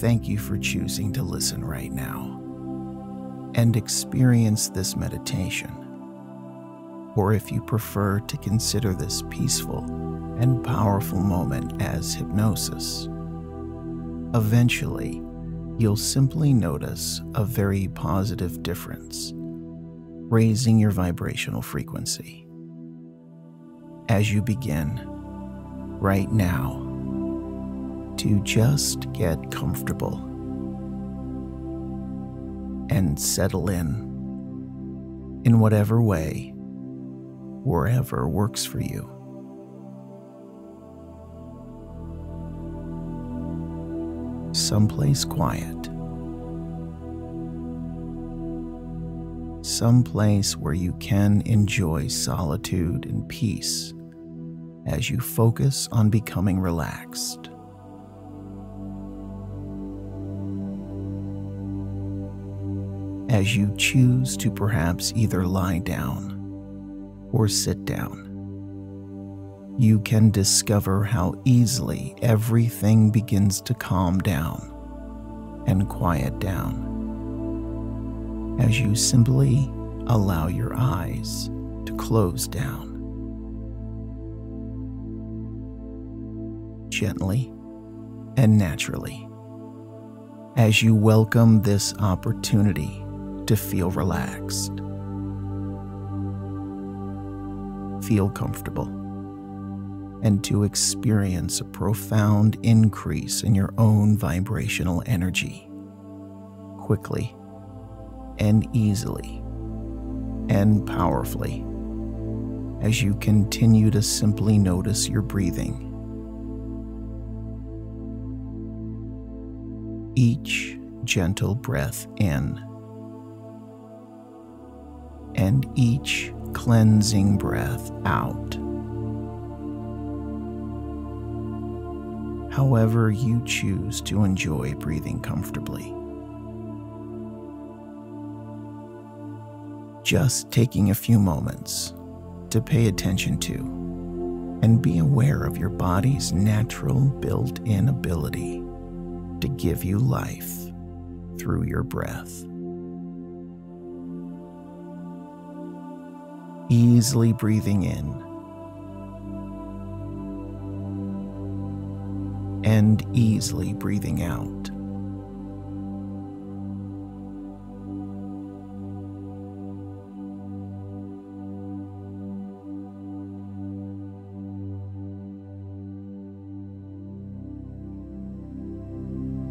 thank you for choosing to listen right now and experience this meditation. Or if you prefer to consider this peaceful and powerful moment as hypnosis, eventually you'll simply notice a very positive difference, raising your vibrational frequency. As you begin, right now, to just get comfortable and settle in in whatever way, wherever works for you. Someplace quiet. Someplace where you can enjoy solitude and peace as you focus on becoming relaxed. As you choose to perhaps either lie down or sit down. You can discover how easily everything begins to calm down and quiet down as you simply allow your eyes to close down. Gently and naturally, as you welcome this opportunity to feel relaxed, feel comfortable, and to experience a profound increase in your own vibrational energy quickly and easily and powerfully as you continue to simply notice your breathing. Each gentle breath in and each cleansing breath out. However, you choose to enjoy breathing comfortably. Just taking a few moments to pay attention to and be aware of your body's natural built in ability to give you life through your breath. Easily breathing in and easily breathing out.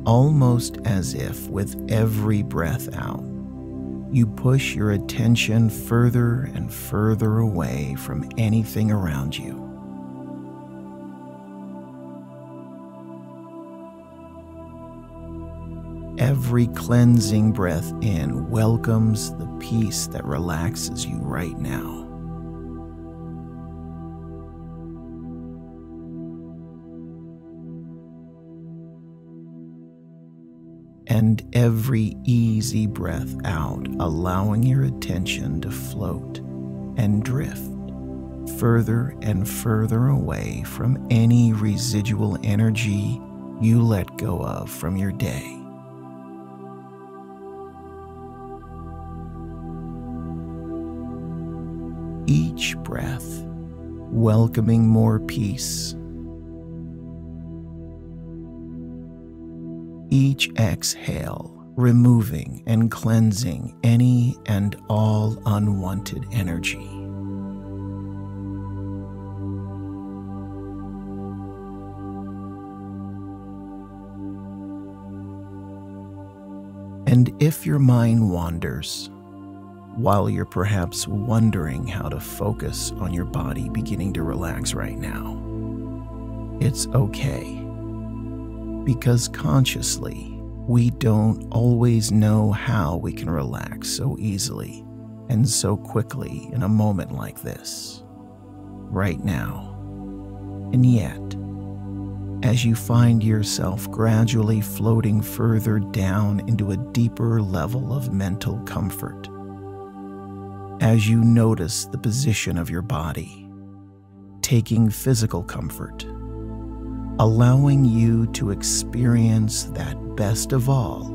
Almost as if with every breath out, you push your attention further and further away from anything around you. Every cleansing breath in welcomes the peace that relaxes you right now. And every easy breath out, allowing your attention to float and drift further and further away from any residual energy you let go of from your day. Each breath welcoming more peace each exhale, removing and cleansing any and all unwanted energy. And if your mind wanders, while you're perhaps wondering how to focus on your body beginning to relax right now, it's okay because consciously, we don't always know how we can relax so easily and so quickly in a moment like this, right now. And yet, as you find yourself gradually floating further down into a deeper level of mental comfort, as you notice the position of your body, taking physical comfort allowing you to experience that best of all,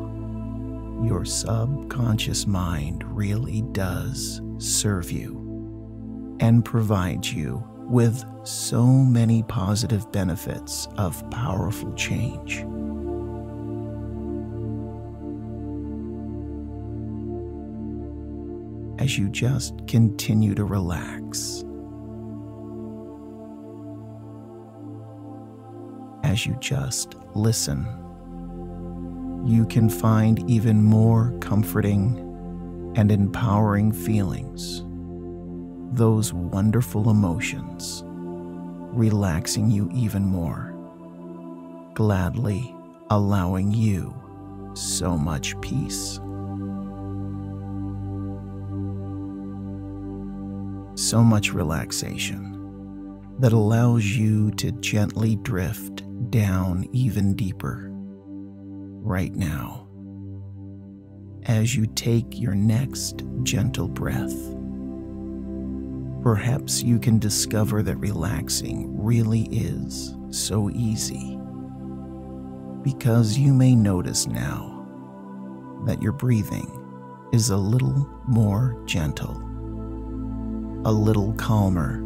your subconscious mind really does serve you and provide you with so many positive benefits of powerful change. As you just continue to relax, as you just listen, you can find even more comforting and empowering feelings those wonderful emotions, relaxing you even more, gladly allowing you so much peace. So much relaxation that allows you to gently drift down even deeper right now as you take your next gentle breath perhaps you can discover that relaxing really is so easy. Because you may notice now that your breathing is a little more gentle, a little calmer.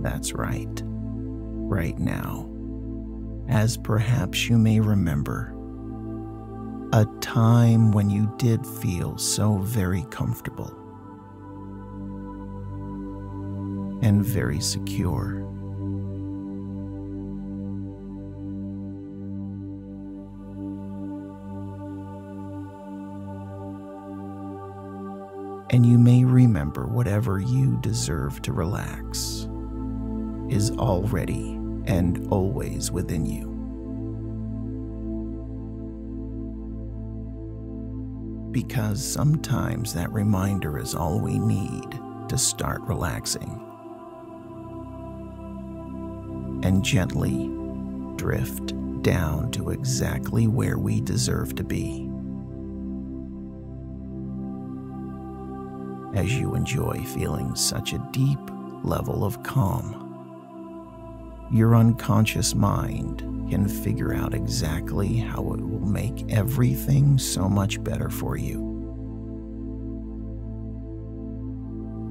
That's right, right now, as perhaps you may remember a time when you did feel so very comfortable and very secure. And you may remember whatever you deserve to relax is already and always within you. Because sometimes that reminder is all we need to start relaxing and gently drift down to exactly where we deserve to be. As you enjoy feeling such a deep level of calm, your unconscious mind can figure out exactly how it will make everything so much better for you.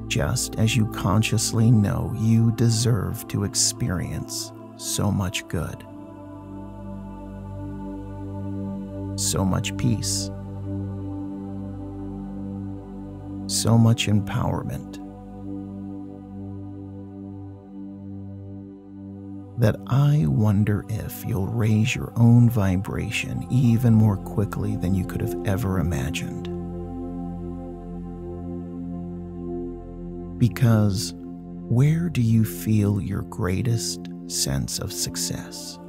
just as you consciously know you deserve to experience so much good, so much peace, so much empowerment. That I wonder if you'll raise your own vibration even more quickly than you could have ever imagined. Because where do you feel your greatest sense of success?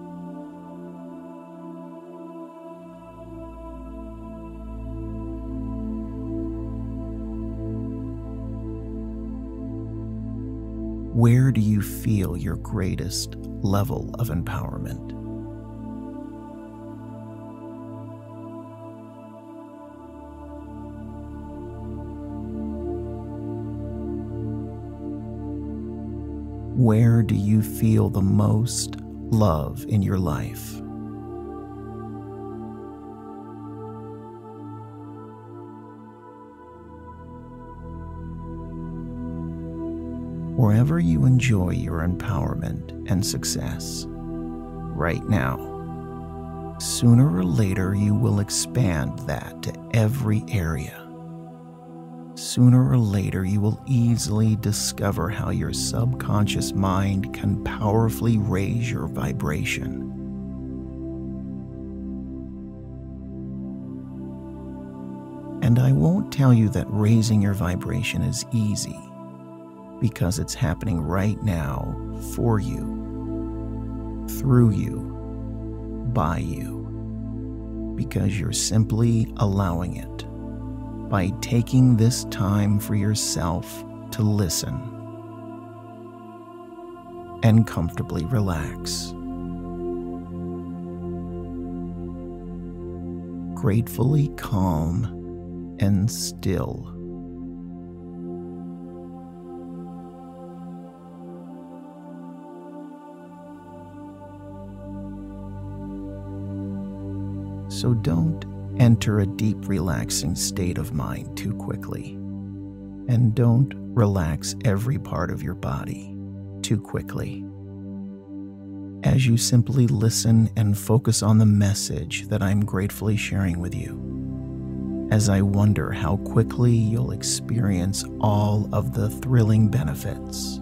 Where do you feel your greatest level of empowerment? Where do you feel the most love in your life? Wherever you enjoy your empowerment and success, right now, sooner or later you will expand that to every area. Sooner or later you will easily discover how your subconscious mind can powerfully raise your vibration. And I won't tell you that raising your vibration is easy, because it's happening right now for you, through you, by you, because you're simply allowing it by taking this time for yourself to listen and comfortably relax. Gratefully calm and still. So don't enter a deep, relaxing state of mind too quickly. And don't relax every part of your body too quickly. As you simply listen and focus on the message that I'm gratefully sharing with you, as I wonder how quickly you'll experience all of the thrilling benefits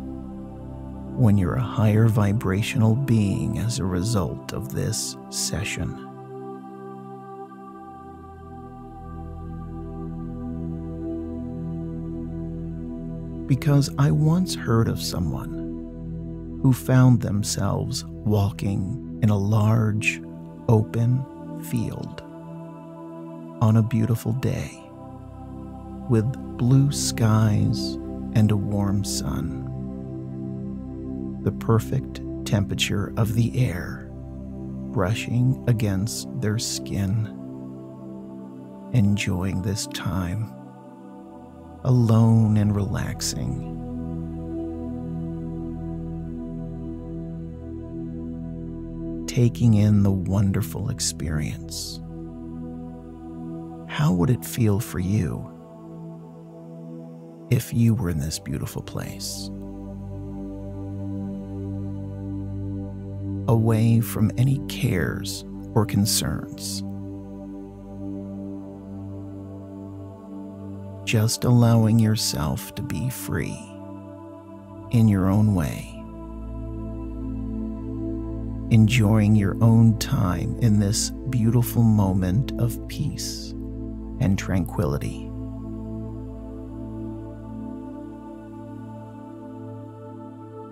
when you're a higher vibrational being as a result of this session. Because I once heard of someone who found themselves walking in a large, open field on a beautiful day with blue skies and a warm sun. The perfect temperature of the air brushing against their skin, enjoying this time alone and relaxing. Taking in the wonderful experience. How would it feel for you if you were in this beautiful place? away from any cares or concerns. Just allowing yourself to be free in your own way. Enjoying your own time in this beautiful moment of peace and tranquility.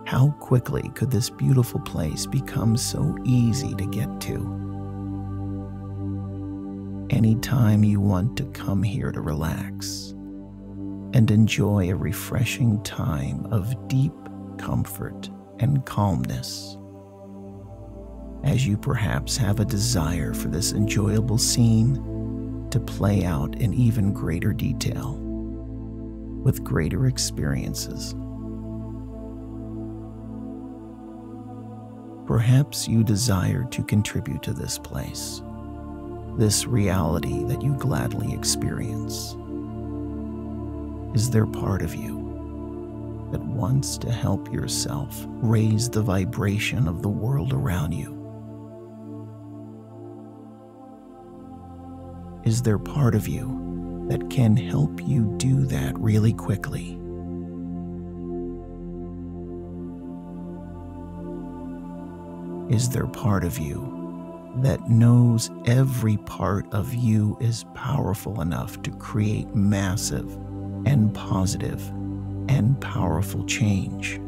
How quickly could this beautiful place become so easy to get to? Anytime you want to come here to relax and enjoy a refreshing time of deep comfort and calmness, as you perhaps have a desire for this enjoyable scene to play out in even greater detail with greater experiences. Perhaps you desire to contribute to this place, this reality that you gladly experience. Is there part of you that wants to help yourself raise the vibration of the world around you? Is there part of you that can help you do that really quickly? is there part of you that knows every part of you is powerful enough to create massive and positive and powerful change.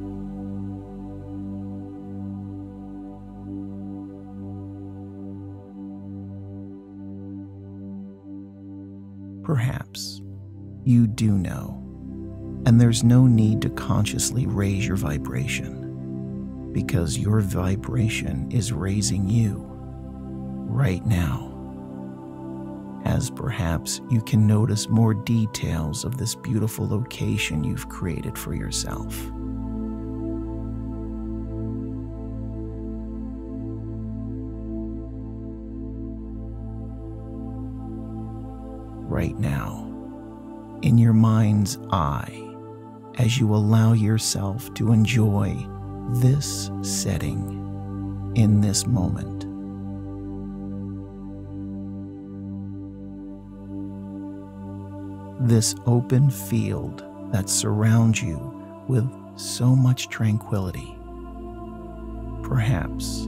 Perhaps you do know, and there's no need to consciously raise your vibration because your vibration is raising you right now. As perhaps you can notice more details of this beautiful location you've created for yourself. Right now, in your mind's eye, as you allow yourself to enjoy this setting in this moment. This open field that surrounds you with so much tranquility. Perhaps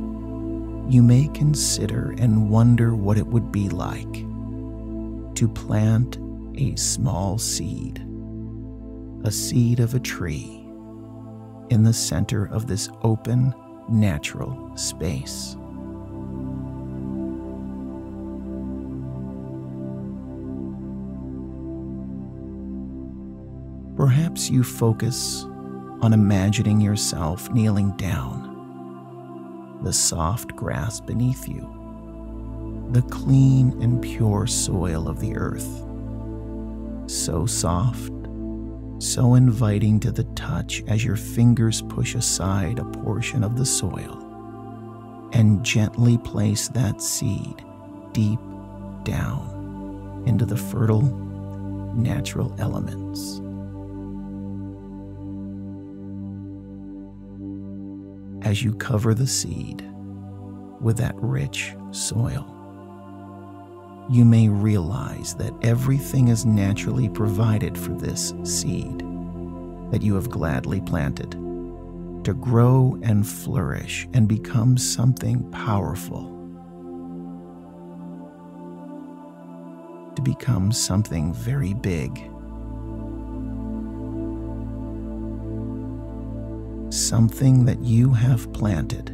you may consider and wonder what it would be like to plant a small seed, a seed of a tree in the center of this open, natural space. Perhaps you focus on imagining yourself kneeling down, the soft grass beneath you, the clean and pure soil of the earth, so soft so inviting to the touch as your fingers push aside a portion of the soil and gently place that seed deep down into the fertile, natural elements. As you cover the seed with that rich soil, you may realize that everything is naturally provided for this seed that you have gladly planted to grow and flourish and become something powerful. To become something very big. Something that you have planted,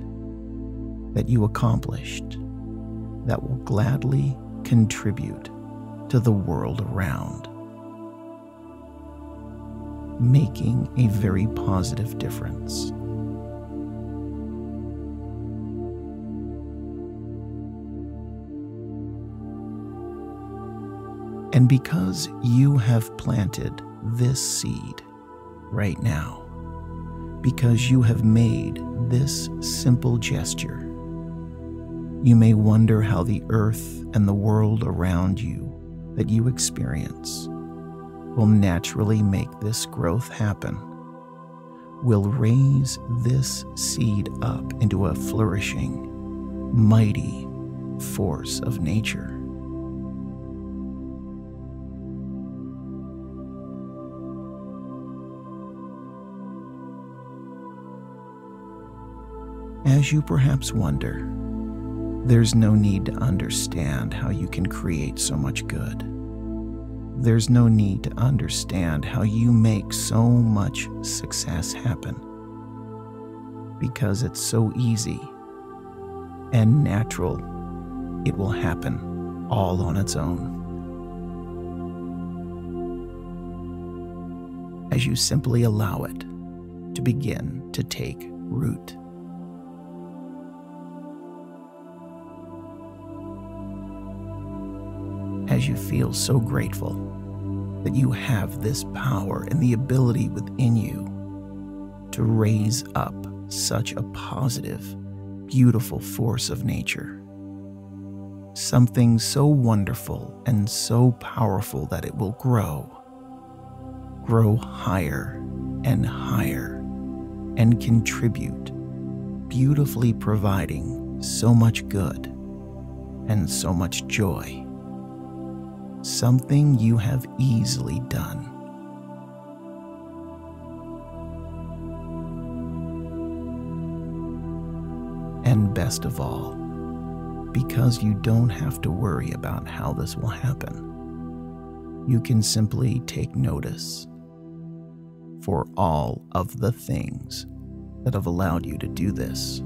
that you accomplished, that will gladly contribute to the world around, making a very positive difference. And because you have planted this seed right now, because you have made this simple gesture, you may wonder how the earth and the world around you that you experience will naturally make this growth happen, will raise this seed up into a flourishing, mighty force of nature. As you perhaps wonder, there's no need to understand how you can create so much good. There's no need to understand how you make so much success happen. Because it's so easy and natural, it will happen all on its own. As you simply allow it to begin to take root. As you feel so grateful that you have this power and the ability within you to raise up such a positive, beautiful force of nature. Something so wonderful and so powerful that it will grow, grow higher and higher, and contribute, beautifully providing so much good and so much joy something you have easily done. And best of all, because you don't have to worry about how this will happen, you can simply take notice for all of the things that have allowed you to do this.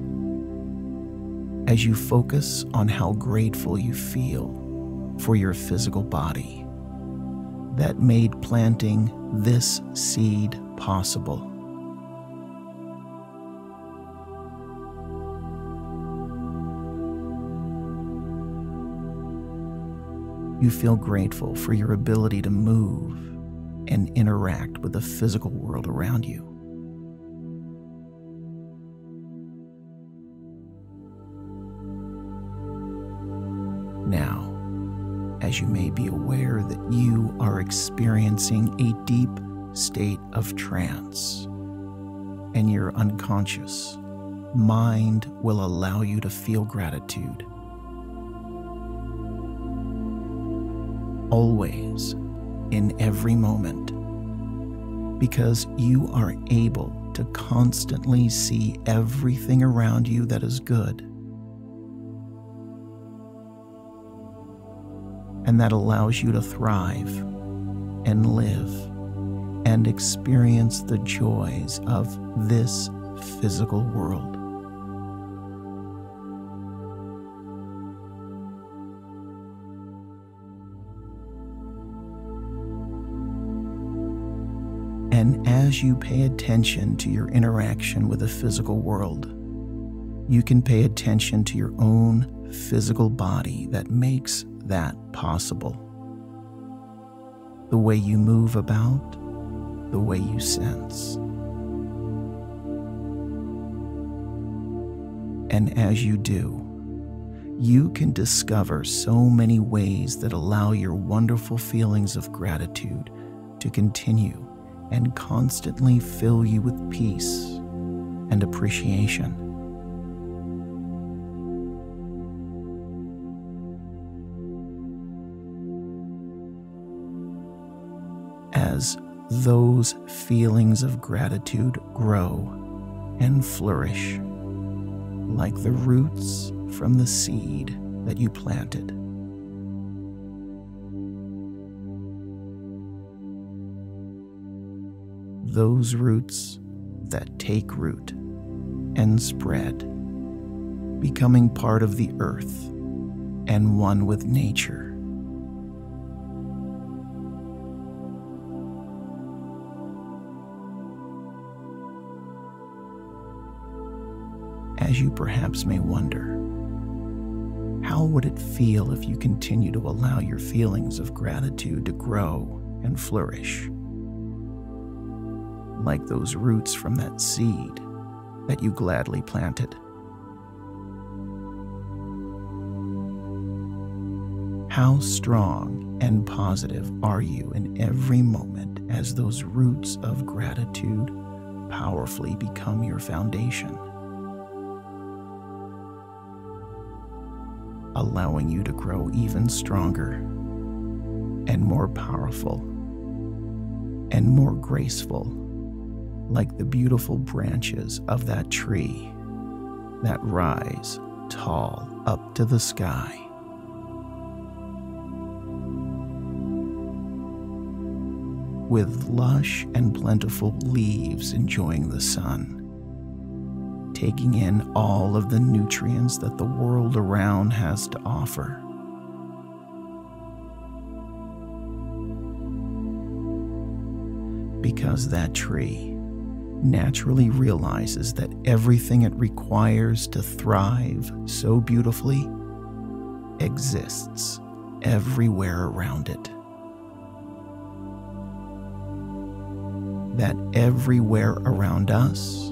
As you focus on how grateful you feel for your physical body that made planting this seed possible. You feel grateful for your ability to move and interact with the physical world around you. Now, as you may be aware that you are experiencing a deep state of trance, and your unconscious mind will allow you to feel gratitude. Always, in every moment, because you are able to constantly see everything around you that is good and that allows you to thrive and live and experience the joys of this physical world. And as you pay attention to your interaction with the physical world, you can pay attention to your own physical body that makes that possible. The way you move about, the way you sense. And as you do, you can discover so many ways that allow your wonderful feelings of gratitude to continue and constantly fill you with peace and appreciation. As those feelings of gratitude grow and flourish like the roots from the seed that you planted. Those roots that take root and spread, becoming part of the earth and one with nature. You perhaps may wonder. How would it feel if you continue to allow your feelings of gratitude to grow and flourish? Like those roots from that seed that you gladly planted. How strong and positive are you in every moment as those roots of gratitude powerfully become your foundation? Allowing you to grow even stronger and more powerful and more graceful, like the beautiful branches of that tree that rise tall up to the sky. With lush and plentiful leaves enjoying the sun taking in all of the nutrients that the world around has to offer. Because that tree naturally realizes that everything it requires to thrive so beautifully exists everywhere around it. That everywhere around us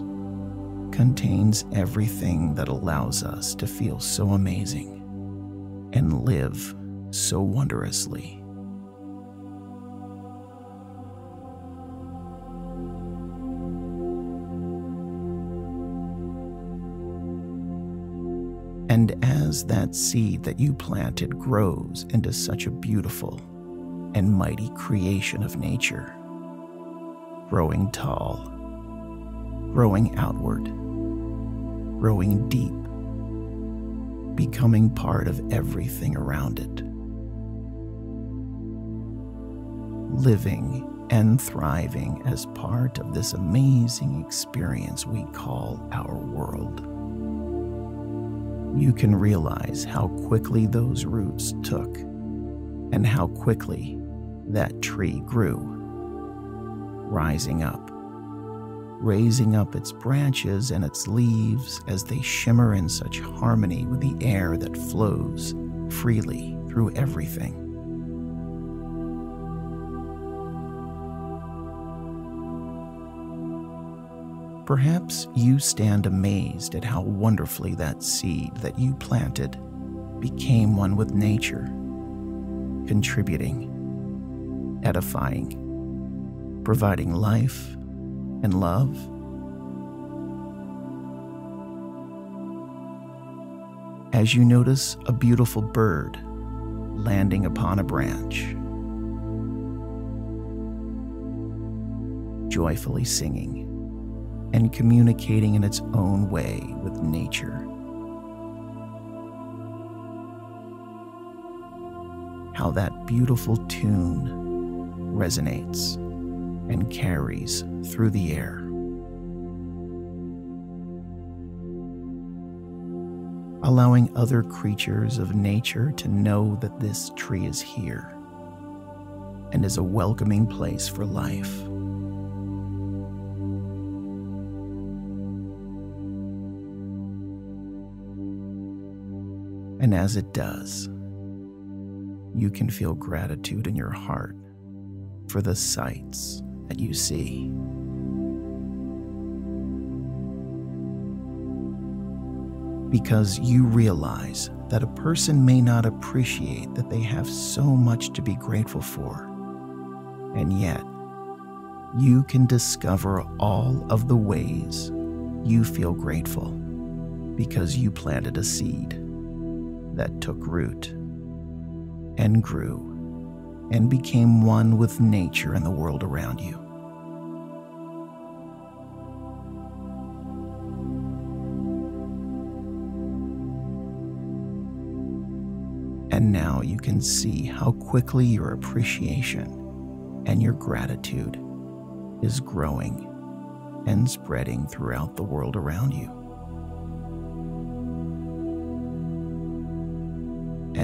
contains everything that allows us to feel so amazing and live so wondrously. And as that seed that you planted grows into such a beautiful and mighty creation of nature, growing tall, growing outward, growing deep, becoming part of everything around it. Living and thriving as part of this amazing experience we call our world. You can realize how quickly those roots took and how quickly that tree grew, rising up raising up its branches and its leaves as they shimmer in such harmony with the air that flows freely through everything. Perhaps you stand amazed at how wonderfully that seed that you planted became one with nature, contributing, edifying, providing life and love. As you notice a beautiful bird landing upon a branch, joyfully singing and communicating in its own way with nature. How that beautiful tune resonates and carries through the air. Allowing other creatures of nature to know that this tree is here and is a welcoming place for life. And as it does, you can feel gratitude in your heart for the sights that you see. Because you realize that a person may not appreciate that they have so much to be grateful for. And yet, you can discover all of the ways you feel grateful because you planted a seed that took root and grew and became one with nature and the world around you. And now you can see how quickly your appreciation and your gratitude is growing and spreading throughout the world around you.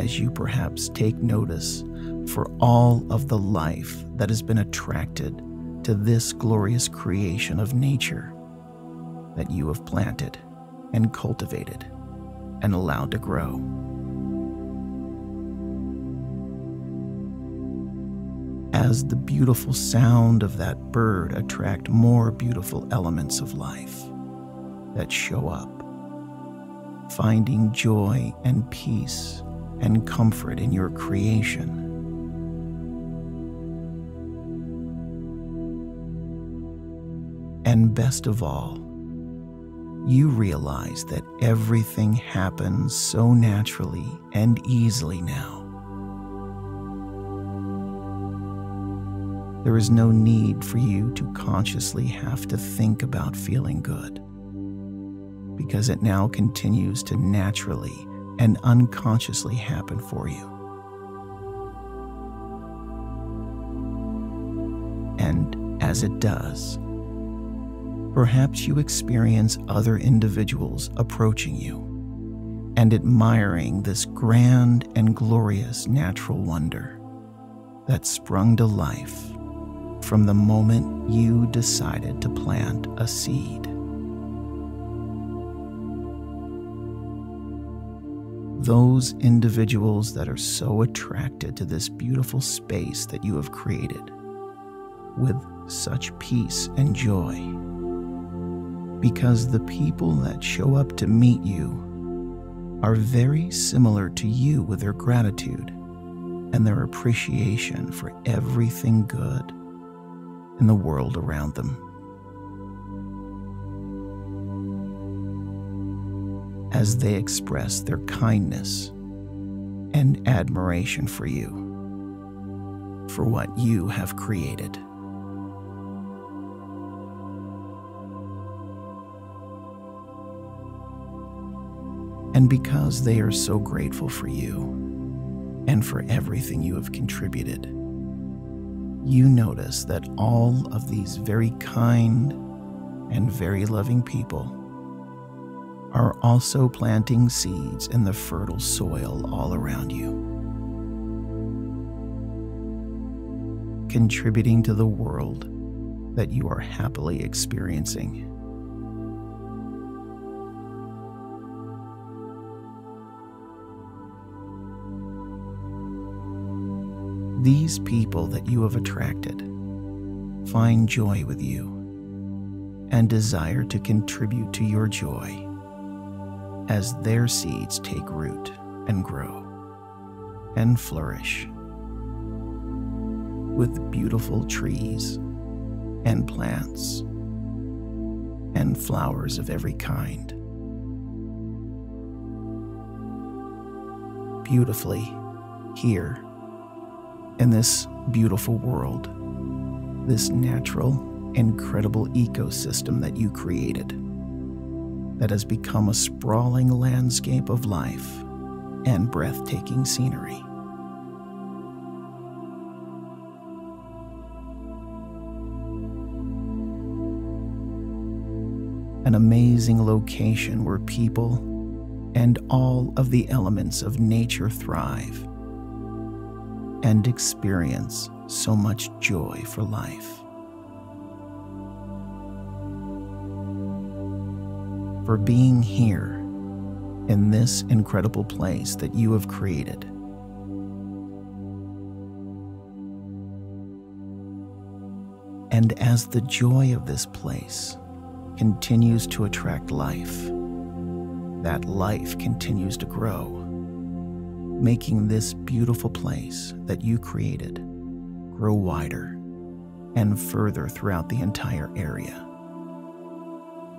As you perhaps take notice for all of the life that has been attracted to this glorious creation of nature that you have planted and cultivated and allowed to grow. As the beautiful sound of that bird attract more beautiful elements of life that show up, finding joy and peace and comfort in your creation And best of all, you realize that everything happens so naturally and easily now. There is no need for you to consciously have to think about feeling good, because it now continues to naturally and unconsciously happen for you. And as it does, Perhaps you experience other individuals approaching you and admiring this grand and glorious natural wonder that sprung to life from the moment you decided to plant a seed. Those individuals that are so attracted to this beautiful space that you have created with such peace and joy because the people that show up to meet you are very similar to you with their gratitude and their appreciation for everything good in the world around them. As they express their kindness and admiration for you, for what you have created. and because they are so grateful for you and for everything you have contributed, you notice that all of these very kind and very loving people are also planting seeds in the fertile soil all around you, contributing to the world that you are happily experiencing. These people that you have attracted find joy with you and desire to contribute to your joy as their seeds take root and grow and flourish with beautiful trees and plants and flowers of every kind. Beautifully here in this beautiful world, this natural, incredible ecosystem that you created that has become a sprawling landscape of life and breathtaking scenery. An amazing location where people and all of the elements of nature thrive and experience so much joy for life. For being here in this incredible place that you have created. And as the joy of this place continues to attract life, that life continues to grow making this beautiful place that you created grow wider and further throughout the entire area.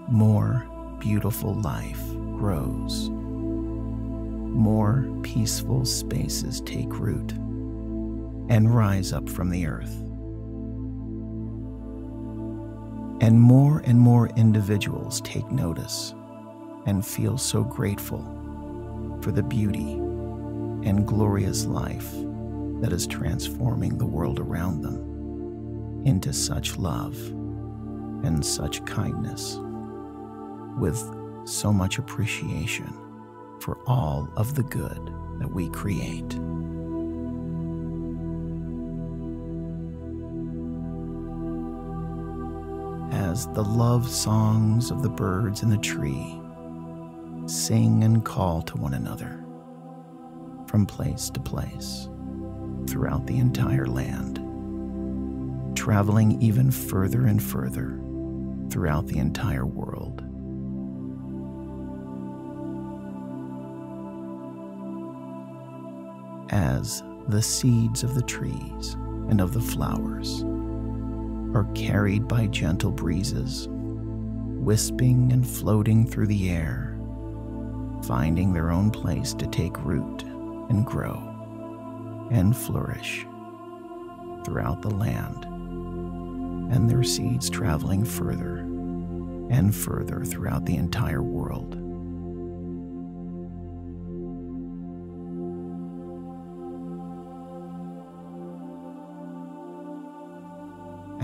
More beautiful life grows. More peaceful spaces take root and rise up from the earth. And more and more individuals take notice and feel so grateful for the beauty and glorious life that is transforming the world around them into such love and such kindness, with so much appreciation for all of the good that we create. As the love songs of the birds in the tree sing and call to one another from place to place throughout the entire land, traveling even further and further throughout the entire world. As the seeds of the trees and of the flowers are carried by gentle breezes, wisping and floating through the air, finding their own place to take root and grow and flourish throughout the land, and their seeds traveling further and further throughout the entire world.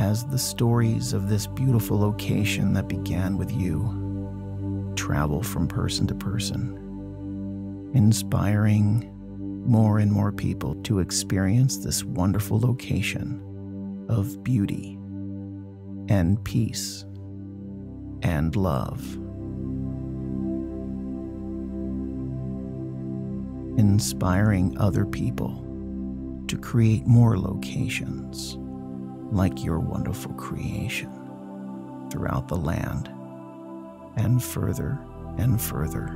As the stories of this beautiful location that began with you travel from person to person, inspiring more and more people to experience this wonderful location of beauty and peace and love. Inspiring other people to create more locations like your wonderful creation throughout the land and further and further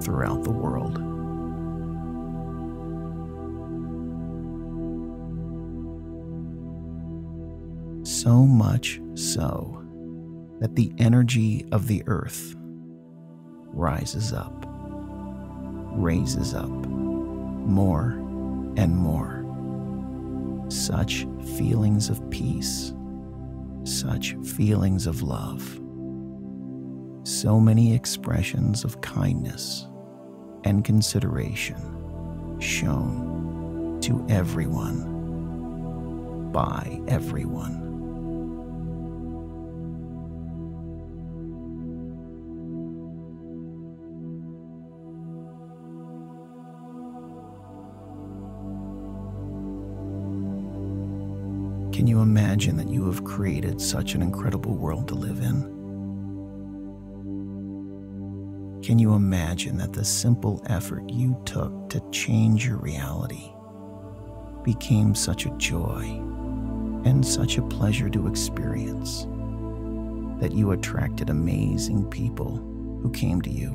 throughout the world. so much so that the energy of the earth rises up, raises up more and more. Such feelings of peace, such feelings of love, so many expressions of kindness and consideration shown to everyone by everyone. You imagine that you have created such an incredible world to live in? Can you imagine that the simple effort you took to change your reality became such a joy and such a pleasure to experience that you attracted amazing people who came to you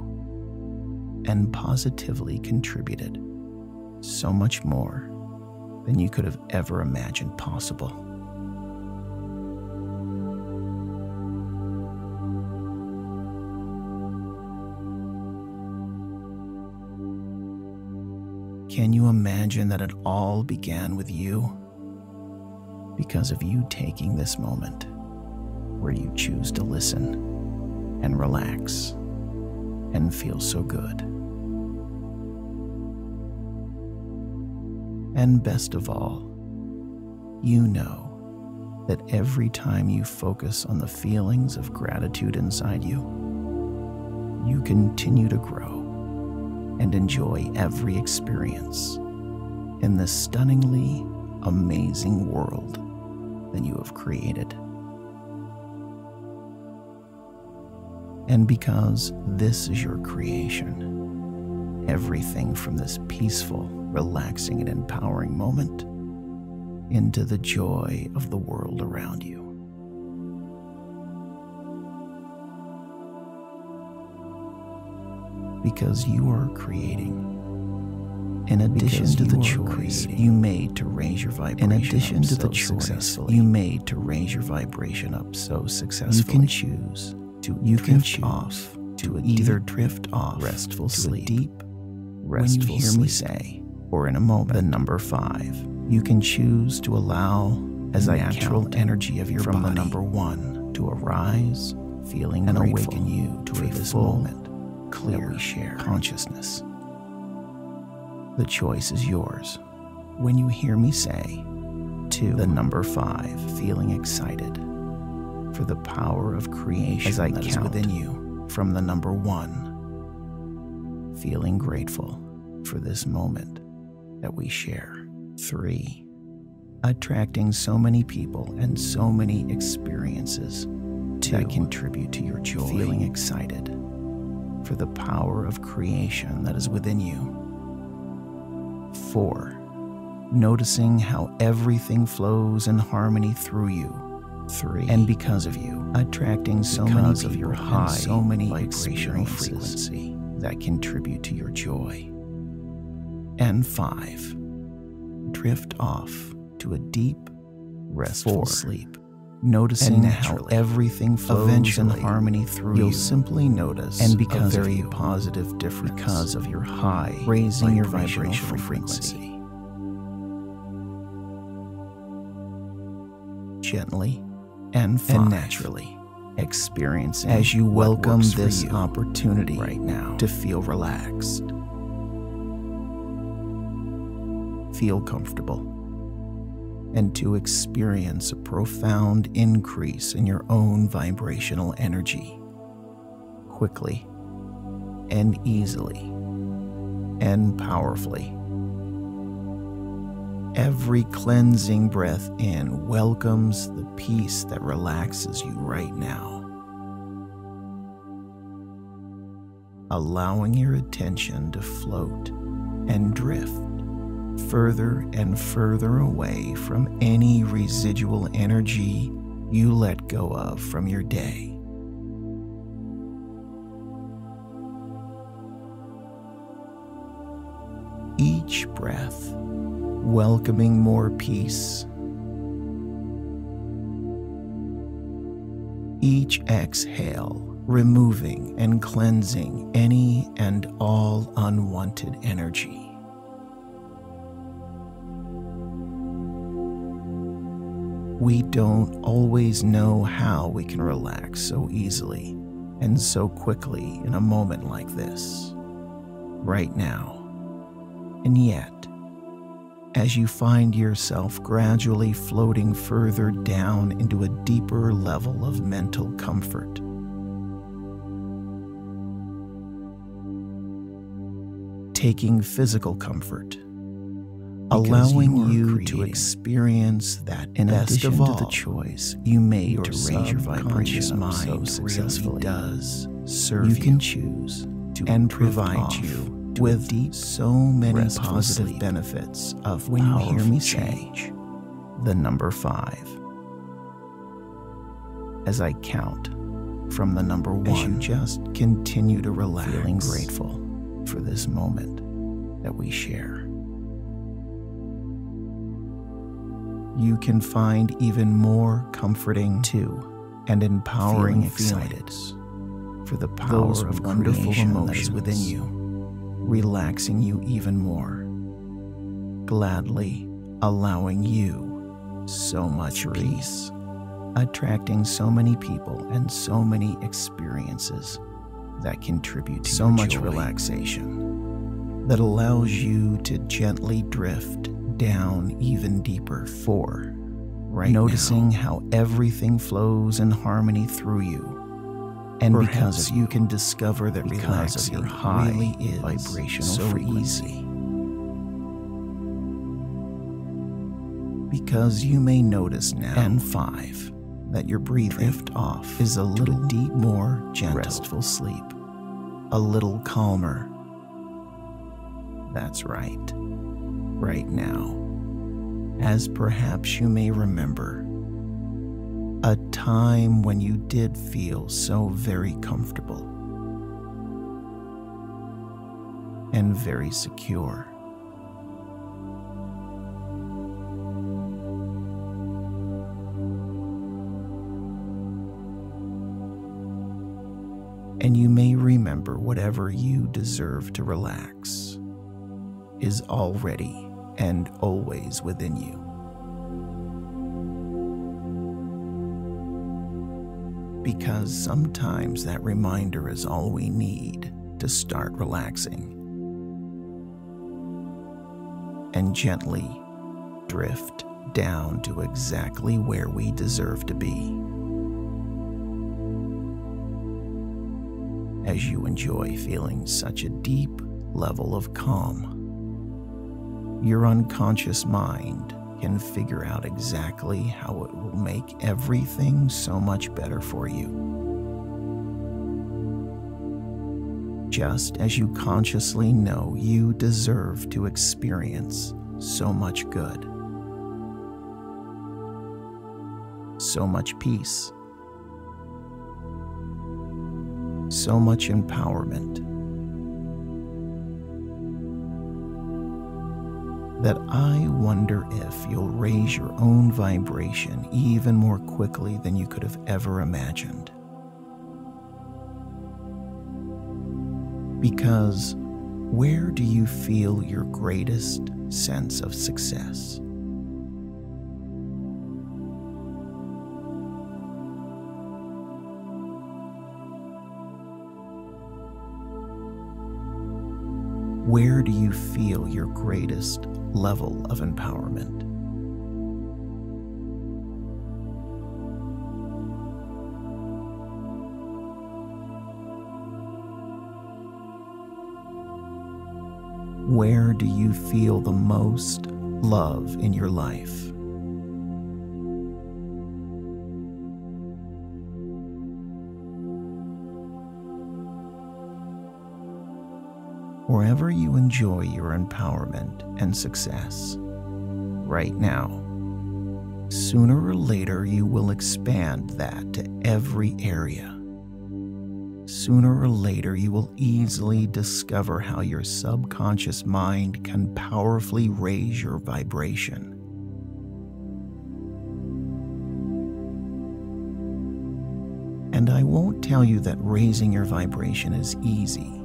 and positively contributed so much more than you could have ever imagined possible? Can you imagine that it all began with you? Because of you taking this moment where you choose to listen and relax and feel so good. And best of all, you know that every time you focus on the feelings of gratitude inside you, you continue to grow and enjoy every experience in this stunningly amazing world that you have created. And because this is your creation, everything from this peaceful, relaxing, and empowering moment into the joy of the world around you. Because you are creating. In addition to the choice you made to raise your vibration, in addition to the choice you made to raise your vibration up so successfully, you can choose to you can choose off to either drift off restful to sleep, deep restful when you hear me say, or in a moment, the number five. You can choose to allow as the natural energy of your from body the number one to arise, feeling and awaken you to a this moment, clear we share consciousness. The choice is yours. When you hear me say, to the number five, feeling excited for the power of creation as I that count within you from the number one, feeling grateful for this moment that we share. Three, attracting so many people and so many experiences Two, that contribute to your joy, feeling excited for the power of creation that is within you 4. Noticing how everything flows in harmony through you. 3. And because of you, attracting so many of your high, so many vibrational frequency that contribute to your joy. And 5. Drift off to a deep, restful Four, sleep noticing how everything flows Eventually, in harmony through you'll you. simply notice and because a very you, positive difference because of your high raising your vibrational frequency. Gently and, and naturally experiencing as you welcome this opportunity right now to feel relaxed. Feel comfortable and to experience a profound increase in your own vibrational energy quickly and easily and powerfully. Every cleansing breath in welcomes the peace that relaxes you right now. Allowing your attention to float and drift further and further away from any residual energy you let go of from your day. Each breath welcoming more peace. Each exhale removing and cleansing any and all unwanted energy. We don't always know how we can relax so easily and so quickly in a moment like this, right now. And yet, as you find yourself gradually floating further down into a deeper level of mental comfort, taking physical comfort allowing you, you to experience that in best of all, to the choice you made to raise your vibration mind so successfully does serve you, you can choose to and provide you with deep, so many positive sleep. benefits of when you hear me change say the number five as I count from the number one. As you just continue to relax, feeling grateful for this moment that we share. You can find even more comforting too and empowering feelings. for the power Those of wonderful emotions within you, relaxing you even more, gladly allowing you so much peace, attracting so many people and so many experiences that contribute to so much joy. relaxation that allows you to gently drift down even deeper. Four, right noticing now. how everything flows in harmony through you. And Perhaps because you can discover that because of your high really is vibrational so frequency. Easy. Because you may notice now, and five, that your breathing drift off is a little deep, more gentle, restful sleep, a little calmer. That's right right now. As perhaps you may remember, a time when you did feel so very comfortable and very secure. and you may remember whatever you deserve to relax is already and always within you. Because sometimes that reminder is all we need to start relaxing and gently drift down to exactly where we deserve to be. As you enjoy feeling such a deep level of calm, your unconscious mind can figure out exactly how it will make everything so much better for you. Just as you consciously know you deserve to experience so much good. so much peace, so much empowerment that I wonder if you'll raise your own vibration even more quickly than you could have ever imagined. Because where do you feel your greatest sense of success? Where do you feel your greatest level of empowerment? Where do you feel the most love in your life? Wherever you enjoy your empowerment and success. Right now, sooner or later you will expand that to every area. Sooner or later, you will easily discover how your subconscious mind can powerfully raise your vibration. And I won't tell you that raising your vibration is easy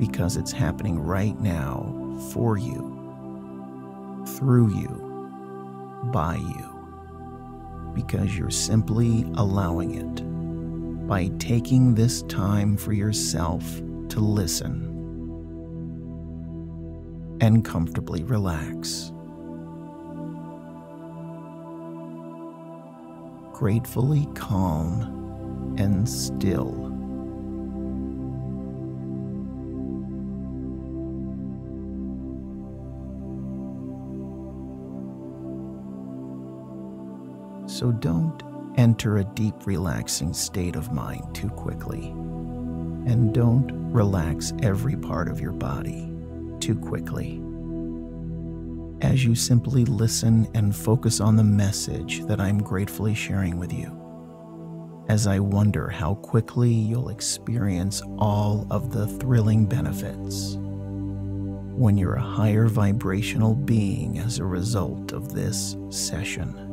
because it's happening right now for you, through you, by you, because you're simply allowing it by taking this time for yourself to listen and comfortably relax. Gratefully calm and still. So don't enter a deep, relaxing state of mind too quickly. And don't relax every part of your body too quickly. As you simply listen and focus on the message that I'm gratefully sharing with you, as I wonder how quickly you'll experience all of the thrilling benefits when you're a higher vibrational being as a result of this session.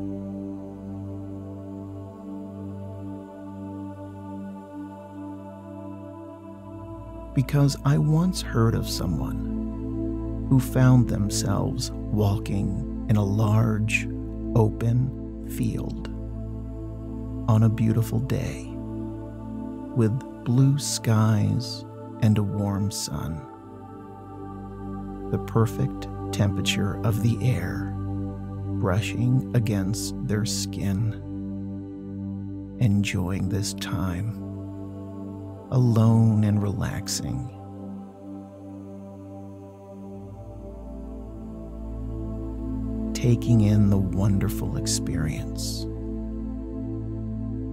Because I once heard of someone who found themselves walking in a large, open field on a beautiful day with blue skies and a warm sun. The perfect temperature of the air brushing against their skin, enjoying this time alone and relaxing. Taking in the wonderful experience.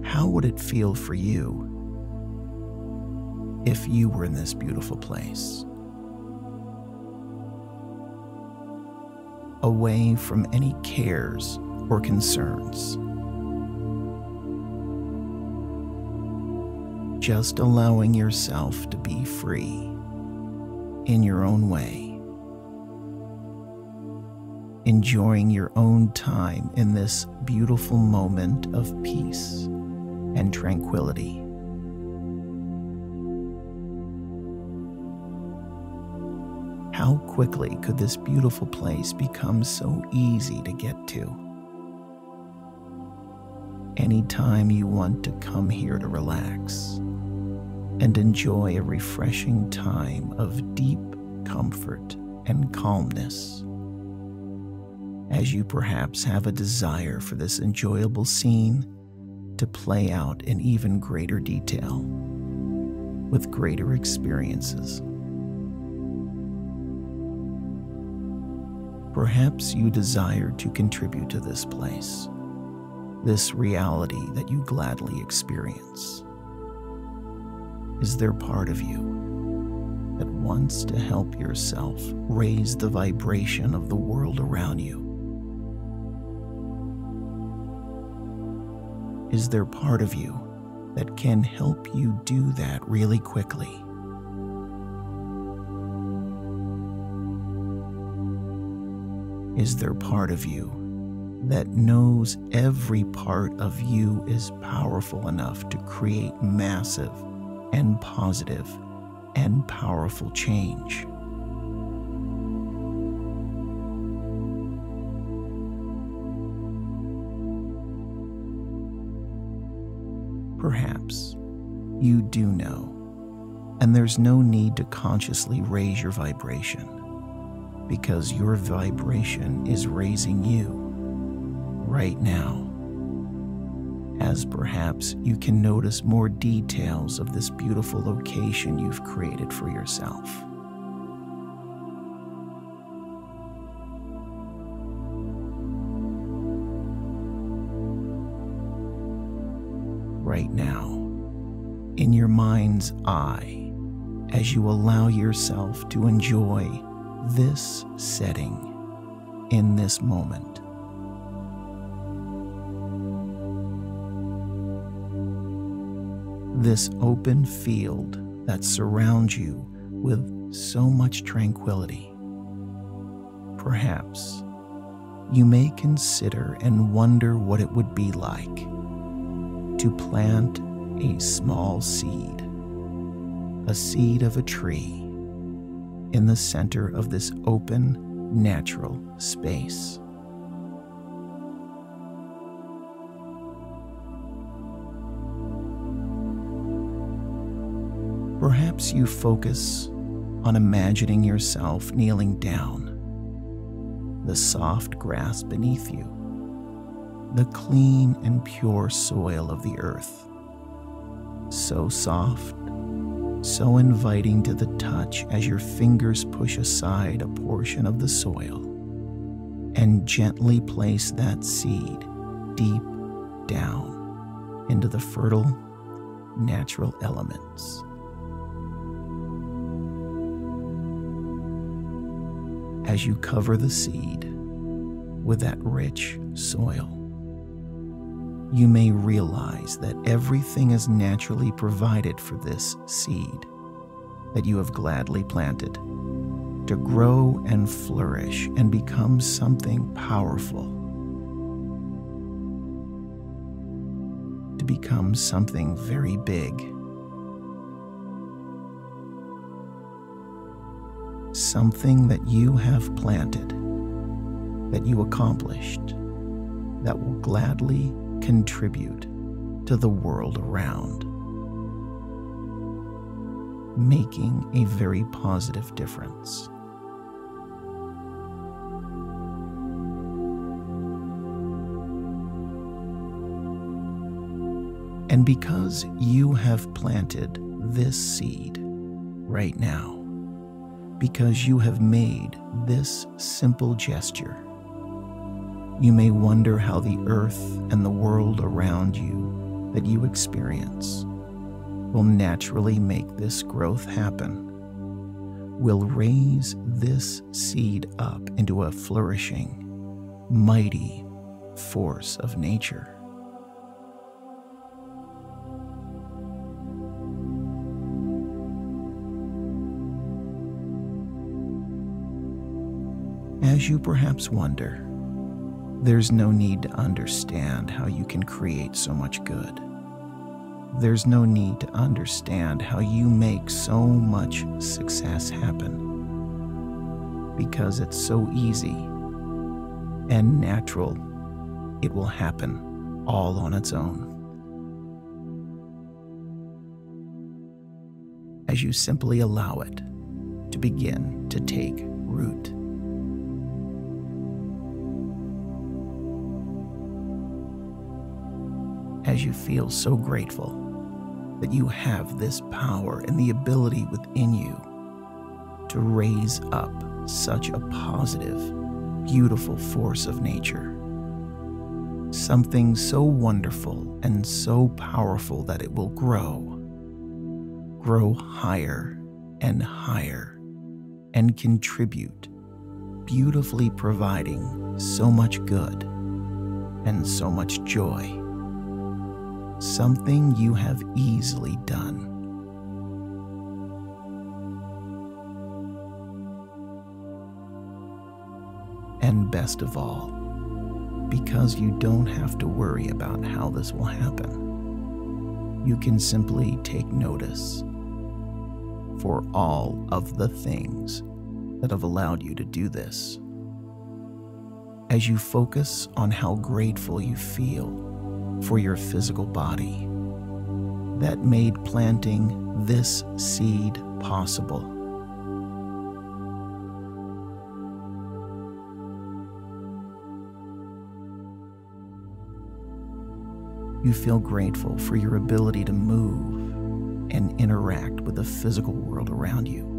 How would it feel for you if you were in this beautiful place? Away from any cares or concerns. just allowing yourself to be free in your own way, enjoying your own time in this beautiful moment of peace and tranquility. How quickly could this beautiful place become so easy to get to? Anytime you want to come here to relax and enjoy a refreshing time of deep comfort and calmness. As you perhaps have a desire for this enjoyable scene to play out in even greater detail with greater experiences. Perhaps you desire to contribute to this place, this reality that you gladly experience. Is there part of you that wants to help yourself raise the vibration of the world around you? Is there part of you that can help you do that really quickly? Is there part of you that knows every part of you is powerful enough to create massive and positive and powerful change? Perhaps you do know, and there's no need to consciously raise your vibration because your vibration is raising you right now. As perhaps you can notice more details of this beautiful location you've created for yourself. Right now, in your mind's eye, as you allow yourself to enjoy this setting in this moment. This open field that surrounds you with so much tranquility. Perhaps you may consider and wonder what it would be like to plant a small seed, a seed of a tree in the center of this open, natural space. Perhaps you focus on imagining yourself kneeling down, the soft grass beneath you, the clean and pure soil of the earth, so soft so inviting to the touch as your fingers push aside a portion of the soil and gently place that seed deep down into the fertile natural elements. As you cover the seed with that rich soil, you may realize that everything is naturally provided for this seed that you have gladly planted to grow and flourish and become something powerful, to become something very big. Something that you have planted, that you accomplished, that will gladly contribute to the world around, making a very positive difference. And because you have planted this seed right now, because you have made this simple gesture, you may wonder how the earth and the world around you that you experience will naturally make this growth happen, will raise this seed up into a flourishing, mighty force of nature. As you perhaps wonder, there's no need to understand how you can create so much good. There's no need to understand how you make so much success happen. because it's so easy and natural, it will happen all on its own. As you simply allow it to begin to take root. As you feel so grateful that you have this power and the ability within you to raise up such a positive, beautiful force of nature. Something so wonderful and so powerful that it will grow, grow higher and higher, and contribute, beautifully providing so much good and so much joy something you have easily done. And best of all, because you don't have to worry about how this will happen, you can simply take notice for all of the things that have allowed you to do this. As you focus on how grateful you feel for your physical body that made planting this seed possible. You feel grateful for your ability to move and interact with the physical world around you.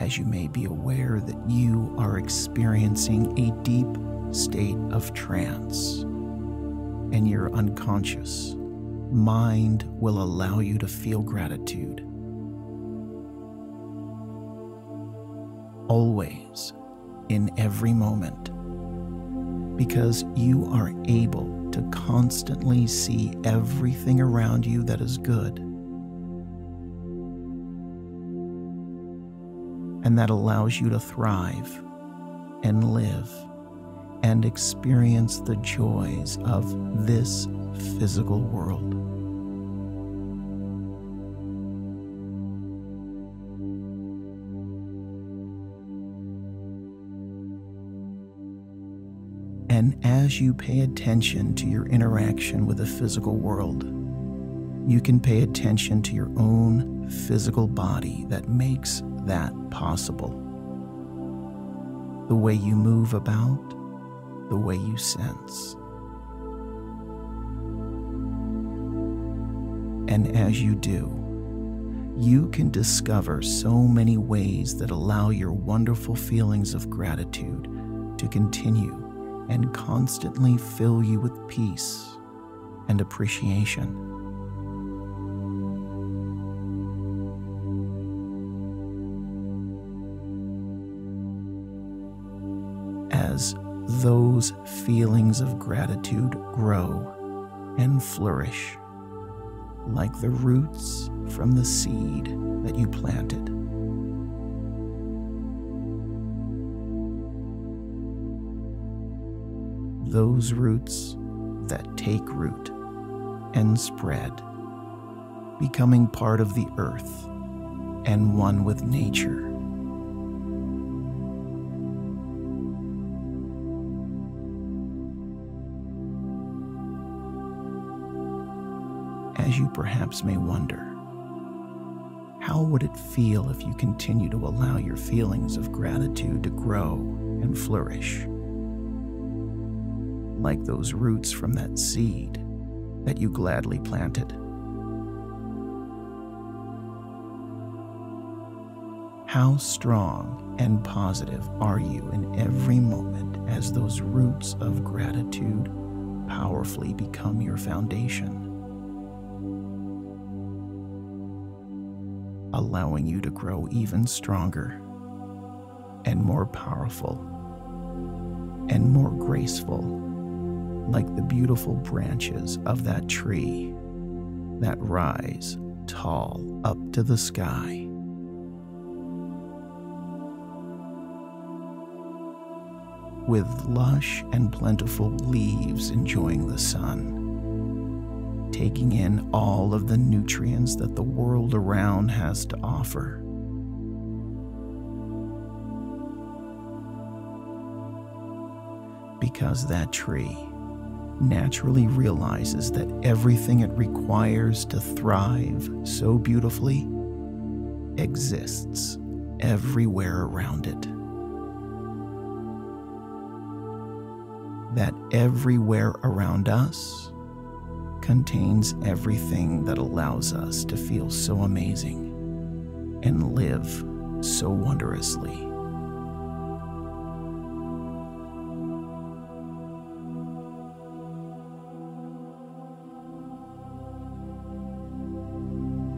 As you may be aware that you are experiencing a deep state of trance, and your unconscious mind will allow you to feel gratitude. Always, in every moment, because you are able to constantly see everything around you that is good and that allows you to thrive and live and experience the joys of this physical world. And as you pay attention to your interaction with the physical world, you can pay attention to your own physical body that makes that possible. The way you move about, the way you sense. And as you do, you can discover so many ways that allow your wonderful feelings of gratitude to continue and constantly fill you with peace and appreciation. As those feelings of gratitude grow and flourish like the roots from the seed that you planted. Those roots that take root and spread, becoming part of the earth and one with nature. Perhaps may wonder. How would it feel if you continue to allow your feelings of gratitude to grow and flourish? Like those roots from that seed that you gladly planted. How strong and positive are you in every moment as those roots of gratitude powerfully become your foundation? Allowing you to grow even stronger and more powerful and more graceful, like the beautiful branches of that tree that rise tall up to the sky. With lush and plentiful leaves enjoying the sun, taking in all of the nutrients that the world around has to offer. Because that tree naturally realizes that everything it requires to thrive so beautifully exists everywhere around it. That everywhere around us contains everything that allows us to feel so amazing and live so wondrously.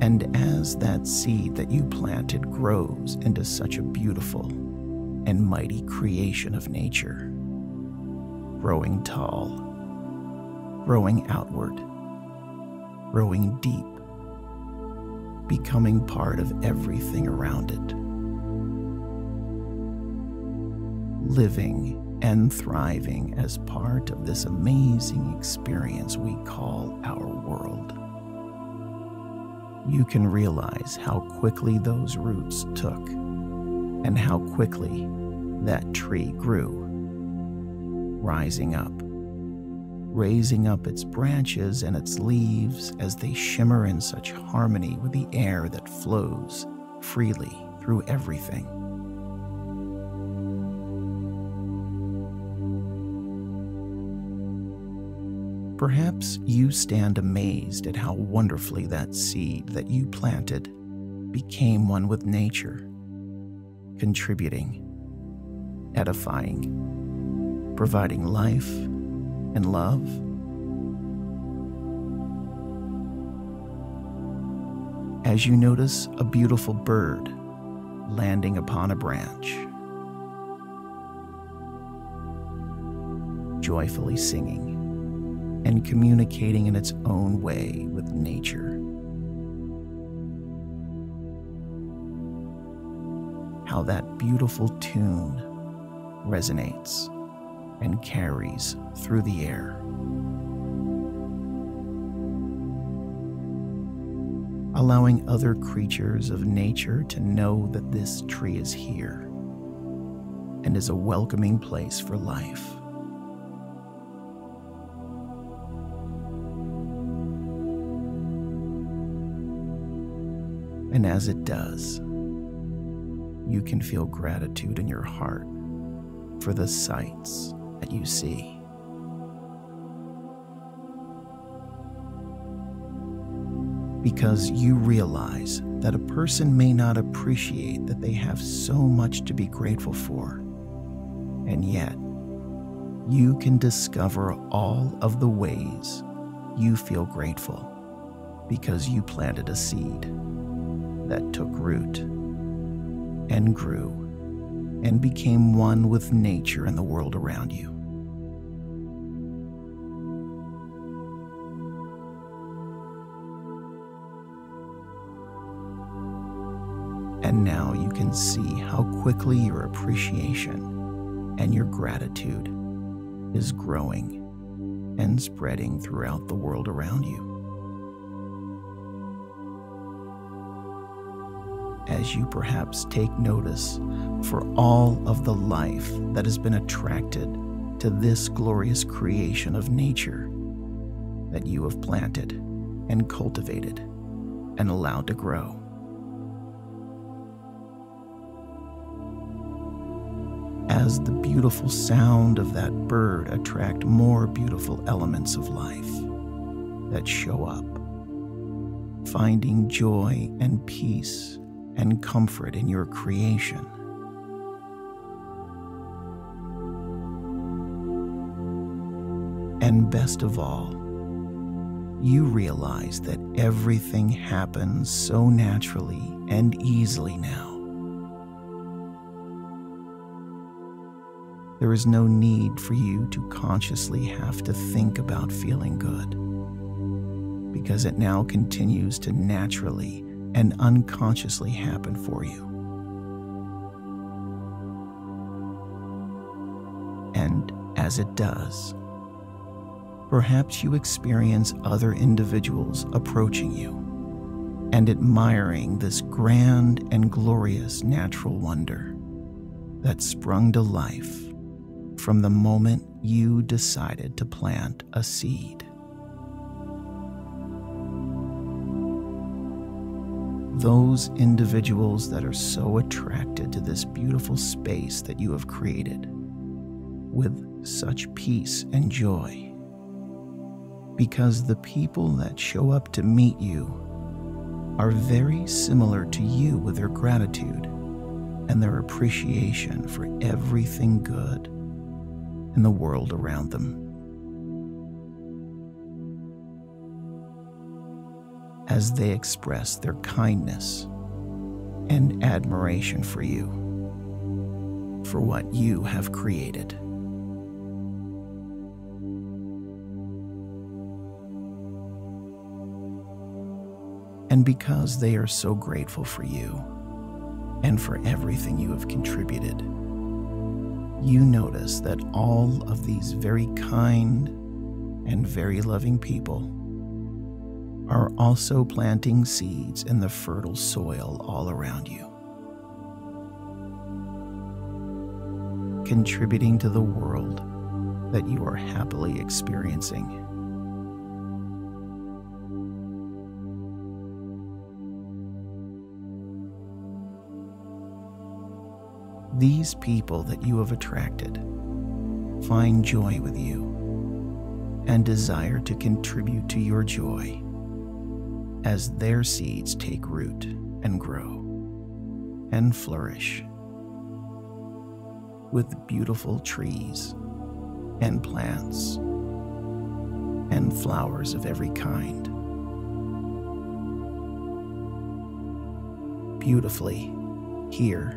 And as that seed that you planted grows into such a beautiful and mighty creation of nature, growing tall, growing outward, growing deep, becoming part of everything around it, living and thriving as part of this amazing experience we call our world. You can realize how quickly those roots took and how quickly that tree grew, rising up, raising up its branches and its leaves as they shimmer in such harmony with the air that flows freely through everything. Perhaps you stand amazed at how wonderfully that seed that you planted became one with nature, contributing, edifying, providing life and love. As you notice a beautiful bird landing upon a branch, joyfully singing and communicating in its own way with nature. How that beautiful tune resonates and carries through the air. Allowing other creatures of nature to know that this tree is here and is a welcoming place for life. And as it does, you can feel gratitude in your heart for the sights that you see. Because you realize that a person may not appreciate that they have so much to be grateful for, and yet you can discover all of the ways you feel grateful because you planted a seed that took root and grew and became one with nature and the world around you. And now you can see how quickly your appreciation and your gratitude is growing and spreading throughout the world around you. As you perhaps take notice for all of the life that has been attracted to this glorious creation of nature that you have planted and cultivated and allowed to grow. As the beautiful sound of that bird attract more beautiful elements of life that show up, finding joy and peace and comfort in your creation. And best of all, you realize that everything happens so naturally and easily now. There is no need for you to consciously have to think about feeling good, because it now continues to naturally and unconsciously happen for you. And as it does, Perhaps you experience other individuals approaching you and admiring this grand and glorious natural wonder that sprung to life from the moment you decided to plant a seed. Those individuals that are so attracted to this beautiful space that you have created with such peace and joy. Because the people that show up to meet you are very similar to you with their gratitude and their appreciation for everything good in the world around them. As they express their kindness and admiration for you, for what you have created. And because they are so grateful for you and for everything you have contributed, you notice that all of these very kind and very loving people are also planting seeds in the fertile soil all around you, contributing to the world that you are happily experiencing. These people that you have attracted find joy with you and desire to contribute to your joy as their seeds take root and grow and flourish with beautiful trees and plants and flowers of every kind. Beautifully here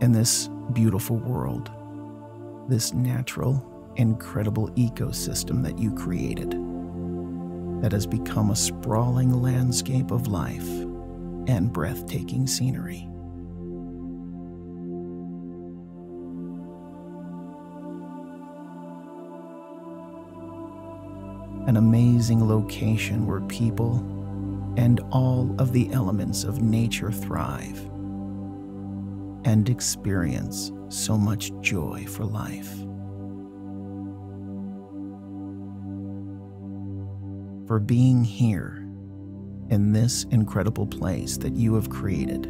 in this beautiful world, this natural, incredible ecosystem that you created that has become a sprawling landscape of life and breathtaking scenery. An amazing location where people and all of the elements of nature thrive and experience so much joy for life. For being here in this incredible place that you have created.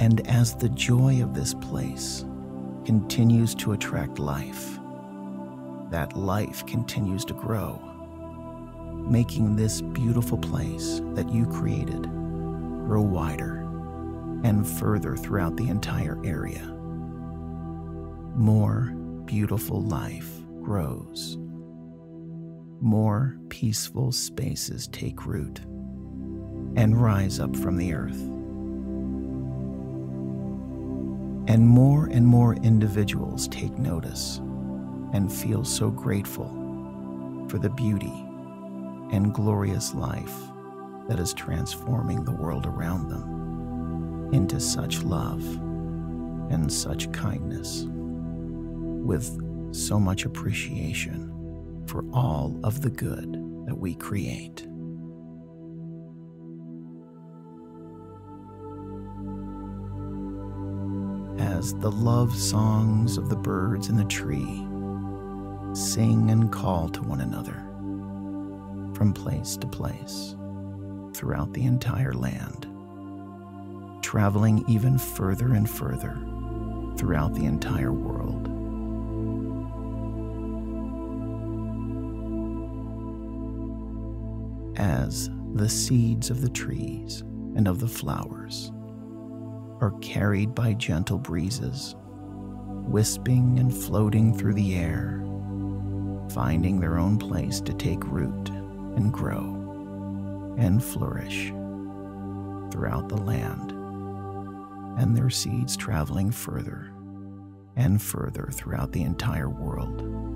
And as the joy of this place continues to attract life, that life continues to grow making this beautiful place that you created grow wider and further throughout the entire area. More beautiful life grows. More peaceful spaces take root and rise up from the earth. And more and more individuals take notice and feel so grateful for the beauty and glorious life that is transforming the world around them into such love and such kindness, with so much appreciation for all of the good that we create. As the love songs of the birds in the tree sing and call to one another from place to place throughout the entire land, traveling even further and further throughout the entire world. As the seeds of the trees and of the flowers are carried by gentle breezes, wisping and floating through the air, finding their own place to take root and grow and flourish throughout the land, and their seeds traveling further and further throughout the entire world.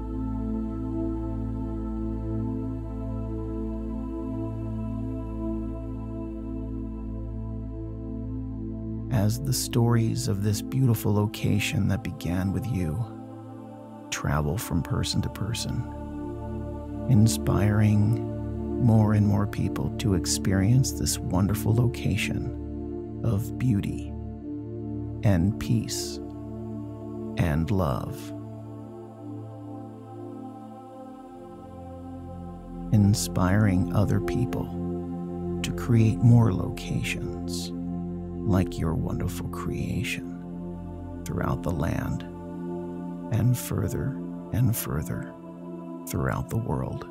As the stories of this beautiful location that began with you travel from person to person, inspiring more and more people to experience this wonderful location of beauty and peace and love. Inspiring other people to create more locations like your wonderful creation throughout the land and further and further throughout the world.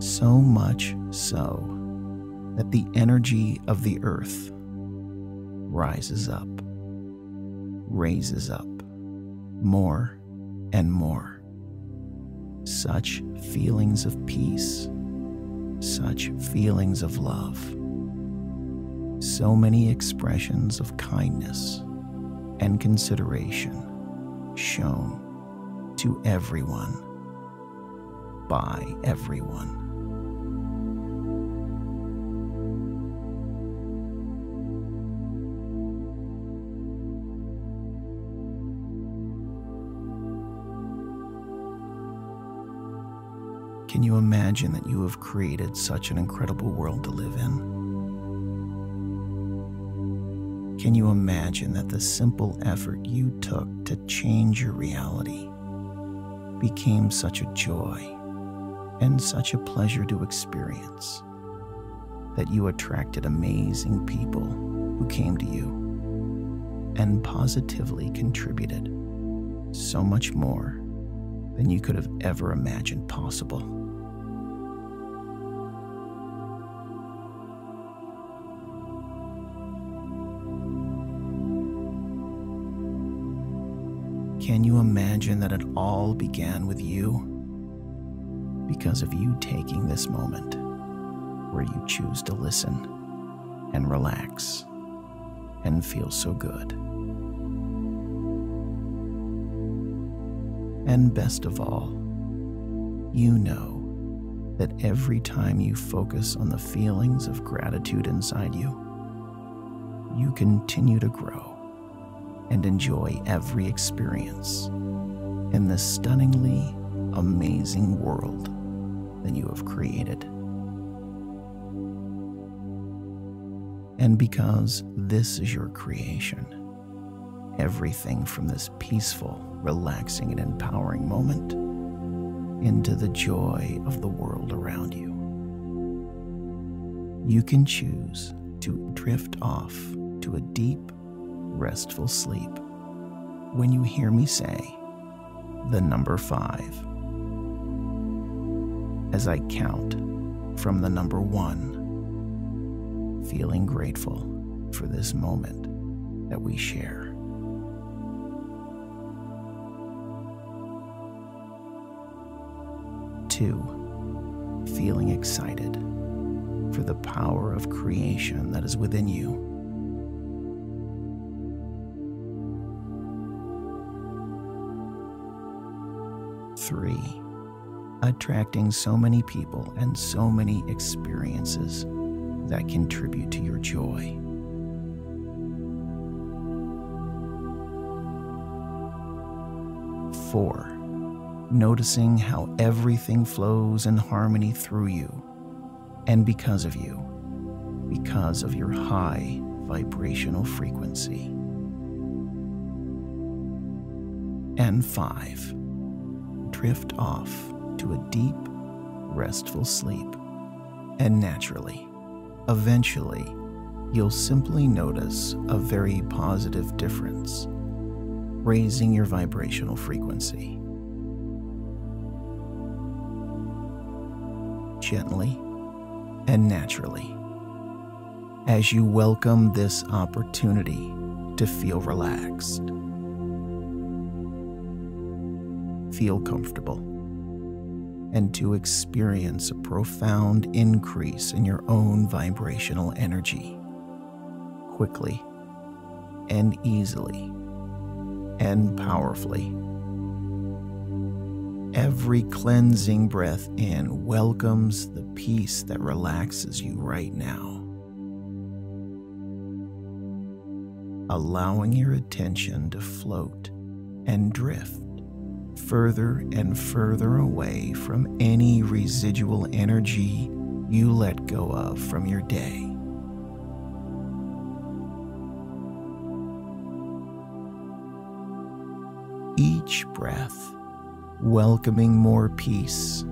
So much so that the energy of the earth rises up, raises up more and more. Such feelings of peace, such feelings of love, so many expressions of kindness and consideration shown to everyone by everyone. Can you imagine that you have created such an incredible world to live in? Can you imagine that the simple effort you took to change your reality became such a joy and such a pleasure to experience that you attracted amazing people who came to you and positively contributed so much more than you could have ever imagined possible? Can you imagine that it all began with you? Because of you taking this moment where you choose to listen and relax and feel so good. And best of all, you know that every time you focus on the feelings of gratitude inside you, you continue to grow and enjoy every experience in this stunningly amazing world that you have created. And because this is your creation, everything from this peaceful, relaxing, and empowering moment into the joy of the world around you. You can choose to drift off to a deep, restful sleep. When you hear me say the number five. As I count from the number one, feeling grateful for this moment that we share. Two, feeling excited for the power of creation that is within you three, attracting so many people and so many experiences that contribute to your joy. Four, noticing how everything flows in harmony through you and because of you, because of your high vibrational frequency. And five, drift off to a deep, restful sleep. And naturally, eventually, you'll simply notice a very positive difference, raising your vibrational frequency. Gently and naturally, as you welcome this opportunity to feel relaxed feel comfortable and to experience a profound increase in your own vibrational energy quickly and easily and powerfully. Every cleansing breath in welcomes the peace that relaxes you right now. Allowing your attention to float and drift further and further away from any residual energy you let go of from your day. Each breath welcoming more peace.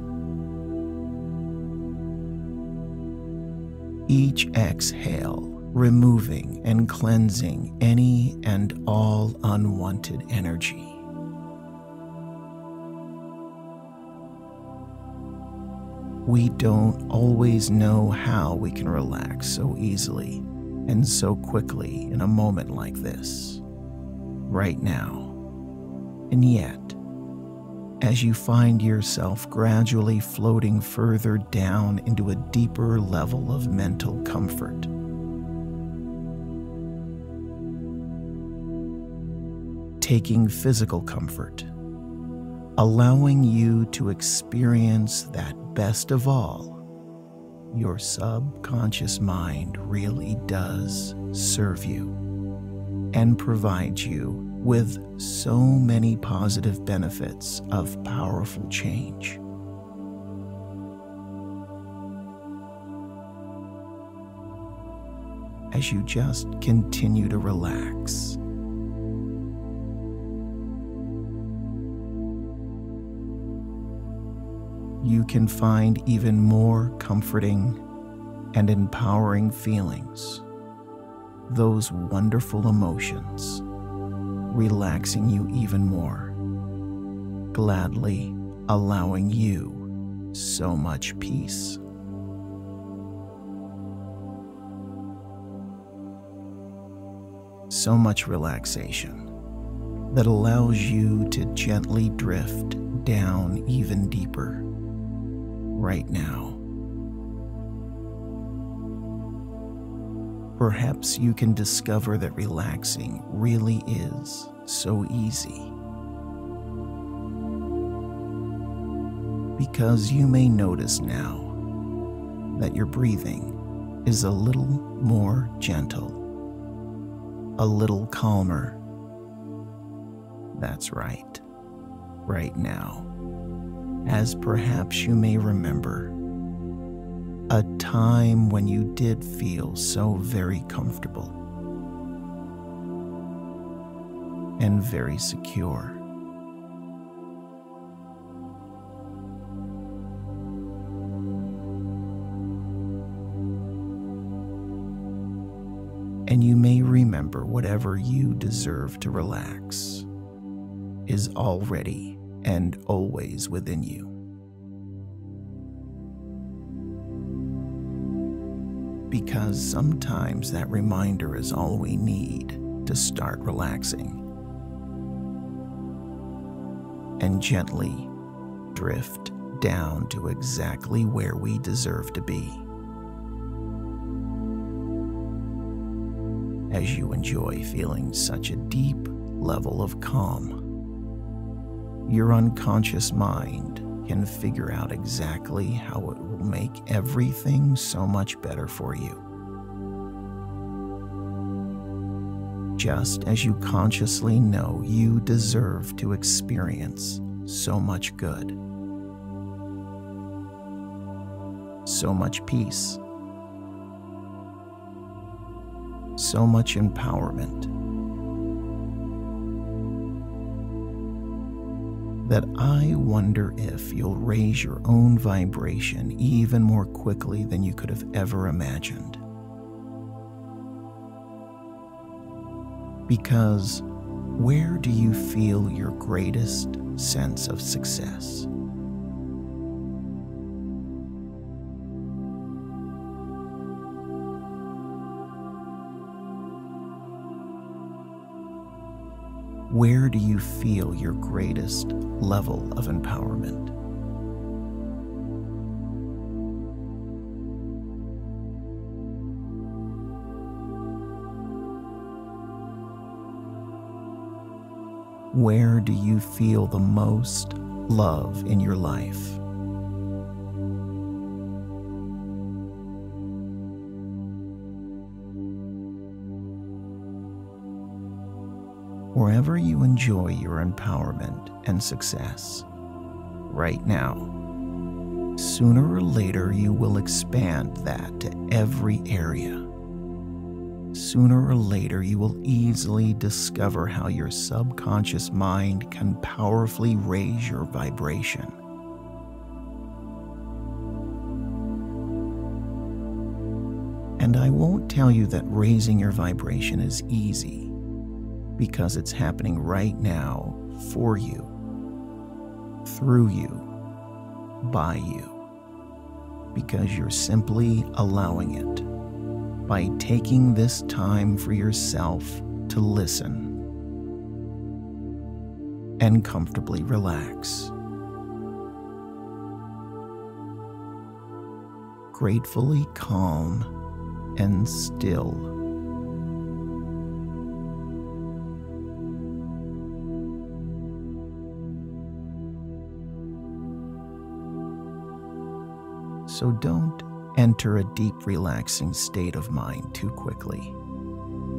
Each exhale removing and cleansing any and all unwanted energy. We don't always know how we can relax so easily and so quickly in a moment like this, right now. And yet, as you find yourself gradually floating further down into a deeper level of mental comfort, taking physical comfort, allowing you to experience that best of all, your subconscious mind really does serve you and provide you with so many positive benefits of powerful change. As you just continue to relax. You can find even more comforting and empowering feelings, those wonderful emotions, relaxing you even more, gladly allowing you so much peace. So much relaxation that allows you to gently drift down even deeper right now. Perhaps you can discover that relaxing really is so easy. Because you may notice now that your breathing is a little more gentle, a little calmer. That's right, right now as perhaps you may remember, a time when you did feel so very comfortable and very secure. And you may remember whatever you deserve to relax is already and always within you. Because sometimes that reminder is all we need to start relaxing and gently drift down to exactly where we deserve to be. As you enjoy feeling such a deep level of calm your unconscious mind can figure out exactly how it will make everything so much better for you. Just as you consciously know you deserve to experience so much good, so much peace, so much empowerment that I wonder if you'll raise your own vibration even more quickly than you could have ever imagined. Because where do you feel your greatest sense of success? Where do you feel your greatest level of empowerment? Where do you feel the most love in your life. Wherever you enjoy your empowerment and success, right now, sooner or later you will expand that to every area. Sooner or later you will easily discover how your subconscious mind can powerfully raise your vibration. And I won't tell you that raising your vibration is easy, because it's happening right now for you, through you, by you, because you're simply allowing it by taking this time for yourself to listen and comfortably relax. Gratefully calm and still. So don't enter a deep, relaxing state of mind too quickly.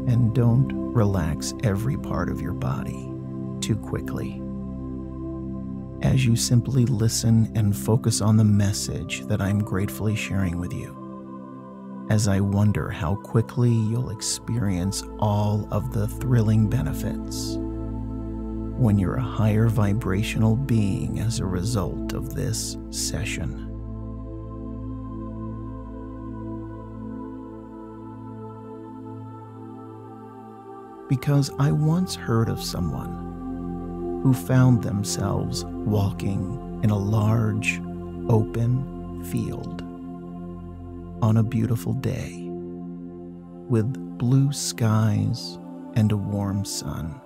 And don't relax every part of your body too quickly. As you simply listen and focus on the message that I'm gratefully sharing with you, as I wonder how quickly you'll experience all of the thrilling benefits when you're a higher vibrational being as a result of this session. Because I once heard of someone who found themselves walking in a large, open field on a beautiful day with blue skies and a warm sun.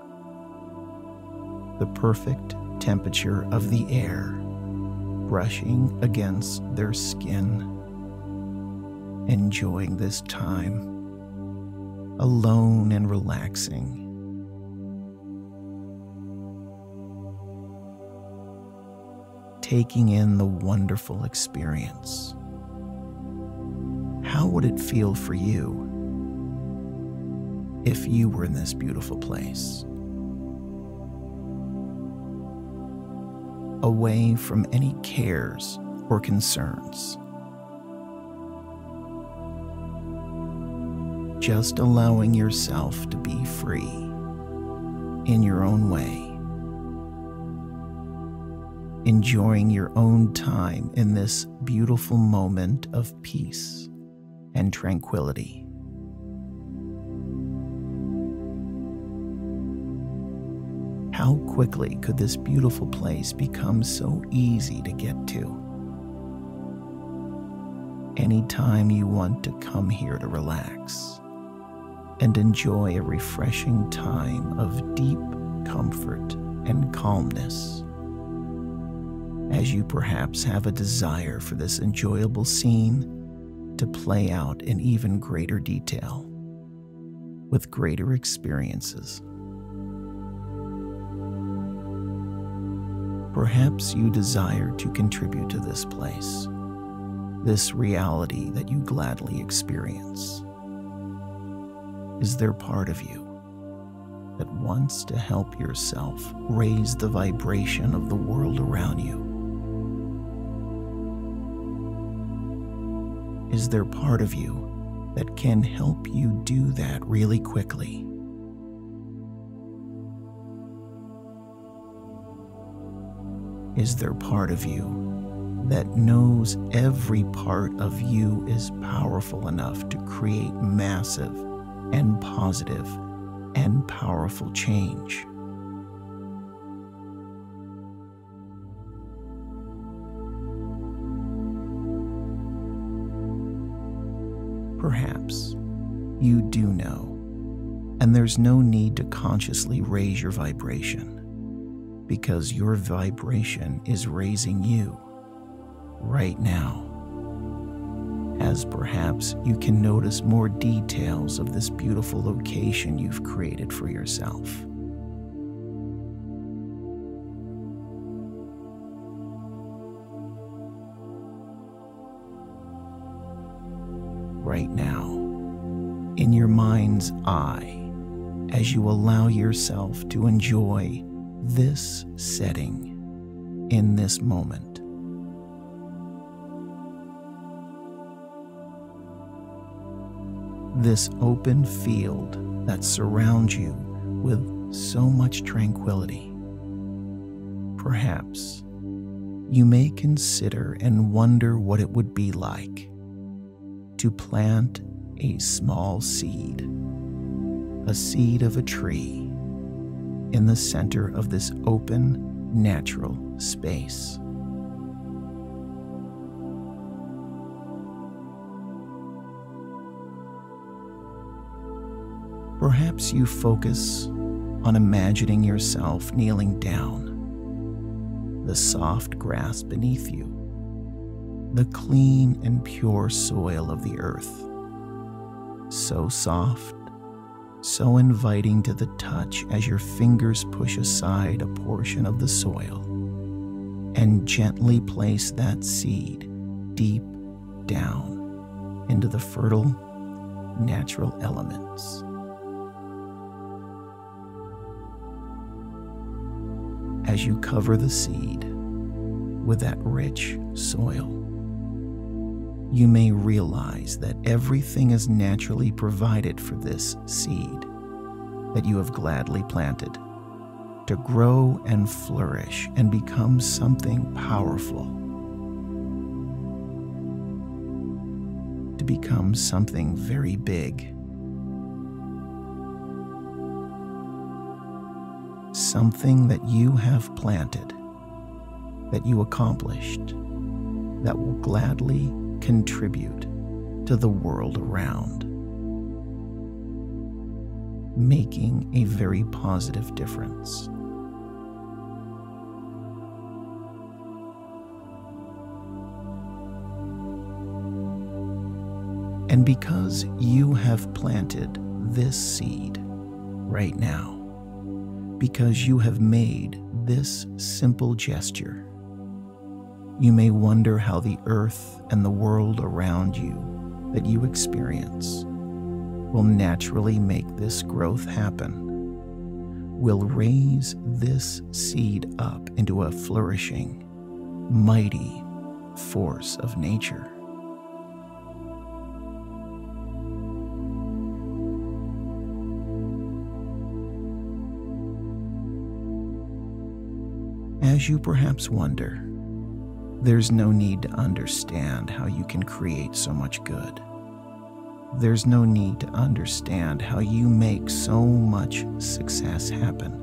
The perfect temperature of the air brushing against their skin, enjoying this time alone and relaxing. Taking in the wonderful experience. How would it feel for you if you were in this beautiful place? Away from any cares or concerns. Just allowing yourself to be free in your own way, enjoying your own time in this beautiful moment of peace and tranquility. How quickly could this beautiful place become so easy to get to? Anytime you want to come here to relax and enjoy a refreshing time of deep comfort and calmness. As you perhaps have a desire for this enjoyable scene to play out in even greater detail, with greater experiences. Perhaps you desire to contribute to this place, this reality that you gladly experience. Is there part of you that wants to help yourself raise the vibration of the world around you? Is there part of you that can help you do that really quickly? Is there part of you that knows every part of you is powerful enough to create massive and positive and powerful change. Perhaps you do know, and there's no need to consciously raise your vibration because your vibration is raising you right now as perhaps you can notice more details of this beautiful location you've created for yourself. Right now, in your mind's eye, as you allow yourself to enjoy this setting in this moment. This open field that surrounds you with so much tranquility. Perhaps you may consider and wonder what it would be like to plant a small seed, a seed of a tree, in the center of this open, natural space. Perhaps you focus on imagining yourself kneeling down, the soft grass beneath you, the clean and pure soil of the earth, so soft, so inviting to the touch as your fingers push aside a portion of the soil and gently place that seed deep down into the fertile natural elements. As you cover the seed with that rich soil. You may realize that everything is naturally provided for this seed that you have gladly planted to grow and flourish and become something powerful, to become something very big. Something that you have planted, that you accomplished, that will gladly contribute to the world around, making a very positive difference. And because you have planted this seed right now, because you have made this simple gesture. You may wonder how the earth and the world around you that you experience will naturally make this growth happen, will raise this seed up into a flourishing, mighty force of nature. As you perhaps wonder, there's no need to understand how you can create so much good. There's no need to understand how you make so much success happen.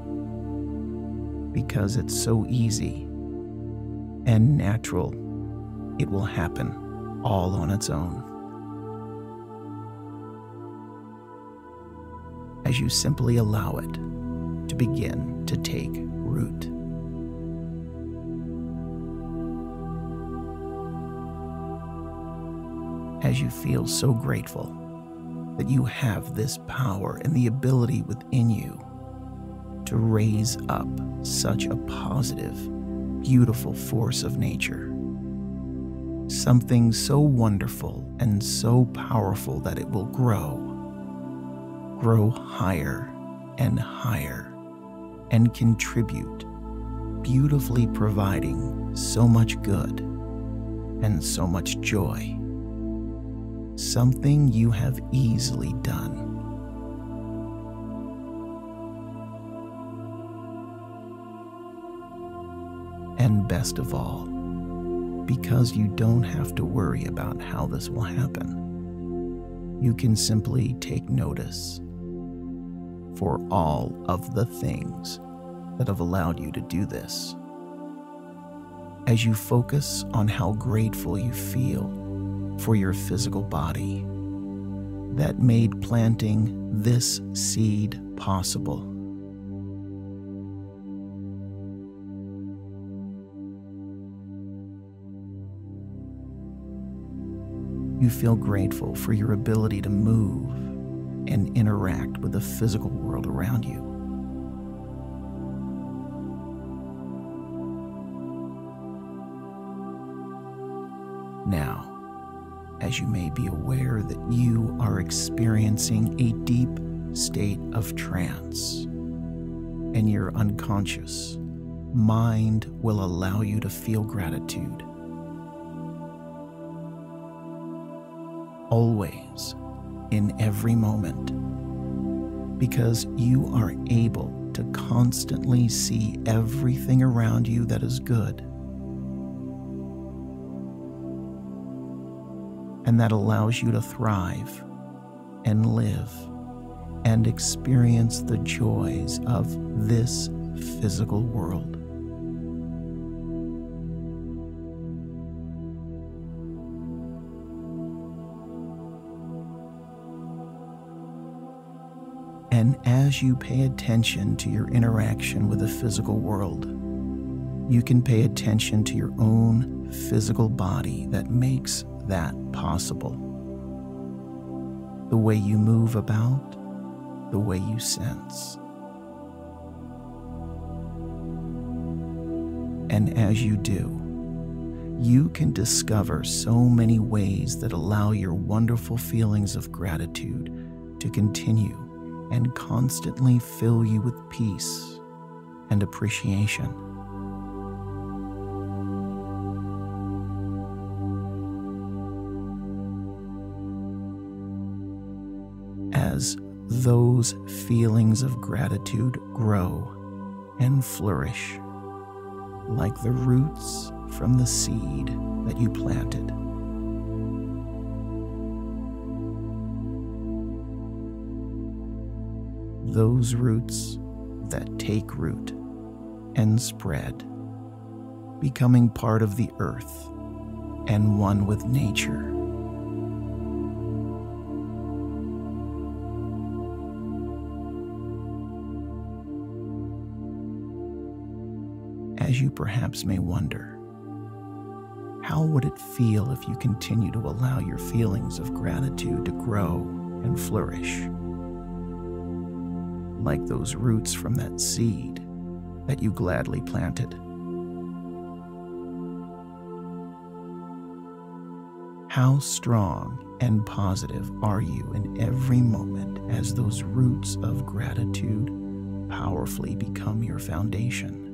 Because it's so easy and natural, it will happen all on its own. As you simply allow it to begin to take root. As you feel so grateful that you have this power and the ability within you to raise up such a positive, beautiful force of nature. Something so wonderful and so powerful that it will grow, grow higher and higher, and contribute, beautifully providing so much good and so much joy something you have easily done. And best of all, because you don't have to worry about how this will happen, you can simply take notice for all of the things that have allowed you to do this. As you focus on how grateful you feel for your physical body that made planting this seed possible. You feel grateful for your ability to move and interact with the physical world around you. As you may be aware that you are experiencing a deep state of trance, and your unconscious mind will allow you to feel gratitude. Always, in every moment, because you are able to constantly see everything around you that is good. And that allows you to thrive and live and experience the joys of this physical world. And as you pay attention to your interaction with the physical world, you can pay attention to your own physical body that makes that possible. The way you move about, the way you sense. And as you do, you can discover so many ways that allow your wonderful feelings of gratitude to continue and constantly fill you with peace and appreciation. Those feelings of gratitude grow and flourish like the roots from the seed that you planted. those roots that take root and spread, becoming part of the earth and one with nature. As you perhaps may wonder, how would it feel if you continue to allow your feelings of gratitude to grow and flourish? like those roots from that seed that you gladly planted. How strong and positive are you in every moment as those roots of gratitude powerfully become your foundation?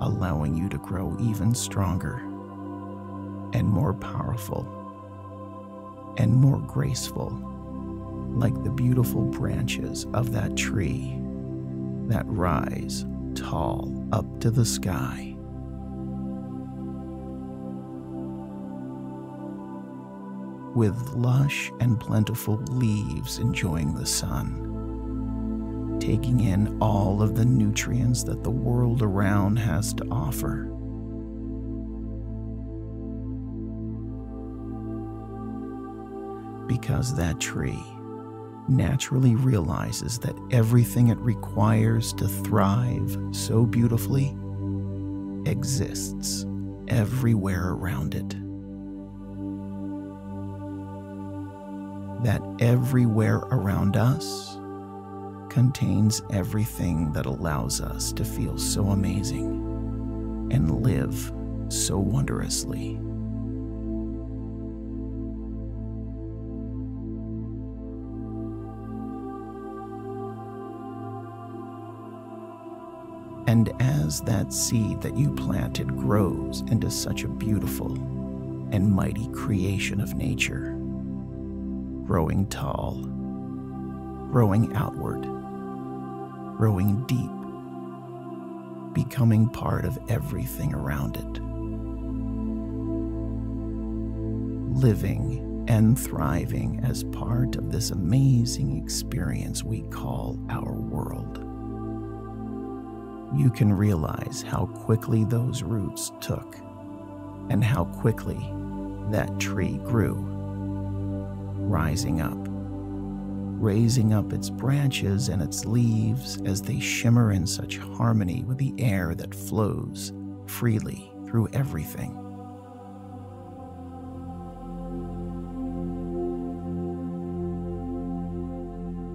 Allowing you to grow even stronger and more powerful and more graceful like the beautiful branches of that tree that rise tall up to the sky. With lush and plentiful leaves enjoying the sun, taking in all of the nutrients that the world around has to offer. Because that tree naturally realizes that everything it requires to thrive so beautifully exists everywhere around it. That everywhere around us contains everything that allows us to feel so amazing and live so wondrously. And as that seed that you planted grows into such a beautiful and mighty creation of nature, growing tall, growing outward, growing deep, becoming part of everything around it, living and thriving as part of this amazing experience we call our world. You can realize how quickly those roots took and how quickly that tree grew, rising up, raising up its branches and its leaves as they shimmer in such harmony with the air that flows freely through everything.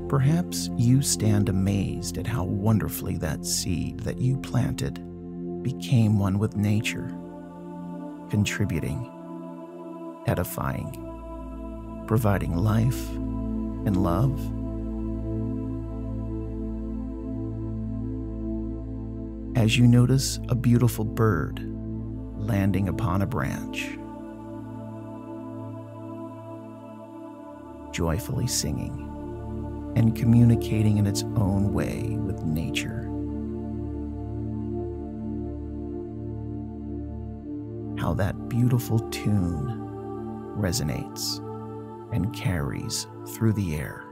Perhaps you stand amazed at how wonderfully that seed that you planted became one with nature, contributing, edifying, providing life and love. As you notice a beautiful bird landing upon a branch, joyfully singing and communicating in its own way with nature. How that beautiful tune resonates and carries through the air.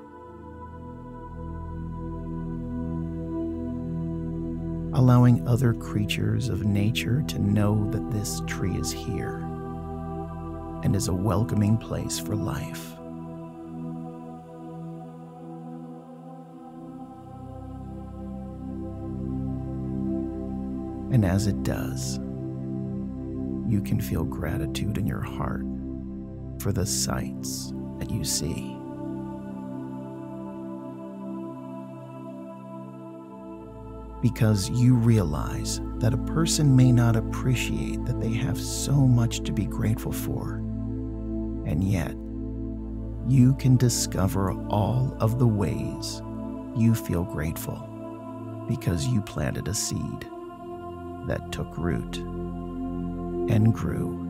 Allowing other creatures of nature to know that this tree is here and is a welcoming place for life. And as it does, you can feel gratitude in your heart for the sights that you see. Because you realize that a person may not appreciate that they have so much to be grateful for, and yet you can discover all of the ways you feel grateful because you planted a seed that took root and grew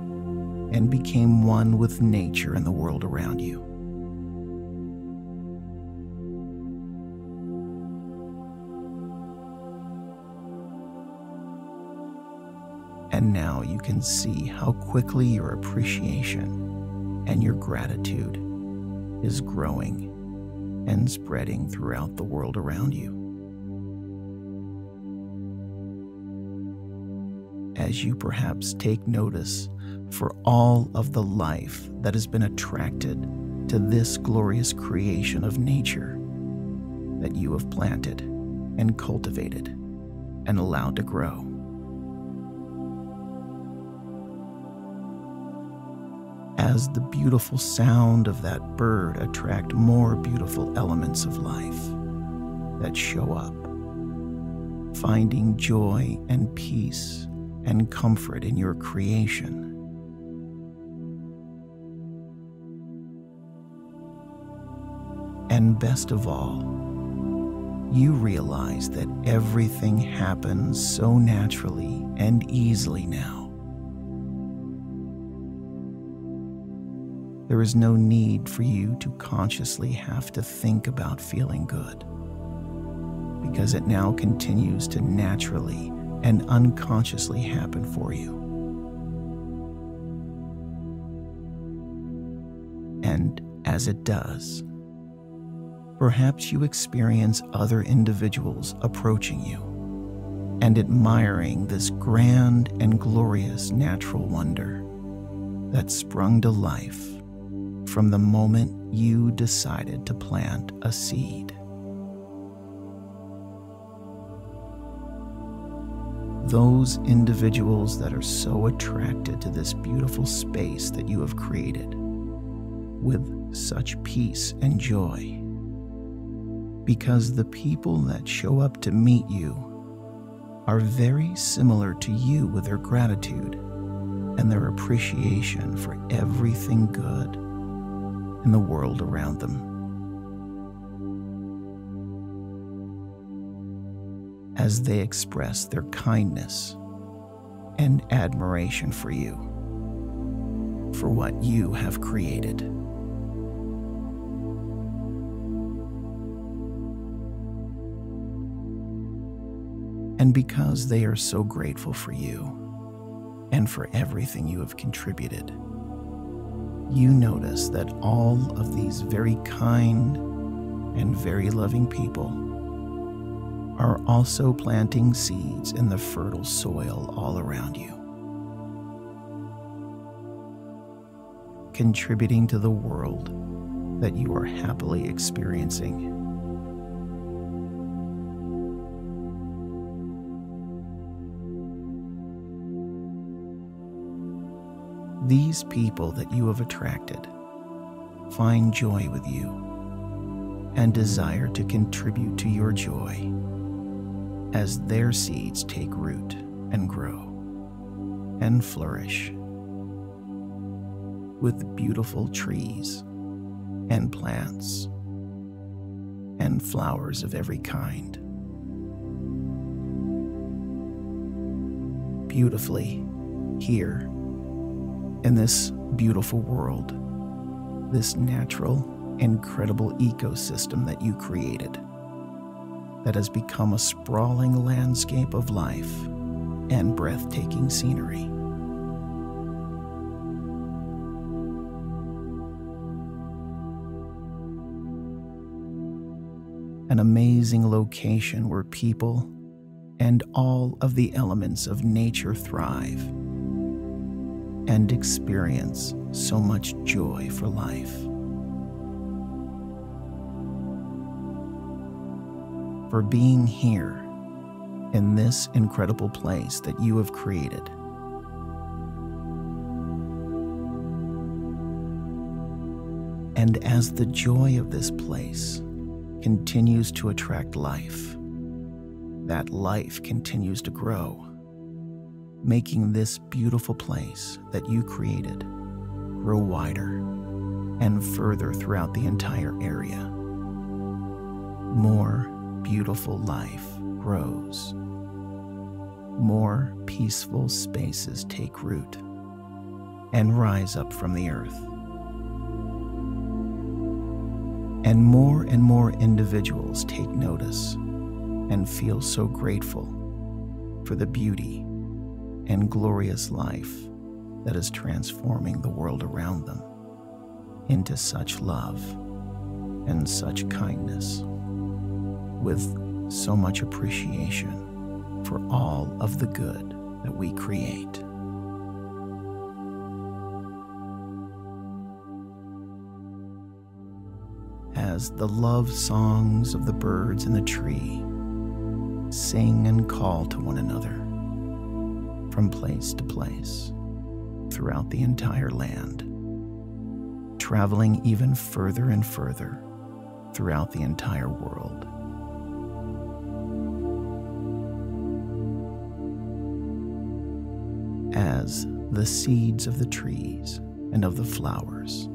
and became one with nature and the world around you. And now you can see how quickly your appreciation and your gratitude is growing and spreading throughout the world around you. As you perhaps take notice for all of the life that has been attracted to this glorious creation of nature that you have planted and cultivated and allowed to grow. As the beautiful sound of that bird attract more beautiful elements of life that show up, finding joy and peace and comfort in your creation And best of all, you realize that everything happens so naturally and easily now. There is no need for you to consciously have to think about feeling good, because it now continues to naturally and unconsciously happen for you. And as it does, perhaps you experience other individuals approaching you and admiring this grand and glorious natural wonder that sprung to life from the moment you decided to plant a seed. Those individuals that are so attracted to this beautiful space that you have created with such peace and joy because the people that show up to meet you are very similar to you with their gratitude and their appreciation for everything good in the world around them. As they express their kindness and admiration for you, for what you have created. And because they are so grateful for you and for everything you have contributed, you notice that all of these very kind and very loving people are also planting seeds in the fertile soil all around you, contributing to the world that you are happily experiencing. These people that you have attracted find joy with you and desire to contribute to your joy as their seeds take root and grow and flourish with beautiful trees and plants and flowers of every kind. Beautifully here in this beautiful world, this natural, incredible ecosystem that you created that has become a sprawling landscape of life and breathtaking scenery. An amazing location where people and all of the elements of nature thrive and experience so much joy for life. For being here in this incredible place that you have created. And as the joy of this place continues to attract life, that life continues to grow, making this beautiful place that you created grow wider and further throughout the entire area. More beautiful life grows. More peaceful spaces take root and rise up from the earth. And more and more individuals take notice and feel so grateful for the beauty and glorious life that is transforming the world around them into such love and such kindness, with so much appreciation for all of the good that we create. As the love songs of the birds in the tree sing and call to one another from place to place throughout the entire land, traveling even further and further throughout the entire world. As the seeds of the trees and of the flowers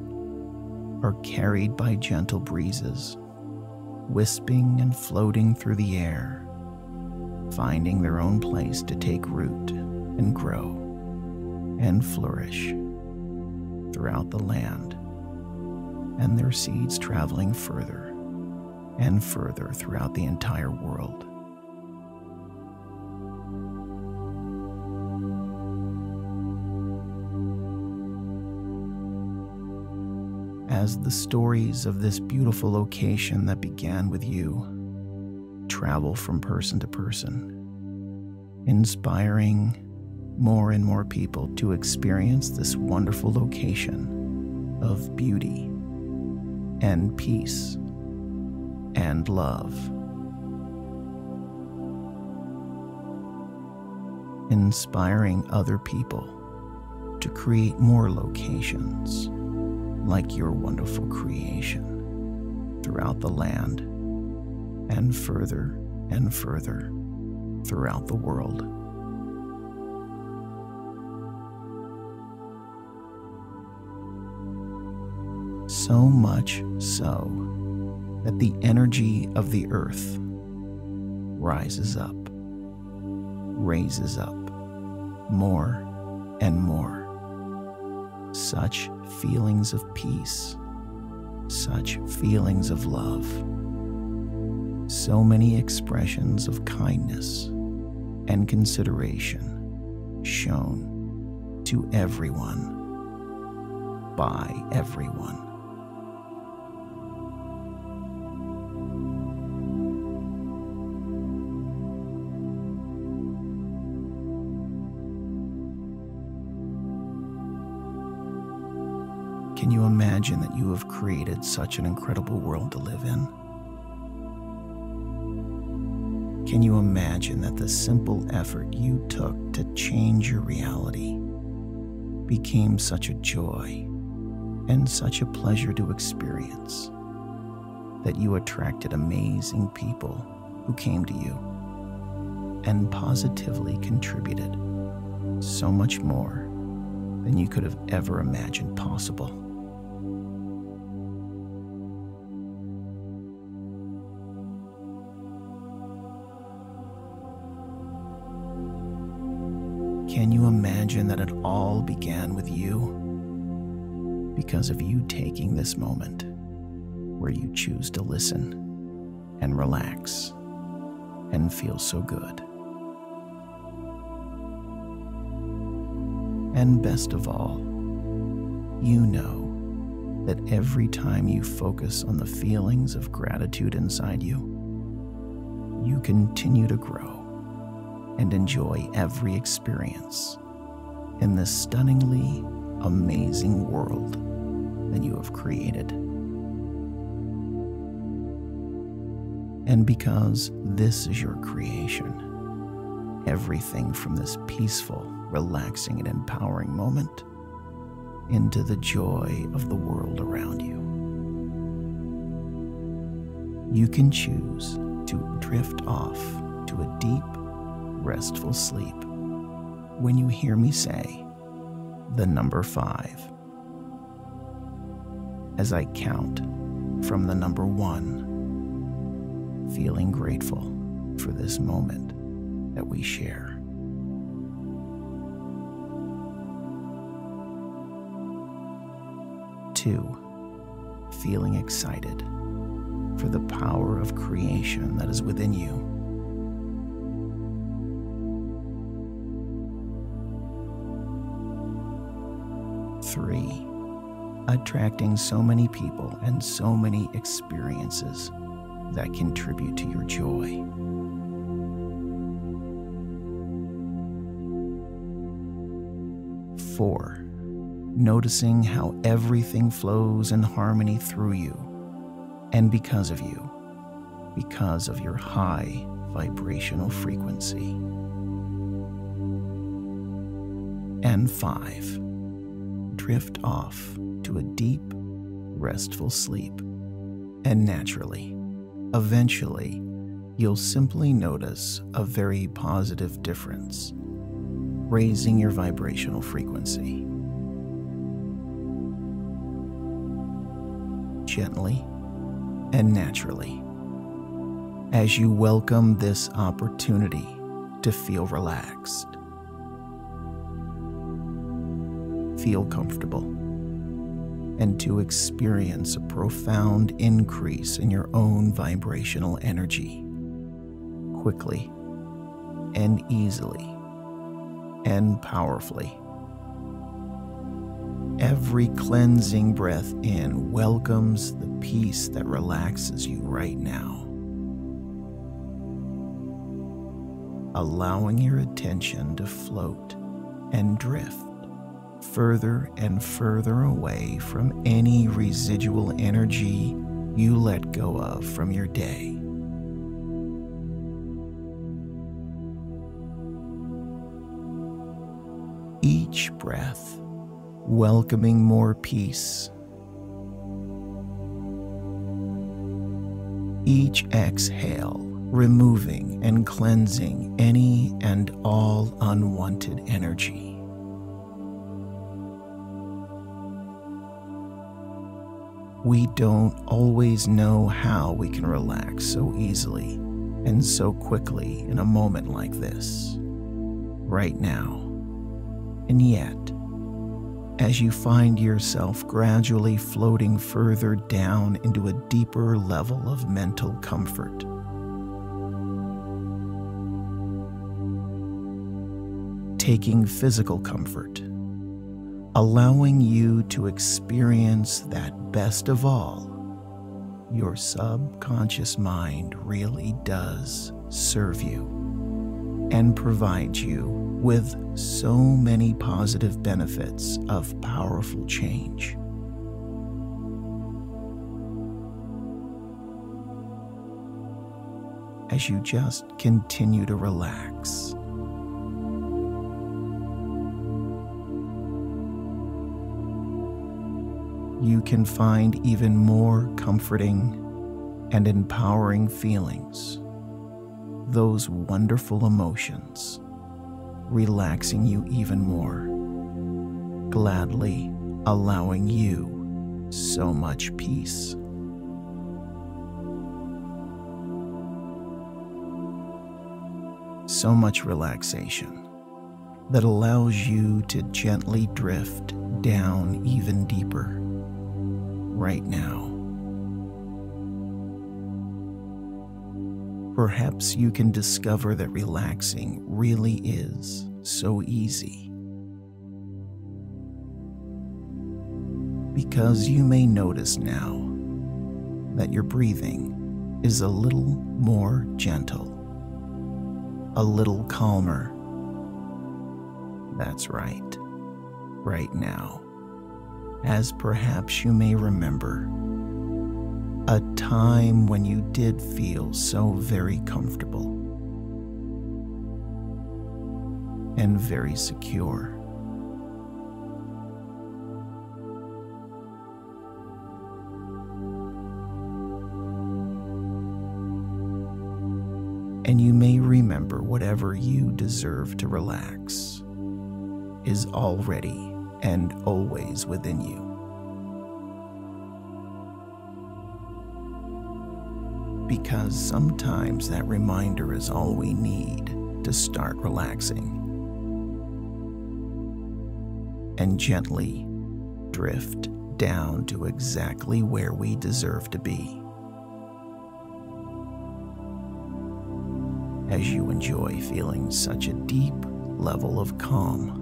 are carried by gentle breezes, wisping and floating through the air, finding their own place to take root and grow and flourish throughout the land, and their seeds traveling further and further throughout the entire world. As the stories of this beautiful location that began with you travel from person to person, inspiring more and more people to experience this wonderful location of beauty and peace and love. Inspiring other people to create more locations like your wonderful creation throughout the land and further and further throughout the world. So much so that the energy of the earth rises up, raises up more and more. Such feelings of peace, such feelings of love, so many expressions of kindness and consideration shown to everyone by everyone. Can you imagine that you have created such an incredible world to live in? Can you imagine that the simple effort you took to change your reality became such a joy and such a pleasure to experience that you attracted amazing people who came to you and positively contributed so much more than you could have ever imagined possible. Can you imagine that it all began with you? Because of you taking this moment where you choose to listen and relax and feel so good. And best of all, you know that every time you focus on the feelings of gratitude inside you, you continue to grow and enjoy every experience in this stunningly amazing world that you have created. And because this is your creation, everything from this peaceful, relaxing, and empowering moment into the joy of the world around you. You can choose to drift off to a deep, restful sleep when you hear me say the number five. As I count from the number one, feeling grateful for this moment that we share. Two, feeling excited for the power of creation that is within you. Three, attracting so many people and so many experiences that contribute to your joy. Four, noticing how everything flows in harmony through you and because of you, because of your high vibrational frequency. And five, drift off to a deep, restful sleep. And naturally, eventually, you'll simply notice a very positive difference, raising your vibrational frequency. Gently and naturally, as you welcome this opportunity to feel relaxed, feel comfortable and to experience a profound increase in your own vibrational energy quickly and easily and powerfully. Every cleansing breath in welcomes the peace that relaxes you right now. Allowing your attention to float and drift further and further away from any residual energy you let go of from your day. Each breath welcoming more peace. Each exhale removing and cleansing any and all unwanted energy. We don't always know how we can relax so easily and so quickly in a moment like this, right now. And yet, as you find yourself gradually floating further down into a deeper level of mental comfort, taking physical comfort allowing you to experience that best of all, your subconscious mind really does serve you and provide you with so many positive benefits of powerful change. As you just continue to relax. You can find even more comforting and empowering feelings, those wonderful emotions, relaxing you even more gladly allowing you so much peace. So much relaxation that allows you to gently drift down even deeper right now. Perhaps you can discover that relaxing really is so easy. Because you may notice now that your breathing is a little more gentle, a little calmer. That's right, right now, as perhaps you may remember a time when you did feel so very comfortable and very secure. And you may remember whatever you deserve to relax is already and always within you. because sometimes that reminder is all we need to start relaxing and gently drift down to exactly where we deserve to be. As you enjoy feeling such a deep level of calm,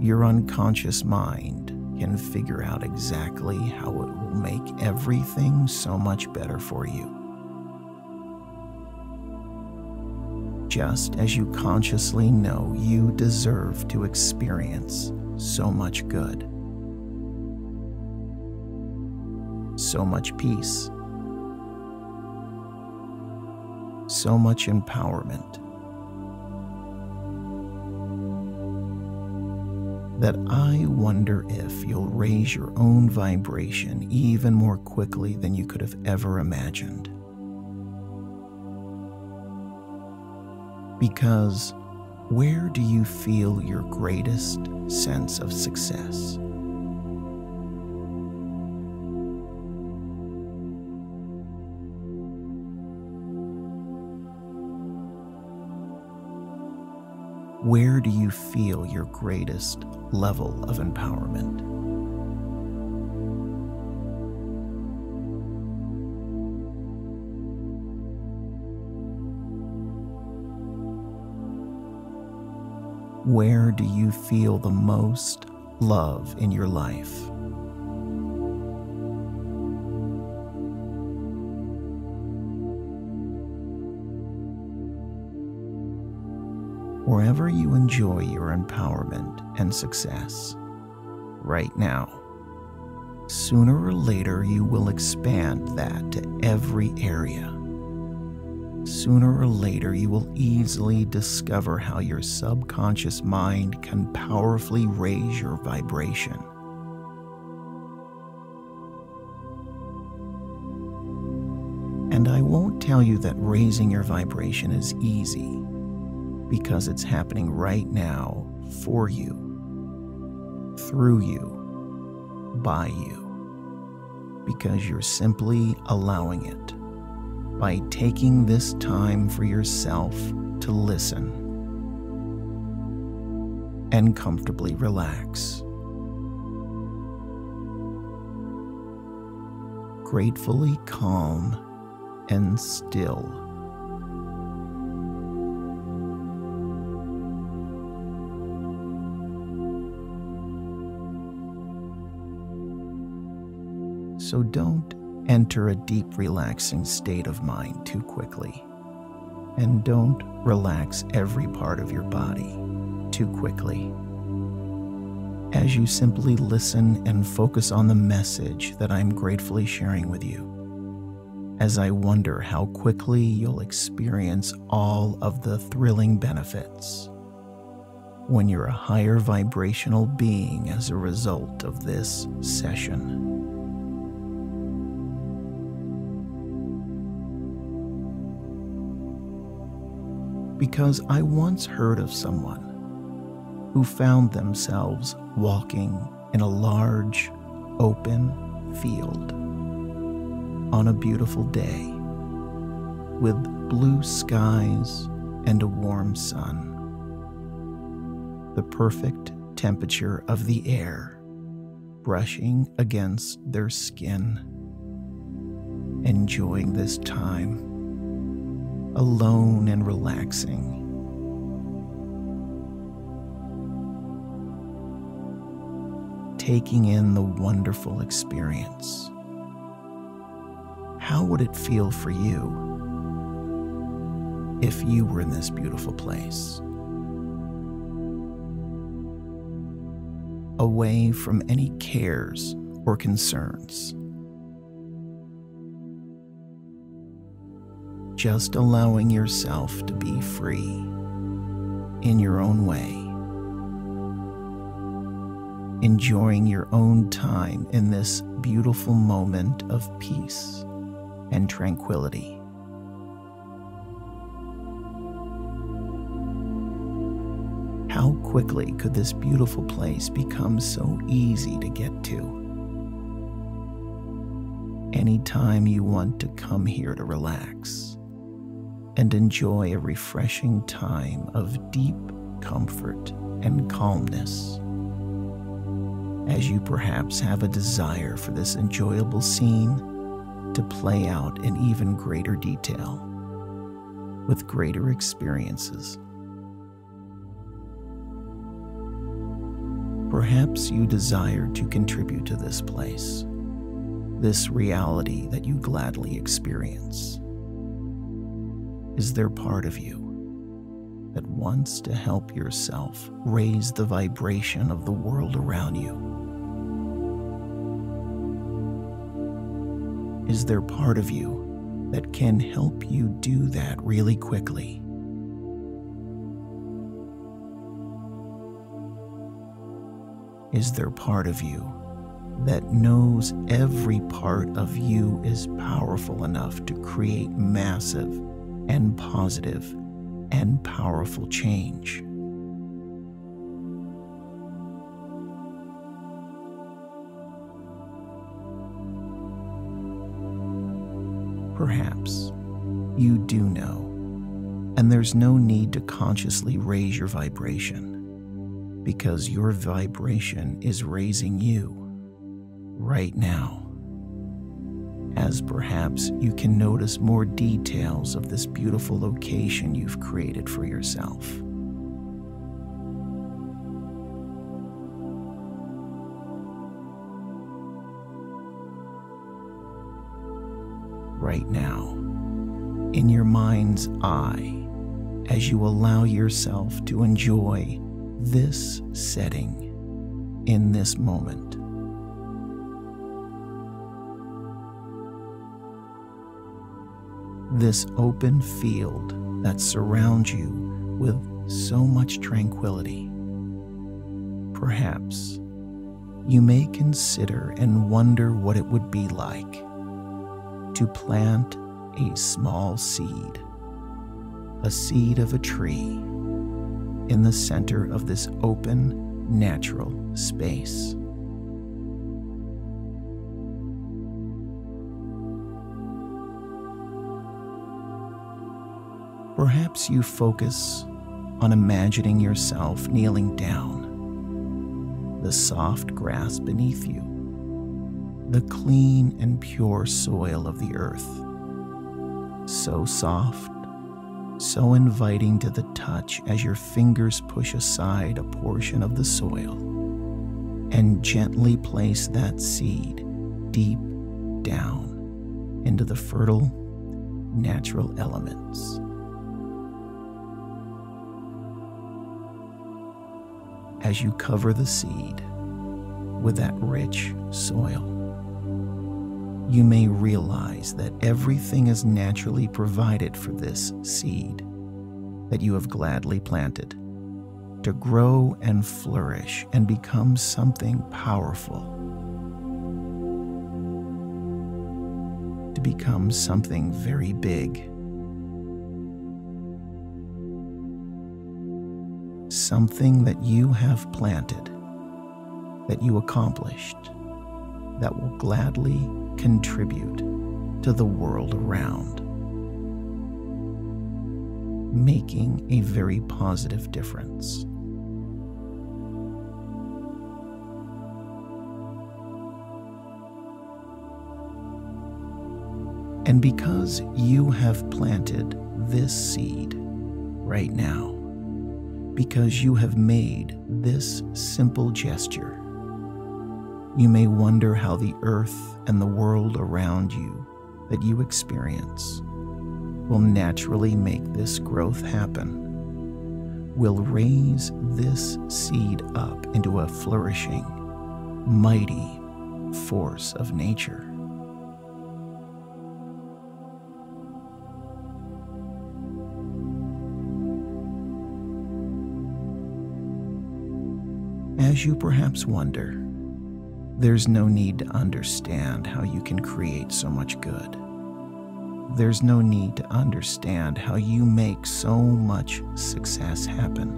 your unconscious mind can figure out exactly how it will make everything so much better for you. Just as you consciously know you deserve to experience so much good, so much peace, so much empowerment that I wonder if you'll raise your own vibration even more quickly than you could have ever imagined. Because where do you feel your greatest sense of success? Where do you feel your greatest level of empowerment? Where do you feel the most love in your life? You enjoy your empowerment and success right now. Sooner or later, you will expand that to every area. Sooner or later, you will easily discover how your subconscious mind can powerfully raise your vibration. And I won't tell you that raising your vibration is easy because it's happening right now for you, through you, by you, because you're simply allowing it by taking this time for yourself to listen and comfortably relax. Gratefully calm and still so don't enter a deep, relaxing state of mind too quickly. And don't relax every part of your body too quickly. As you simply listen and focus on the message that I'm gratefully sharing with you, as I wonder how quickly you'll experience all of the thrilling benefits when you're a higher vibrational being as a result of this session. Because I once heard of someone who found themselves walking in a large, open field on a beautiful day with blue skies and a warm sun. The perfect temperature of the air brushing against their skin, enjoying this time alone and relaxing. Taking in the wonderful experience. How would it feel for you if you were in this beautiful place? Away from any cares or concerns. Just allowing yourself to be free in your own way enjoying your own time in this beautiful moment of peace and tranquility. How quickly could this beautiful place become so easy to get to? Anytime you want to come here to relax and enjoy a refreshing time of deep comfort and calmness as you perhaps have a desire for this enjoyable scene to play out in even greater detail with greater experiences. Perhaps you desire to contribute to this place, this reality that you gladly experience. Is there part of you that wants to help yourself raise the vibration of the world around you? Is there part of you that can help you do that really quickly? Is there part of you that knows every part of you is powerful enough to create massive and positive and powerful change? Perhaps you do know, and there's no need to consciously raise your vibration because your vibration is raising you right now. As perhaps you can notice more details of this beautiful location you've created for yourself. right now, in your mind's eye, as you allow yourself to enjoy this setting in this moment. This open field that surrounds you with so much tranquility. Perhaps you may consider and wonder what it would be like to plant a small seed, a seed of a tree, in the center of this open, natural space. Perhaps you focus on imagining yourself kneeling down, the soft grass beneath you the clean and pure soil of the earth. So soft, so inviting to the touch as your fingers push aside a portion of the soil and gently place that seed deep down into the fertile, natural elements. As you cover the seed with that rich soil. You may realize that everything is naturally provided for this seed that you have gladly planted to grow and flourish and become something powerful, to become something very big, something that you have planted, that you accomplished, that will gladly contribute to the world around, making a very positive difference. And because you have planted this seed right now, because you have made this simple gesture, you may wonder how the earth and the world around you that you experience will naturally make this growth happen, will raise this seed up into a flourishing, mighty force of nature. As you perhaps wonder, there's no need to understand how you can create so much good. There's no need to understand how you make so much success happen.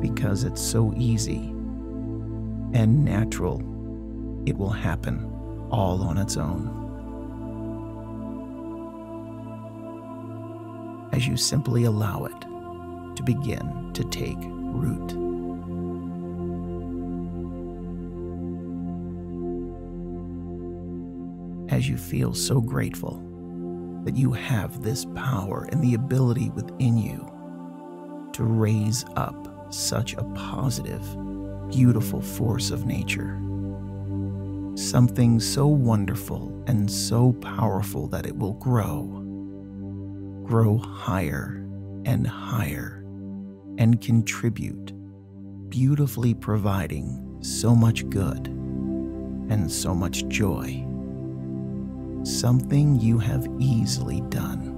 Because it's so easy and natural, it will happen all on its own. As you simply allow it to begin to take root. As you feel so grateful that you have this power and the ability within you to raise up such a positive, beautiful force of nature. Something so wonderful and so powerful that it will grow, grow higher and higher, and contribute, beautifully providing so much good and so much joy something you have easily done.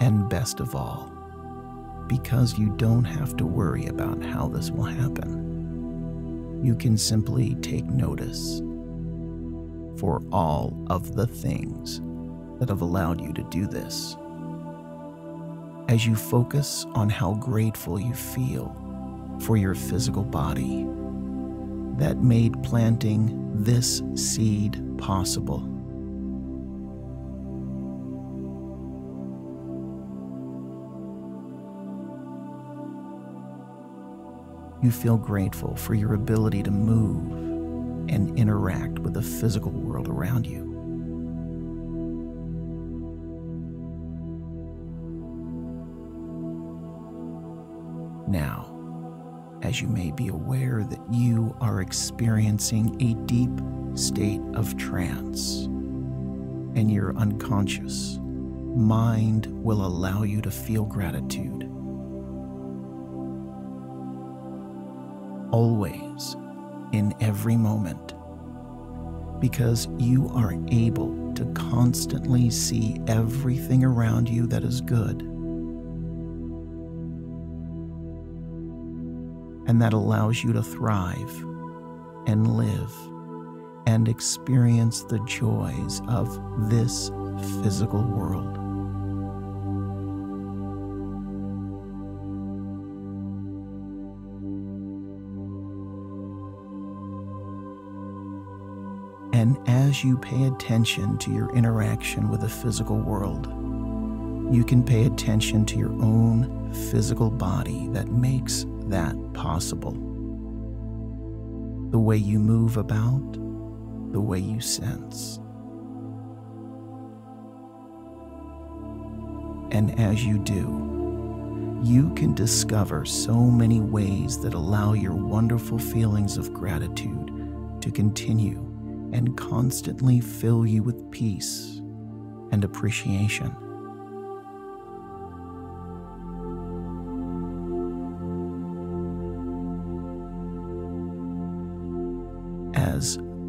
And best of all, because you don't have to worry about how this will happen, you can simply take notice for all of the things that have allowed you to do this. As you focus on how grateful you feel for your physical body that made planting this seed possible. You feel grateful for your ability to move and interact with the physical world around you. Now, as you may be aware that you are experiencing a deep state of trance, and your unconscious mind will allow you to feel gratitude. Always, in every moment, because you are able to constantly see everything around you that is good and that allows you to thrive and live and experience the joys of this physical world. And as you pay attention to your interaction with the physical world, you can pay attention to your own physical body that makes that possible. The way you move about, the way you sense. And as you do, you can discover so many ways that allow your wonderful feelings of gratitude to continue and constantly fill you with peace and appreciation.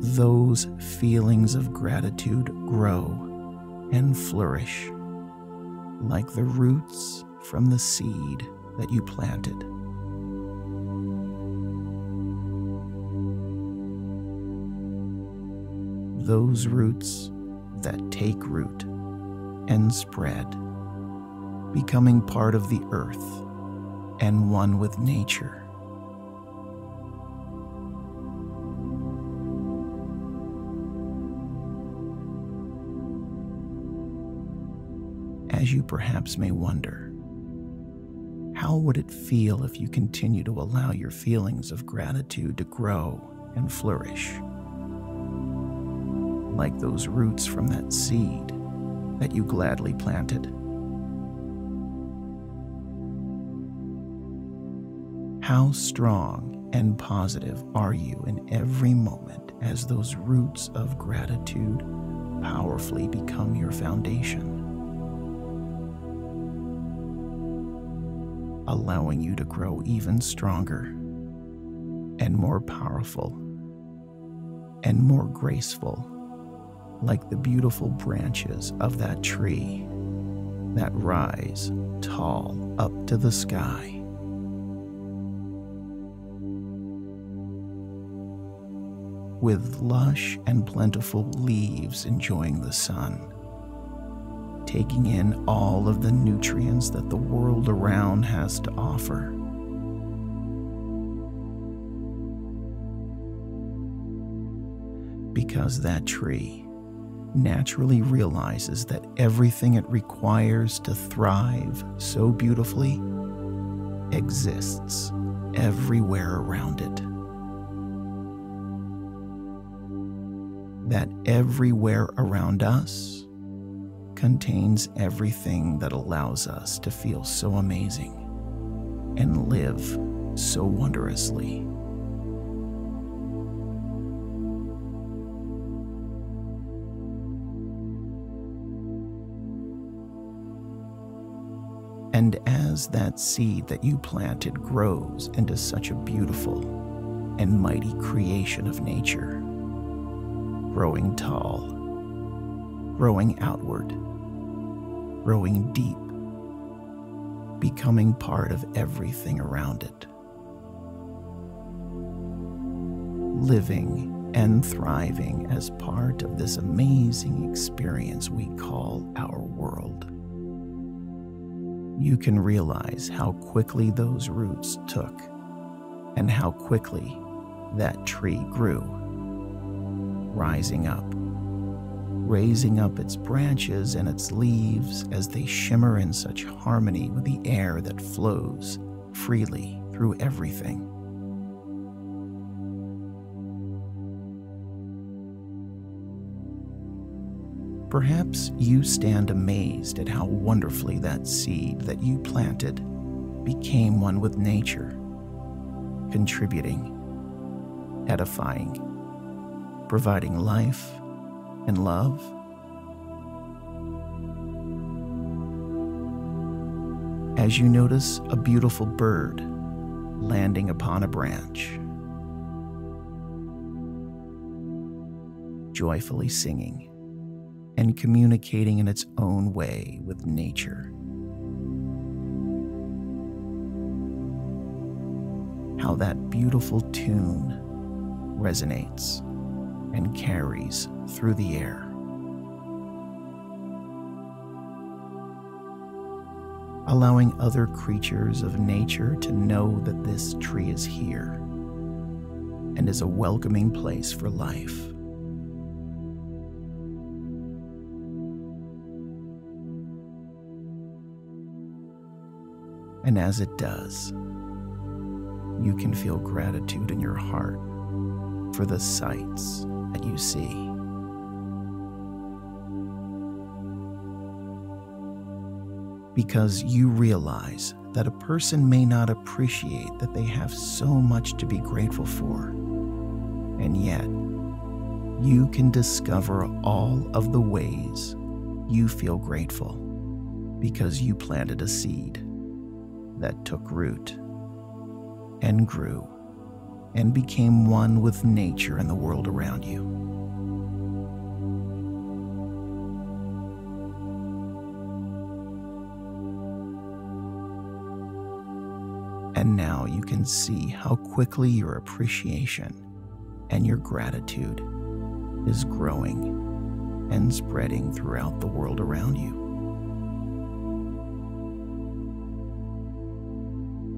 Those feelings of gratitude grow and flourish like the roots from the seed that you planted. Those roots that take root and spread, becoming part of the earth and one with nature. As you perhaps may wonder, how would it feel if you continue to allow your feelings of gratitude to grow and flourish? Like those roots from that seed that you gladly planted. How strong and positive are you in every moment as those roots of gratitude powerfully become your foundation? Allowing you to grow even stronger and more powerful and more graceful, like the beautiful branches of that tree that rise tall up to the sky. with lush and plentiful leaves enjoying the sun, taking in all of the nutrients that the world around has to offer. Because that tree naturally realizes that everything it requires to thrive so beautifully exists everywhere around it. that everywhere around us contains everything that allows us to feel so amazing and live so wondrously. And as that seed that you planted grows into such a beautiful and mighty creation of nature, growing tall, growing outward, growing deep, becoming part of everything around it. Living and thriving as part of this amazing experience we call our world. You can realize how quickly those roots took and how quickly that tree grew rising up, raising up its branches and its leaves as they shimmer in such harmony with the air that flows freely through everything. Perhaps you stand amazed at how wonderfully that seed that you planted became one with nature, contributing, edifying, providing life and love. As you notice a beautiful bird landing upon a branch, joyfully singing and communicating in its own way with nature. How that beautiful tune resonates and carries through the air. Allowing other creatures of nature to know that this tree is here and is a welcoming place for life. And as it does, you can feel gratitude in your heart for the sights that you see. Because you realize that a person may not appreciate that they have so much to be grateful for, and yet you can discover all of the ways you feel grateful because you planted a seed that took root and grew and became one with nature and the world around you. And now you can see how quickly your appreciation and your gratitude is growing and spreading throughout the world around you.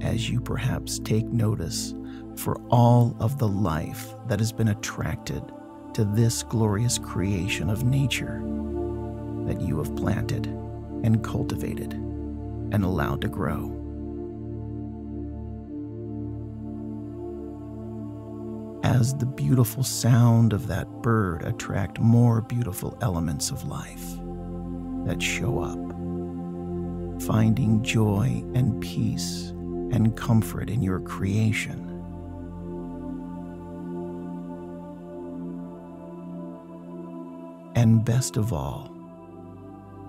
As you perhaps take notice for all of the life that has been attracted to this glorious creation of nature that you have planted and cultivated and allowed to grow. As the beautiful sound of that bird attract more beautiful elements of life that show up, finding joy and peace and comfort in your creation. And best of all,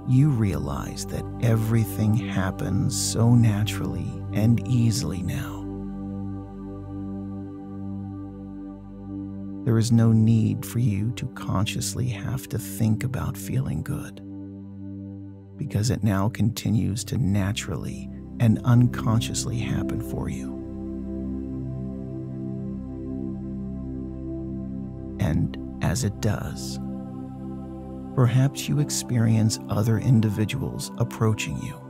you realize that everything happens so naturally and easily now. There is no need for you to consciously have to think about feeling good, because it now continues to naturally and unconsciously happen for you. And as it does, perhaps you experience other individuals approaching you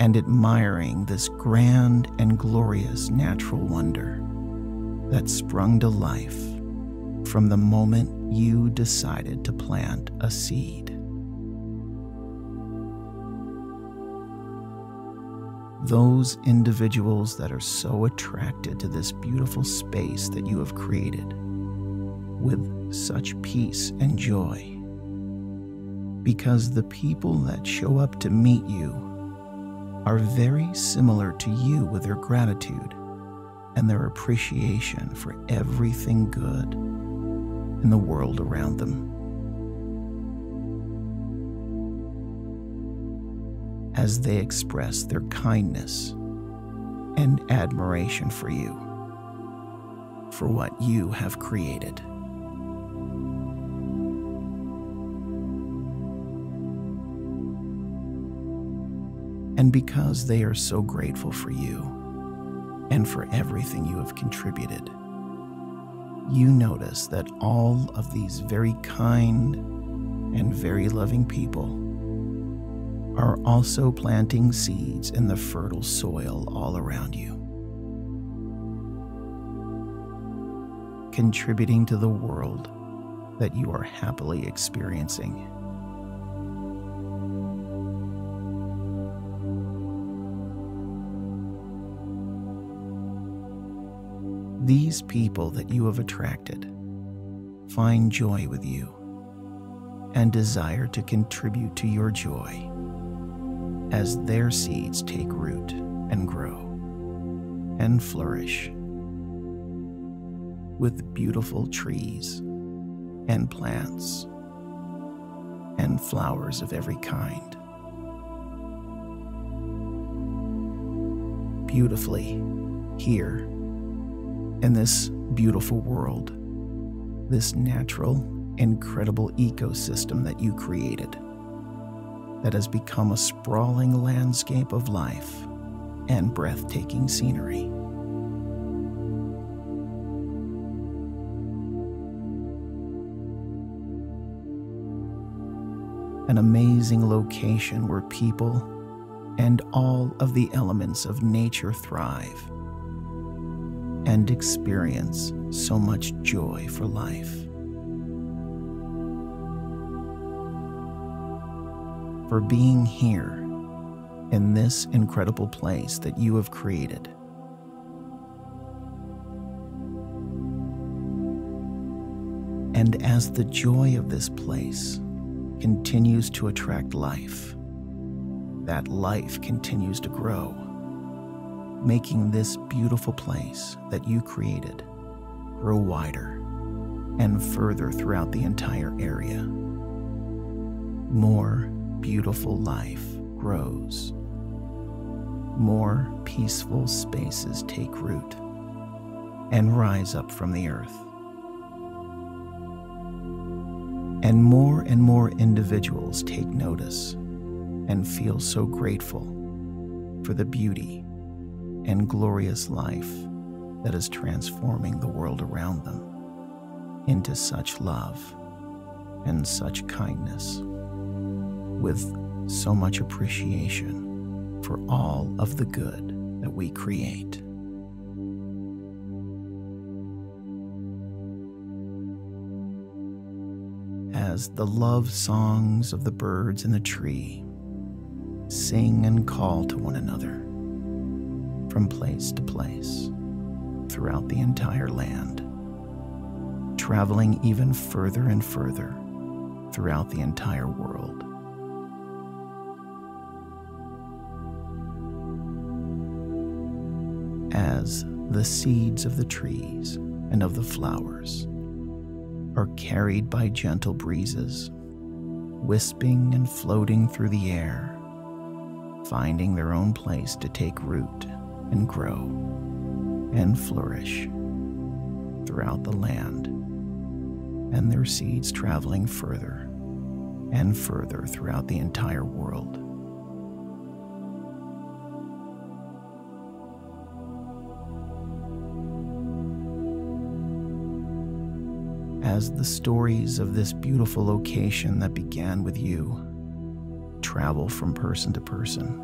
and admiring this grand and glorious natural wonder that sprung to life from the moment you decided to plant a seed. Those individuals that are so attracted to this beautiful space that you have created with such peace and joy because the people that show up to meet you are very similar to you with their gratitude and their appreciation for everything good in the world around them. As they express their kindness and admiration for you, for what you have created. And because they are so grateful for you and for everything you have contributed. You notice that all of these very kind and very loving people are also planting seeds in the fertile soil all around you, contributing to the world that you are happily experiencing. These people that you have attracted find joy with you and desire to contribute to your joy as their seeds take root and grow and flourish with beautiful trees and plants and flowers of every kind. Beautifully here in this beautiful world, this natural, incredible ecosystem that you created that has become a sprawling landscape of life and breathtaking scenery. An amazing location where people and all of the elements of nature thrive and experience so much joy for life. For being here in this incredible place that you have created. And as the joy of this place continues to attract life, that life continues to grow making this beautiful place that you created grow wider and further throughout the entire area. More beautiful life grows. More peaceful spaces take root and rise up from the earth. And more and more individuals take notice and feel so grateful for the beauty and glorious life that is transforming the world around them into such love and such kindness, with so much appreciation for all of the good that we create. As the love songs of the birds in the tree sing and call to one another from place to place throughout the entire land, traveling even further and further throughout the entire world. As the seeds of the trees and of the flowers are carried by gentle breezes, wisping and floating through the air, finding their own place to take root and grow and flourish throughout the land, and their seeds traveling further and further throughout the entire world. As the stories of this beautiful location that began with you travel from person to person,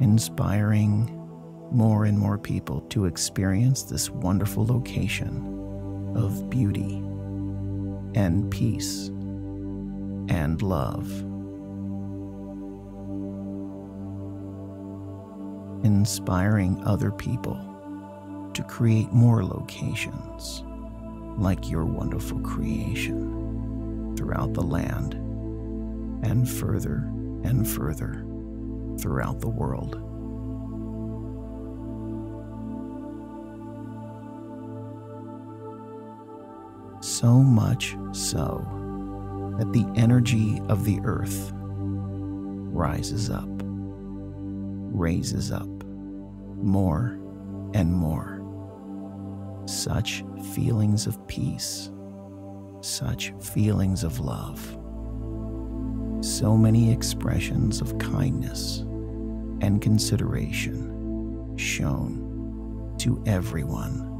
inspiring more and more people to experience this wonderful location of beauty and peace and love. Inspiring other people to create more locations like your wonderful creation throughout the land and further and further throughout the world. So much so that the energy of the earth rises up, raises up more and more. Such feelings of peace, such feelings of love, so many expressions of kindness and consideration shown to everyone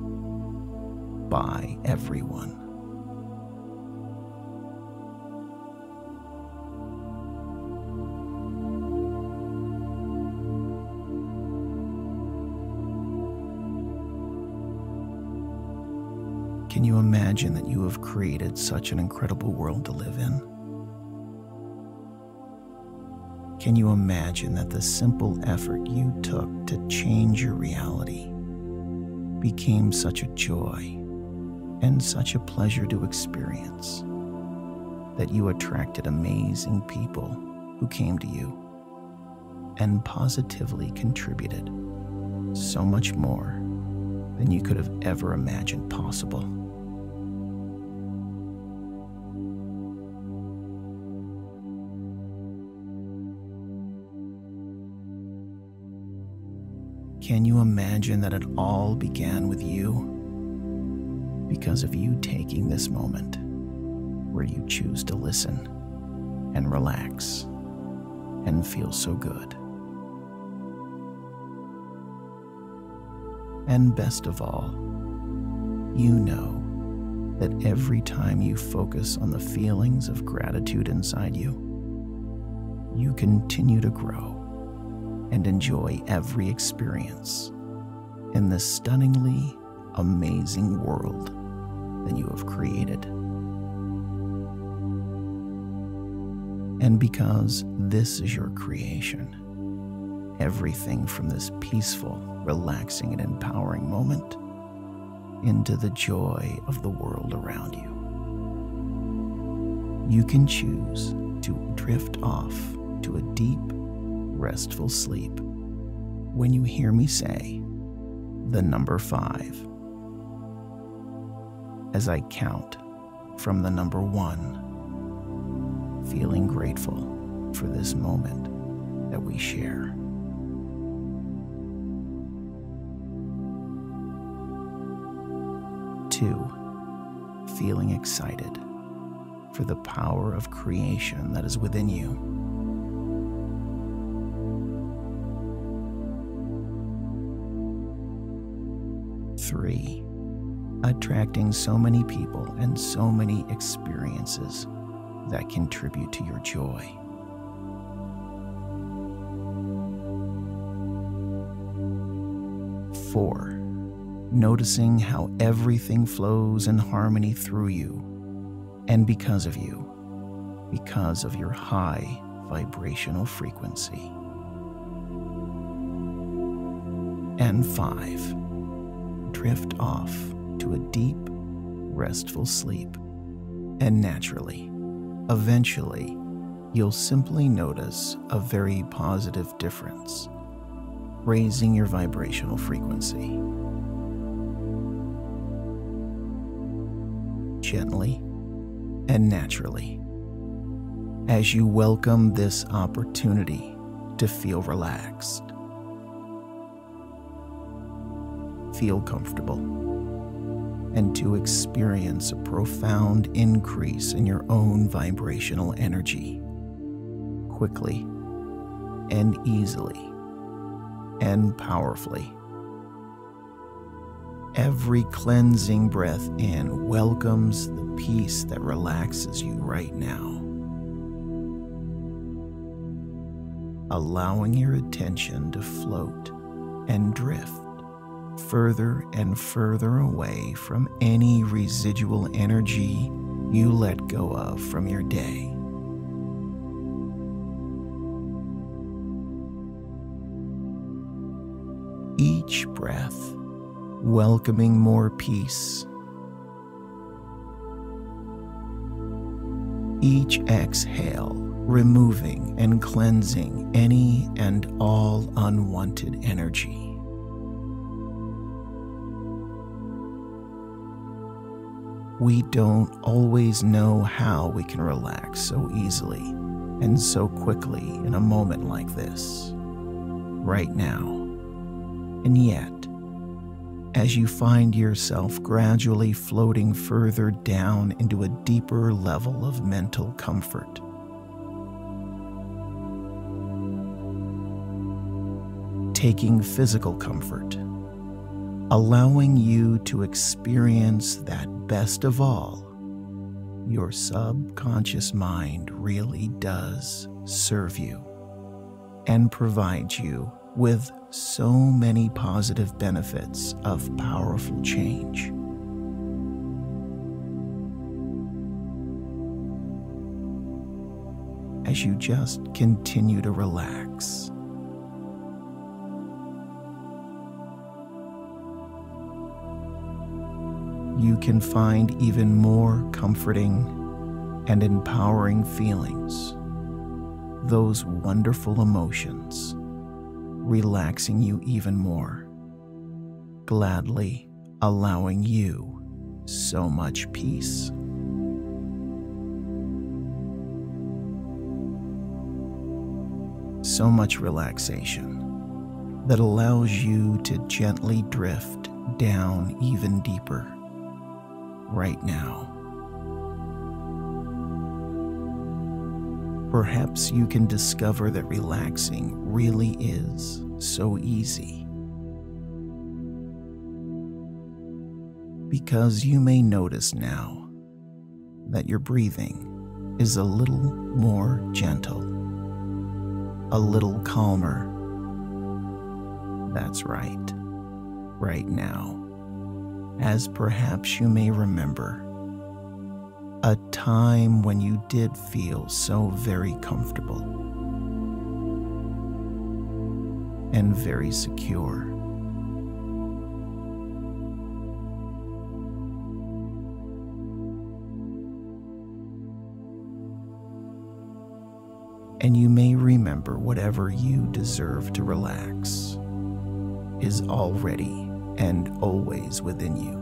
by everyone. Imagine that you have created such an incredible world to live in? Can you imagine that the simple effort you took to change your reality became such a joy and such a pleasure to experience that you attracted amazing people who came to you and positively contributed so much more than you could have ever imagined possible? Can you imagine that it all began with you? Because of you taking this moment where you choose to listen and relax and feel so good. And best of all, you know that every time you focus on the feelings of gratitude inside you, you continue to grow and enjoy every experience in this stunningly amazing world that you have created. And because this is your creation, everything from this peaceful, relaxing, and empowering moment into the joy of the world around you. You can choose to drift off to a deep, restful sleep when you hear me say the number five as I count from the number one, feeling grateful for this moment that we share. Two, feeling excited for the power of creation that is within you. Three, attracting so many people and so many experiences that contribute to your joy. Four, noticing how everything flows in harmony through you and because of you, because of your high vibrational frequency. And five, drift off to a deep, restful sleep. And naturally, eventually, you'll simply notice a very positive difference, raising your vibrational frequency. Gently and naturally, as you welcome this opportunity to feel relaxed. Feel comfortable and to experience a profound increase in your own vibrational energy quickly and easily and powerfully. Every cleansing breath in welcomes the peace that relaxes you right now. Allowing your attention to float and drift further and further away from any residual energy you let go of from your day. Each breath welcoming more peace. Each exhale removing and cleansing any and all unwanted energy. We don't always know how we can relax so easily and so quickly in a moment like this, right now. And yet, as you find yourself gradually floating further down into a deeper level of mental comfort, taking physical comfort, allowing you to experience that best of all, your subconscious mind really does serve you and provide you with so many positive benefits of powerful change. As you just continue to relax. You can find even more comforting and empowering feelings, those wonderful emotions, relaxing you even more, gladly allowing you so much peace. So much relaxation that allows you to gently drift down even deeper right now. Perhaps you can discover that relaxing really is so easy. Because you may notice now that your breathing is a little more gentle, a little calmer. That's right, right now as perhaps you may remember, a time when you did feel so very comfortable and very secure. And you may remember whatever you deserve to relax is already and always within you.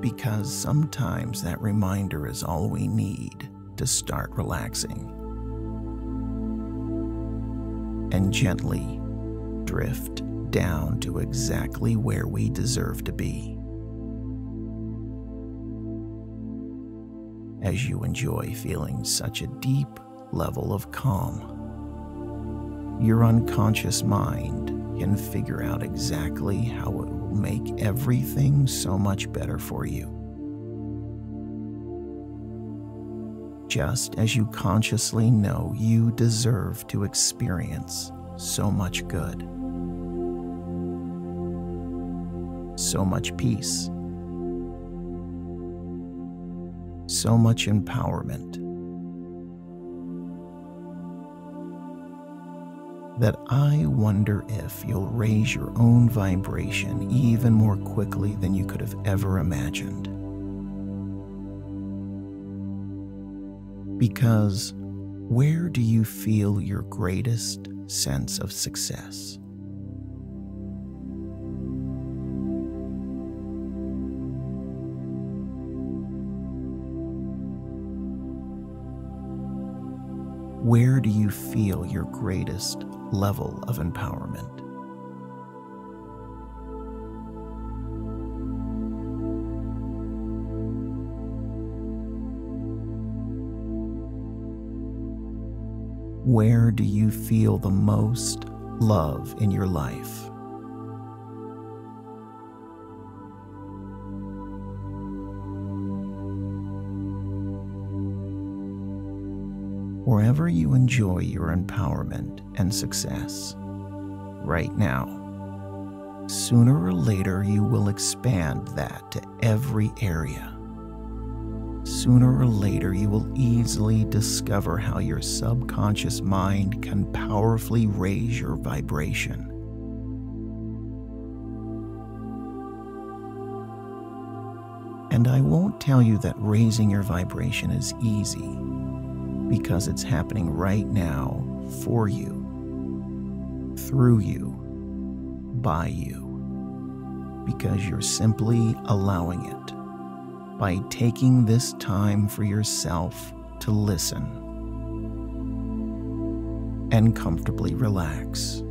Because sometimes that reminder is all we need to start relaxing and gently drift down to exactly where we deserve to be. As you enjoy feeling such a deep level of calm your unconscious mind can figure out exactly how it will make everything so much better for you. Just as you consciously know you deserve to experience so much good, so much peace, so much empowerment I wonder if you'll raise your own vibration even more quickly than you could have ever imagined. Because where do you feel your greatest sense of success? Where do you feel your greatest level of empowerment? Where do you feel the most love in your life? Wherever you enjoy your empowerment and success right now. Sooner or later, you will expand that to every area. Sooner or later, you will easily discover how your subconscious mind can powerfully raise your vibration. And I won't tell you that raising your vibration is easy because it's happening right now for you, through you, by you, because you're simply allowing it by taking this time for yourself to listen and comfortably relax.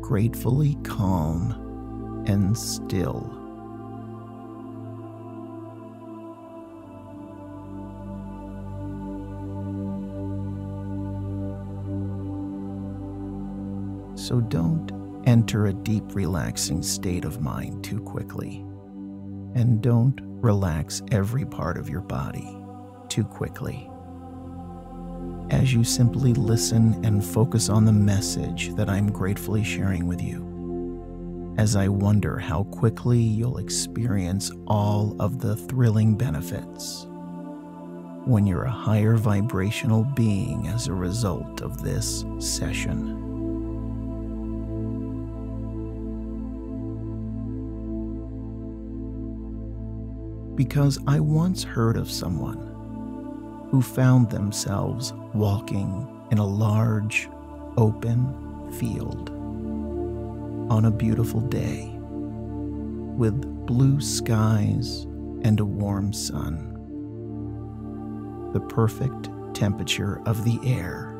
Gratefully calm and still. So don't enter a deep, relaxing state of mind too quickly. And don't relax every part of your body too quickly. As you simply listen and focus on the message that I'm gratefully sharing with you, as I wonder how quickly you'll experience all of the thrilling benefits when you're a higher vibrational being as a result of this session. Because I once heard of someone who found themselves walking in a large, open field on a beautiful day with blue skies and a warm sun. The perfect temperature of the air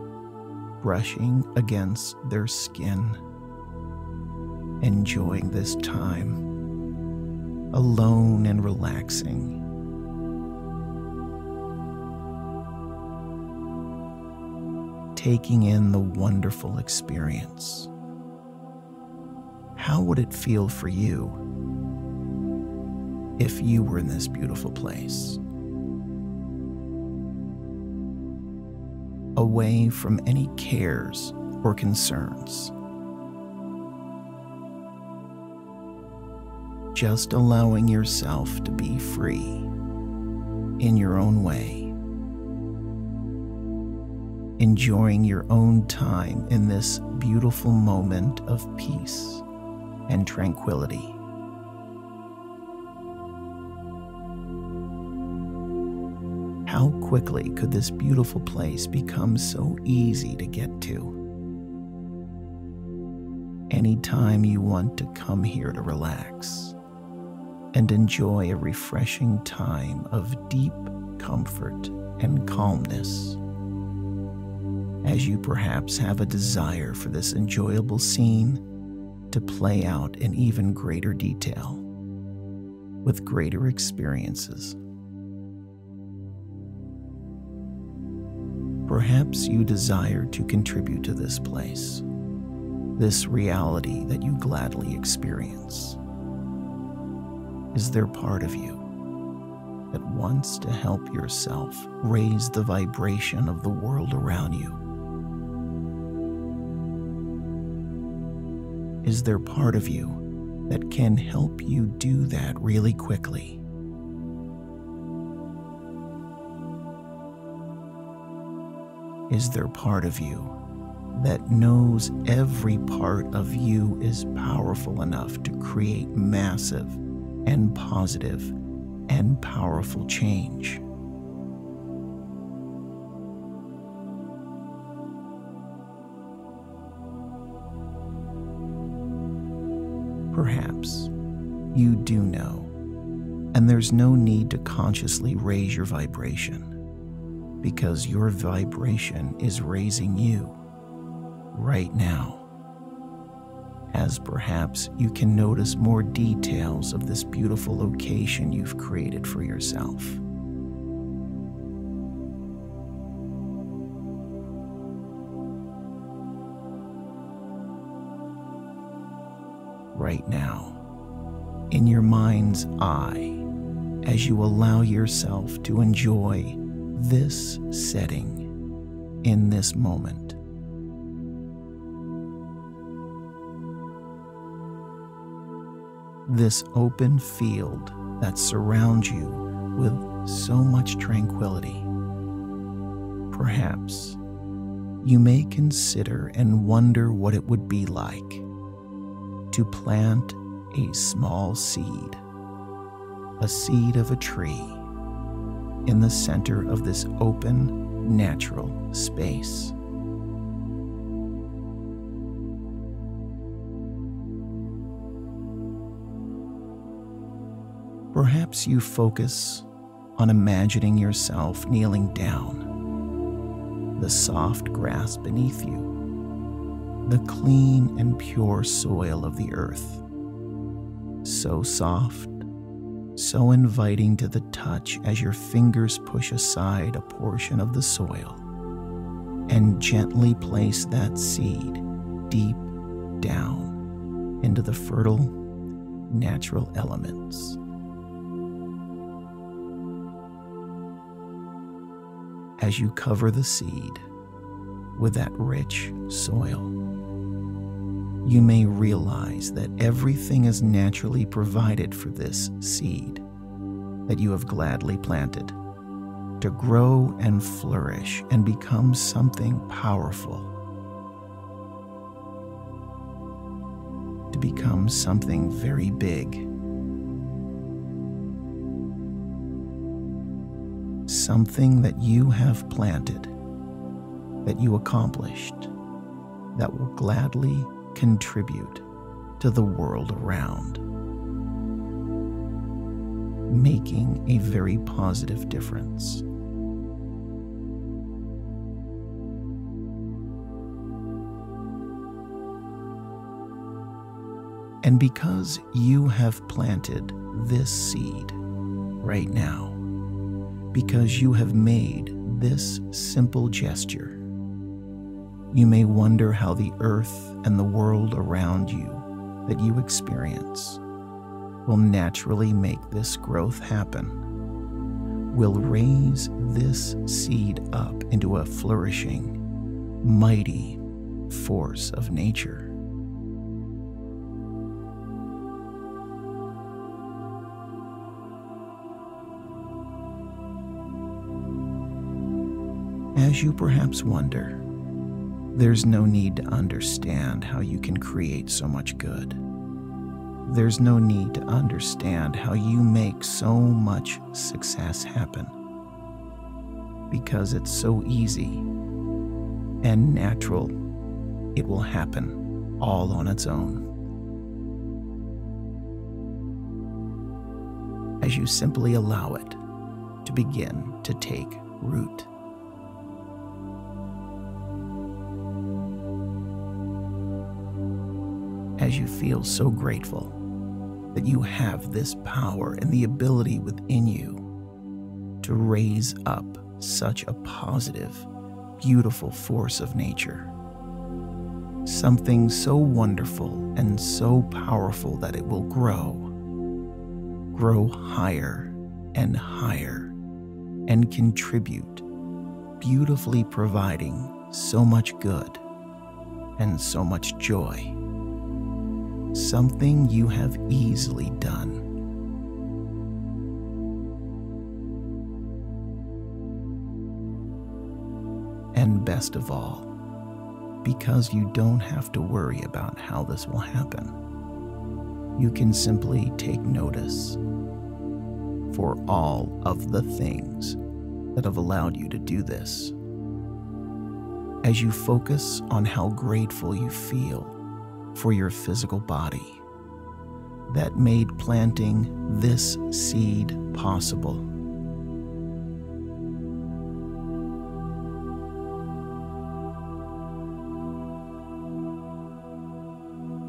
brushing against their skin, enjoying this time alone and relaxing. Taking in the wonderful experience. How would it feel for you if you were in this beautiful place? Away from any cares or concerns. Just allowing yourself to be free in your own way, enjoying your own time in this beautiful moment of peace and tranquility. How quickly could this beautiful place become so easy to get to? Anytime you want to come here to relax and enjoy a refreshing time of deep comfort and calmness. As you perhaps have a desire for this enjoyable scene to play out in even greater detail with greater experiences. Perhaps you desire to contribute to this place, this reality that you gladly experience. Is there part of you that wants to help yourself raise the vibration of the world around you? Is there part of you that can help you do that really quickly? Is there part of you that knows every part of you is powerful enough to create massive and positive and powerful change? Perhaps you do know, and there's no need to consciously raise your vibration because your vibration is raising you right now. As perhaps you can notice more details of this beautiful location you've created for yourself. Right now, in your mind's eye, as you allow yourself to enjoy this setting in this moment. This open field that surrounds you with so much tranquility. Perhaps you may consider and wonder what it would be like to plant a small seed, a seed of a tree in the center of this open, natural space. Perhaps you focus on imagining yourself kneeling down, the soft grass beneath you, the clean and pure soil of the earth, so soft so inviting to the touch as your fingers push aside a portion of the soil and gently place that seed deep down into the fertile natural elements. As you cover the seed with that rich soil you may realize that everything is naturally provided for this seed that you have gladly planted to grow and flourish and become something powerful, to become something very big. Something that you have planted, that you accomplished, that will gladly contribute to the world around, making a very positive difference. And because you have planted this seed right now, because you have made this simple gesture, you may wonder how the earth and the world around you that you experience will naturally make this growth happen, will raise this seed up into a flourishing, mighty force of nature. As you perhaps wonder, there's no need to understand how you can create so much good. There's no need to understand how you make so much success happen. Because it's so easy and natural, it will happen all on its own. As you simply allow it to begin to take root. As you feel so grateful that you have this power and the ability within you to raise up such a positive, beautiful force of nature. Something so wonderful and so powerful that it will grow, grow higher and higher, and contribute, beautifully providing so much good and so much joy. Something you have easily done. And best of all, because you don't have to worry about how this will happen. You can simply take notice for all of the things that have allowed you to do this. As you focus on how grateful you feel for your physical body that made planting this seed possible.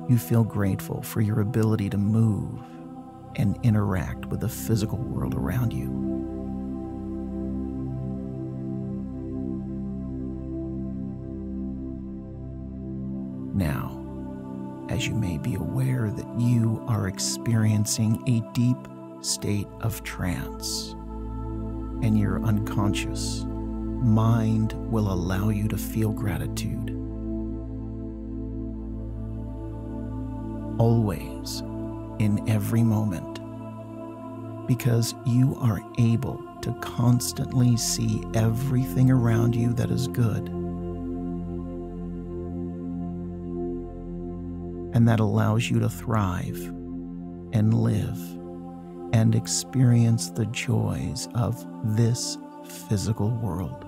You feel grateful for your ability to move and interact with the physical world around you. Now, as you may be aware that you are experiencing a deep state of trance, and your unconscious mind will allow you to feel gratitude always, in every moment, because you are able to constantly see everything around you that is good. And that allows you to thrive and live and experience the joys of this physical world.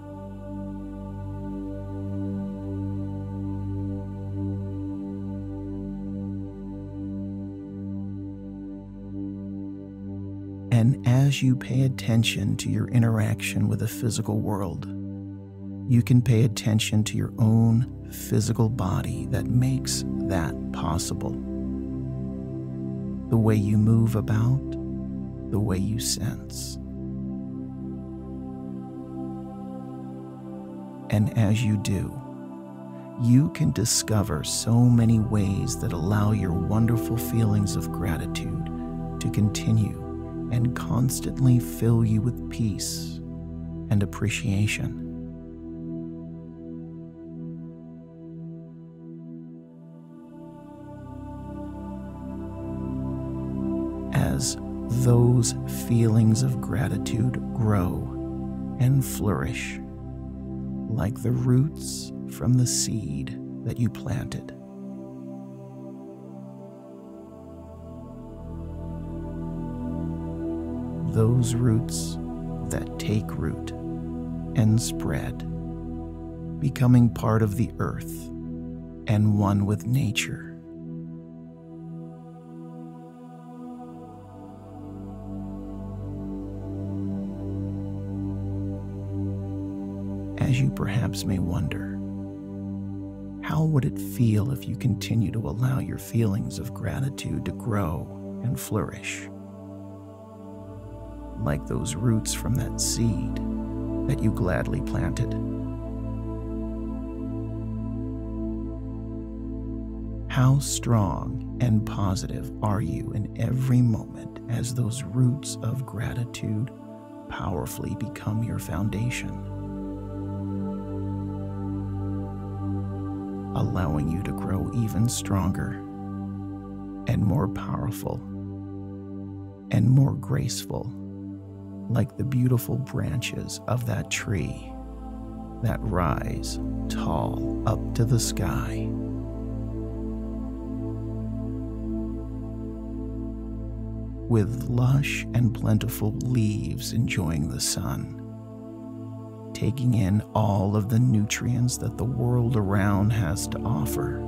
And as you pay attention to your interaction with the physical world, you can pay attention to your own physical body that makes that possible. The way you move about, the way you sense. And as you do, you can discover so many ways that allow your wonderful feelings of gratitude to continue and constantly fill you with peace and appreciation. Those feelings of gratitude grow and flourish like the roots from the seed that you planted. those roots that take root and spread, becoming part of the earth and one with nature. Perhaps may wonder, how would it feel if you continue to allow your feelings of gratitude to grow and flourish? like those roots from that seed that you gladly planted. How strong and positive are you in every moment as those roots of gratitude powerfully become your foundation, allowing you to grow even stronger and more powerful and more graceful like the beautiful branches of that tree that rise tall up to the sky. With lush and plentiful leaves enjoying the sun, taking in all of the nutrients that the world around has to offer.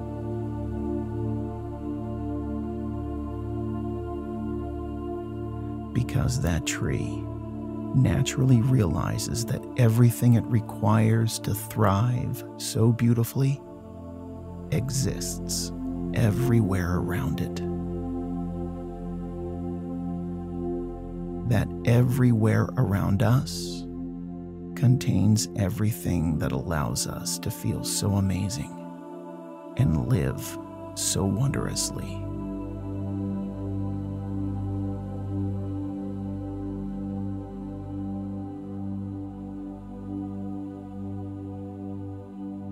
Because that tree naturally realizes that everything it requires to thrive so beautifully exists everywhere around it. That everywhere around us contains everything that allows us to feel so amazing and live so wondrously.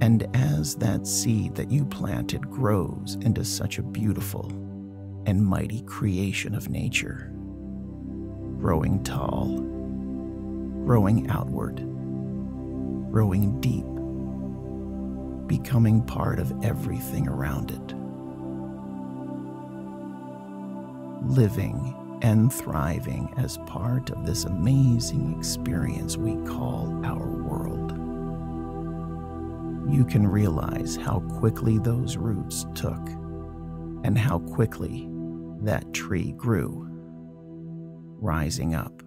And as that seed that you planted grows into such a beautiful and mighty creation of nature, growing tall, growing outward, growing deep, becoming part of everything around it, living and thriving as part of this amazing experience we call our world. You can realize how quickly those roots took and how quickly that tree grew, rising up,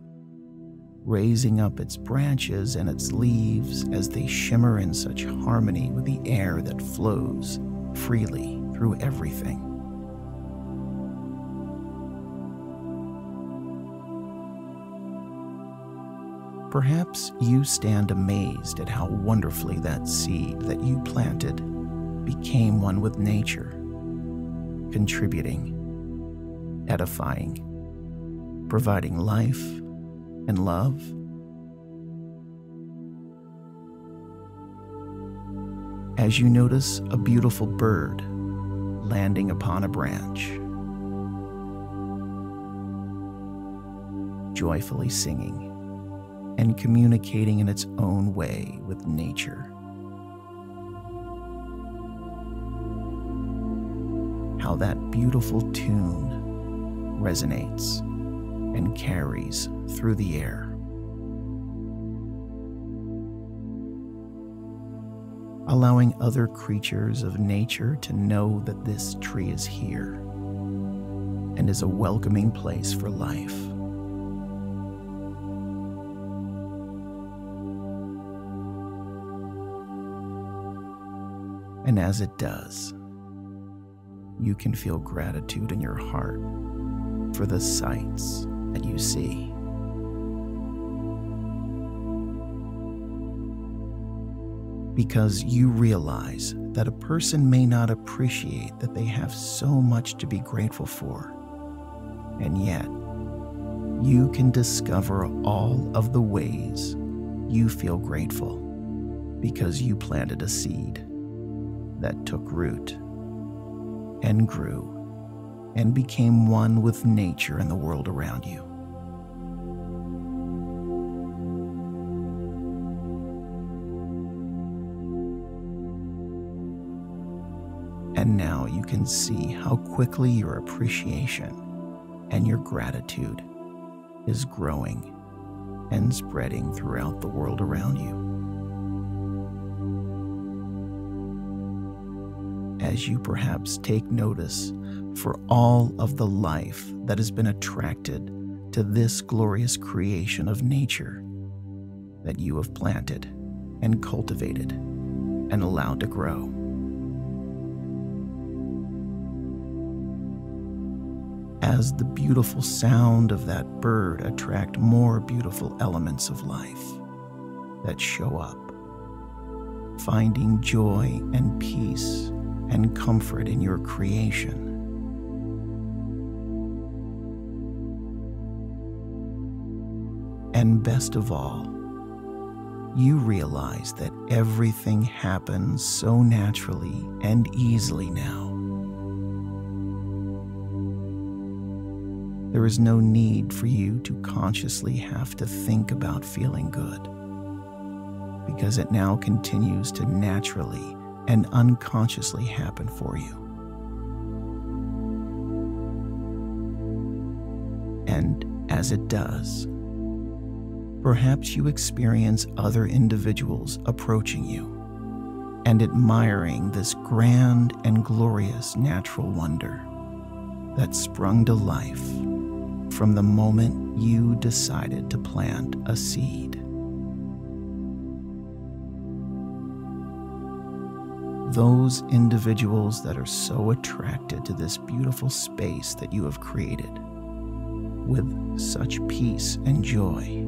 raising up its branches and its leaves as they shimmer in such harmony with the air that flows freely through everything. Perhaps you stand amazed at how wonderfully that seed that you planted became one with nature, contributing, edifying, providing life and love. As you notice a beautiful bird landing upon a branch, joyfully singing and communicating in its own way with nature. How that beautiful tune resonates and carries through the air. Allowing other creatures of nature to know that this tree is here and is a welcoming place for life. And as it does, you can feel gratitude in your heart for the sights that you see. Because you realize that a person may not appreciate that they have so much to be grateful for, and yet you can discover all of the ways you feel grateful because you planted a seed that took root and grew and became one with nature and the world around you. Can see how quickly your appreciation and your gratitude is growing and spreading throughout the world around you. as you perhaps take notice for all of the life that has been attracted to this glorious creation of nature that you have planted and cultivated and allowed to grow. As the beautiful sound of that bird attract more beautiful elements of life that show up, finding joy and peace and comfort in your creation. And best of all, you realize that everything happens so naturally and easily now. There is no need for you to consciously have to think about feeling good, because it now continues to naturally and unconsciously happen for you. And as it does, perhaps you experience other individuals approaching you and admiring this grand and glorious natural wonder that sprung to life from the moment you decided to plant a seed. those individuals that are so attracted to this beautiful space that you have created with such peace and joy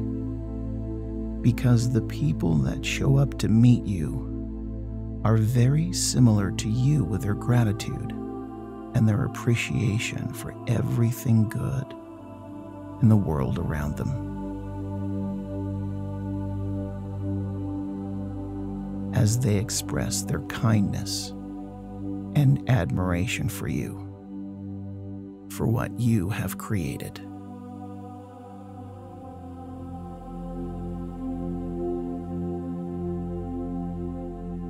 because the people that show up to meet you are very similar to you with their gratitude and their appreciation for everything good in the world around them. As they express their kindness and admiration for you, for what you have created.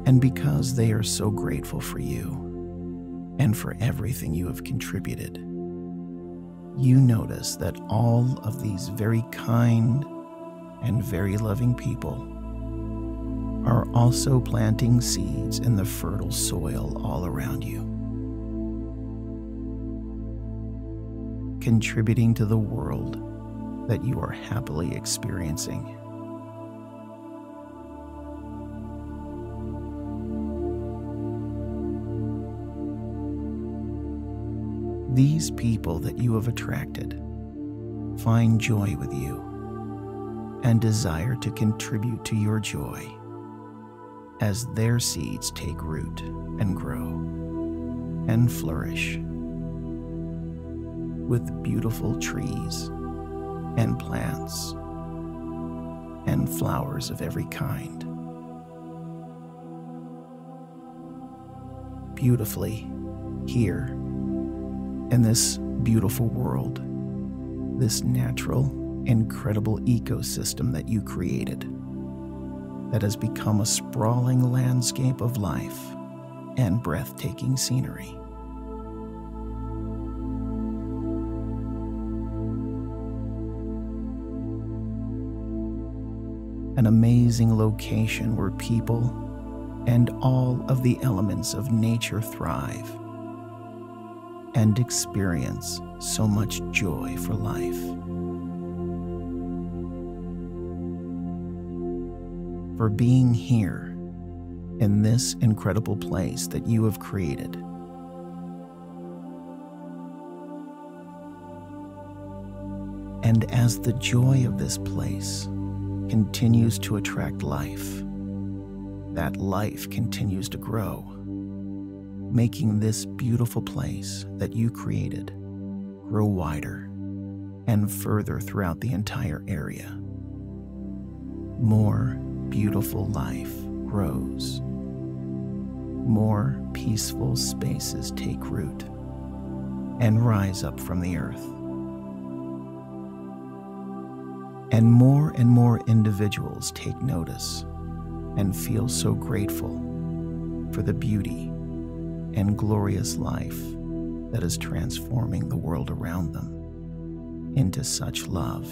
And because they are so grateful for you and for everything you have contributed, you notice that all of these very kind and very loving people are also planting seeds in the fertile soil all around you, contributing to the world that you are happily experiencing. These people that you have attracted find joy with you and desire to contribute to your joy as their seeds take root and grow and flourish with beautiful trees and plants and flowers of every kind. Beautifully here in this beautiful world, this natural, incredible ecosystem that you created, that has become a sprawling landscape of life and breathtaking scenery. An amazing location where people and all of the elements of nature thrive and experience so much joy for life. For being here in this incredible place that you have created. And as the joy of this place continues to attract life, that life continues to grow making this beautiful place that you created grow wider and further throughout the entire area. More beautiful life grows. More peaceful spaces take root and rise up from the earth. And more and more individuals take notice and feel so grateful for the beauty and glorious life that is transforming the world around them into such love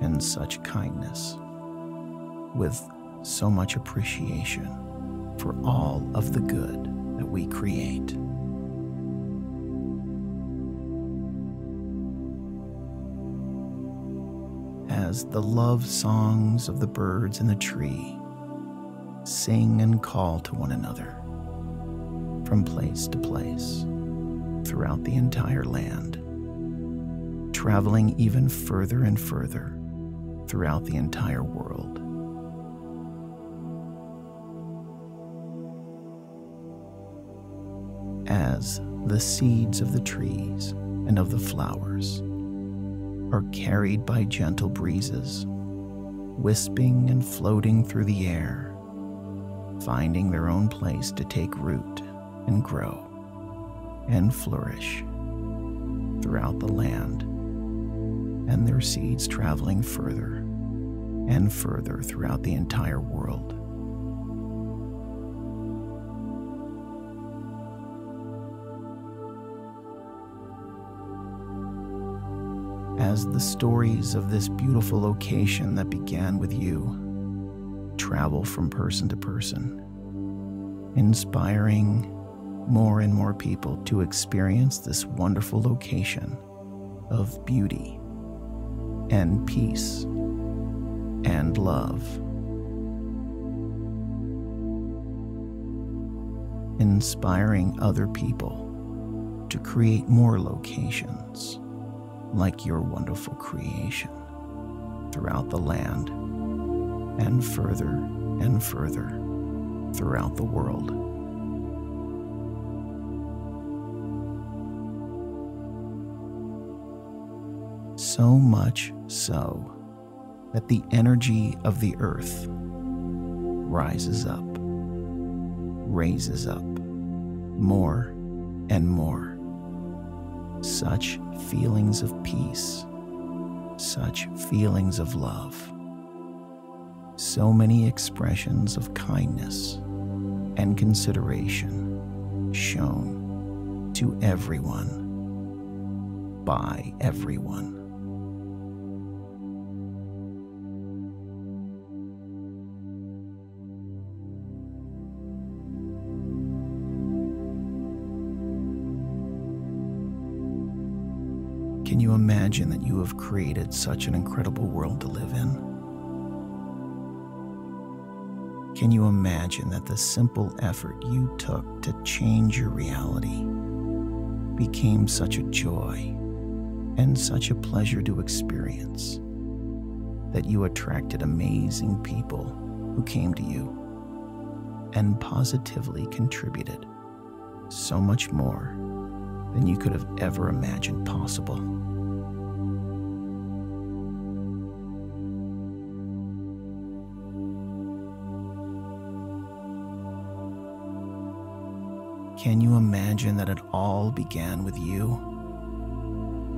and such kindness, with so much appreciation for all of the good that we create. As the love songs of the birds in the tree sing and call to one another from place to place throughout the entire land, traveling even further and further throughout the entire world. As the seeds of the trees and of the flowers are carried by gentle breezes, wisping and floating through the air, finding their own place to take root and grow and flourish throughout the land, and their seeds traveling further and further throughout the entire world. As the stories of this beautiful location that began with you travel from person to person, inspiring more and more people to experience this wonderful location of beauty and peace and love. Inspiring other people to create more locations like your wonderful creation throughout the land and further and further throughout the world. So much so that the energy of the earth rises up, raises up more and more. Such feelings of peace, such feelings of love, so many expressions of kindness and consideration shown to everyone by everyone. You have created such an incredible world to live in? Can you imagine that the simple effort you took to change your reality became such a joy and such a pleasure to experience that you attracted amazing people who came to you and positively contributed so much more than you could have ever imagined possible? Can you imagine that it all began with you?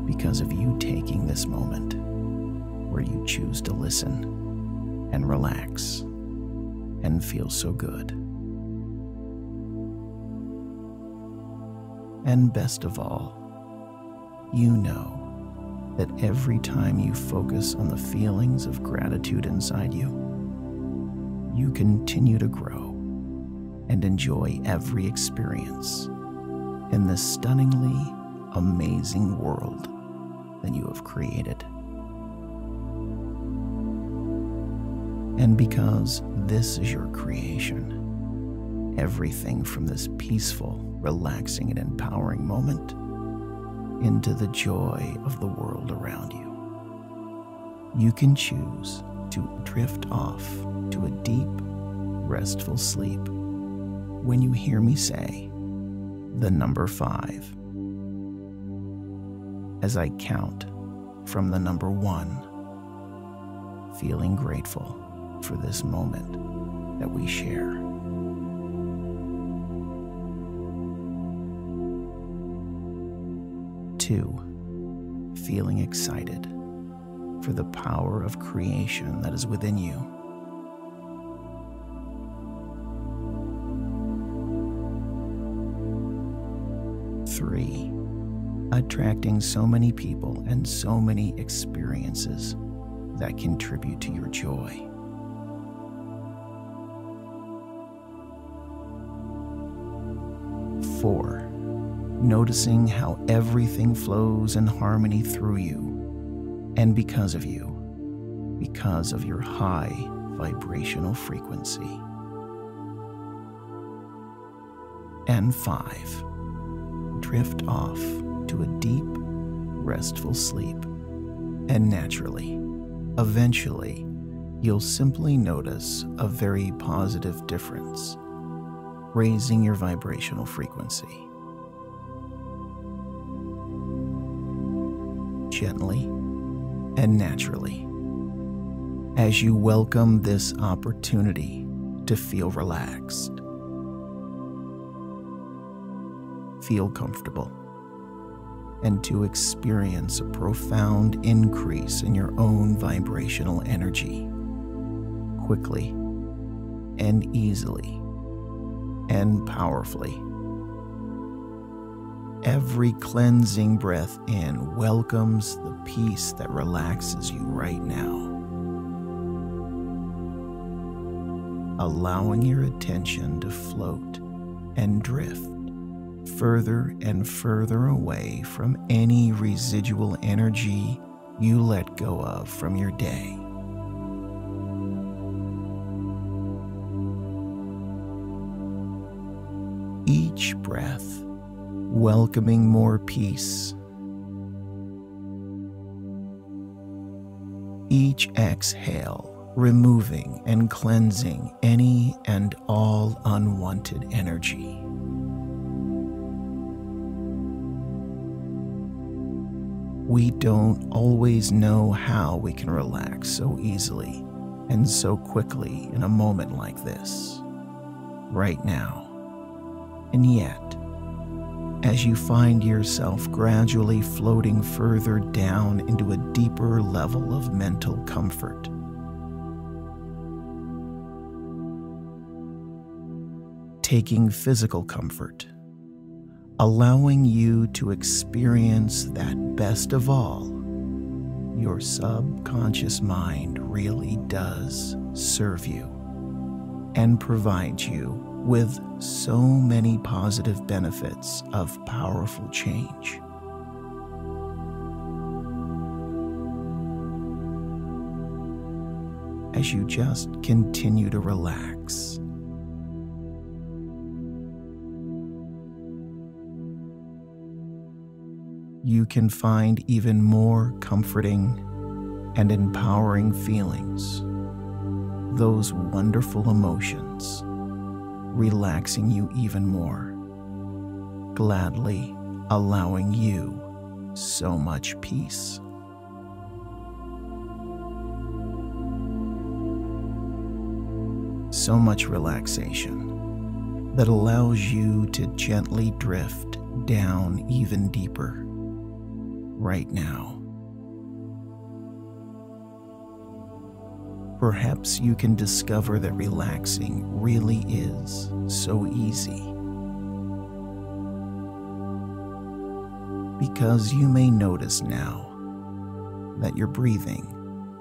Because of you taking this moment where you choose to listen and relax and feel so good. And best of all, you know that every time you focus on the feelings of gratitude inside you, you continue to grow and enjoy every experience in this stunningly amazing world that you have created. And because this is your creation, everything from this peaceful, relaxing, and empowering moment into the joy of the world around you, you can choose to drift off to a deep, restful sleep when you hear me say the number five as I count from the number one, feeling grateful for this moment that we share. Two, feeling excited for the power of creation that is within you. Attracting so many people and so many experiences that contribute to your joy. Four, noticing how everything flows in harmony through you and because of you, because of your high vibrational frequency. And five, drift off to a deep, restful sleep. And naturally, eventually, you'll simply notice a very positive difference, raising your vibrational frequency. Gently and naturally, as you welcome this opportunity to feel relaxed, feel comfortable and to experience a profound increase in your own vibrational energy quickly and easily and powerfully. Every cleansing breath in welcomes the peace that relaxes you right now. Allowing your attention to float and drift further and further away from any residual energy you let go of from your day. Each breath welcoming more peace. Each exhale removing and cleansing any and all unwanted energy. We don't always know how we can relax so easily and so quickly in a moment like this, right now. And yet, as you find yourself gradually floating further down into a deeper level of mental comfort. Taking physical comfort, allowing you to experience that best of all, your subconscious mind really does serve you and provide you with so many positive benefits of powerful change. As you just continue to relax. You can find even more comforting and empowering feelings, those wonderful emotions relaxing you even more, gladly allowing you so much peace. So much relaxation that allows you to gently drift down even deeper right now. perhaps you can discover that relaxing really is so easy. Because you may notice now that your breathing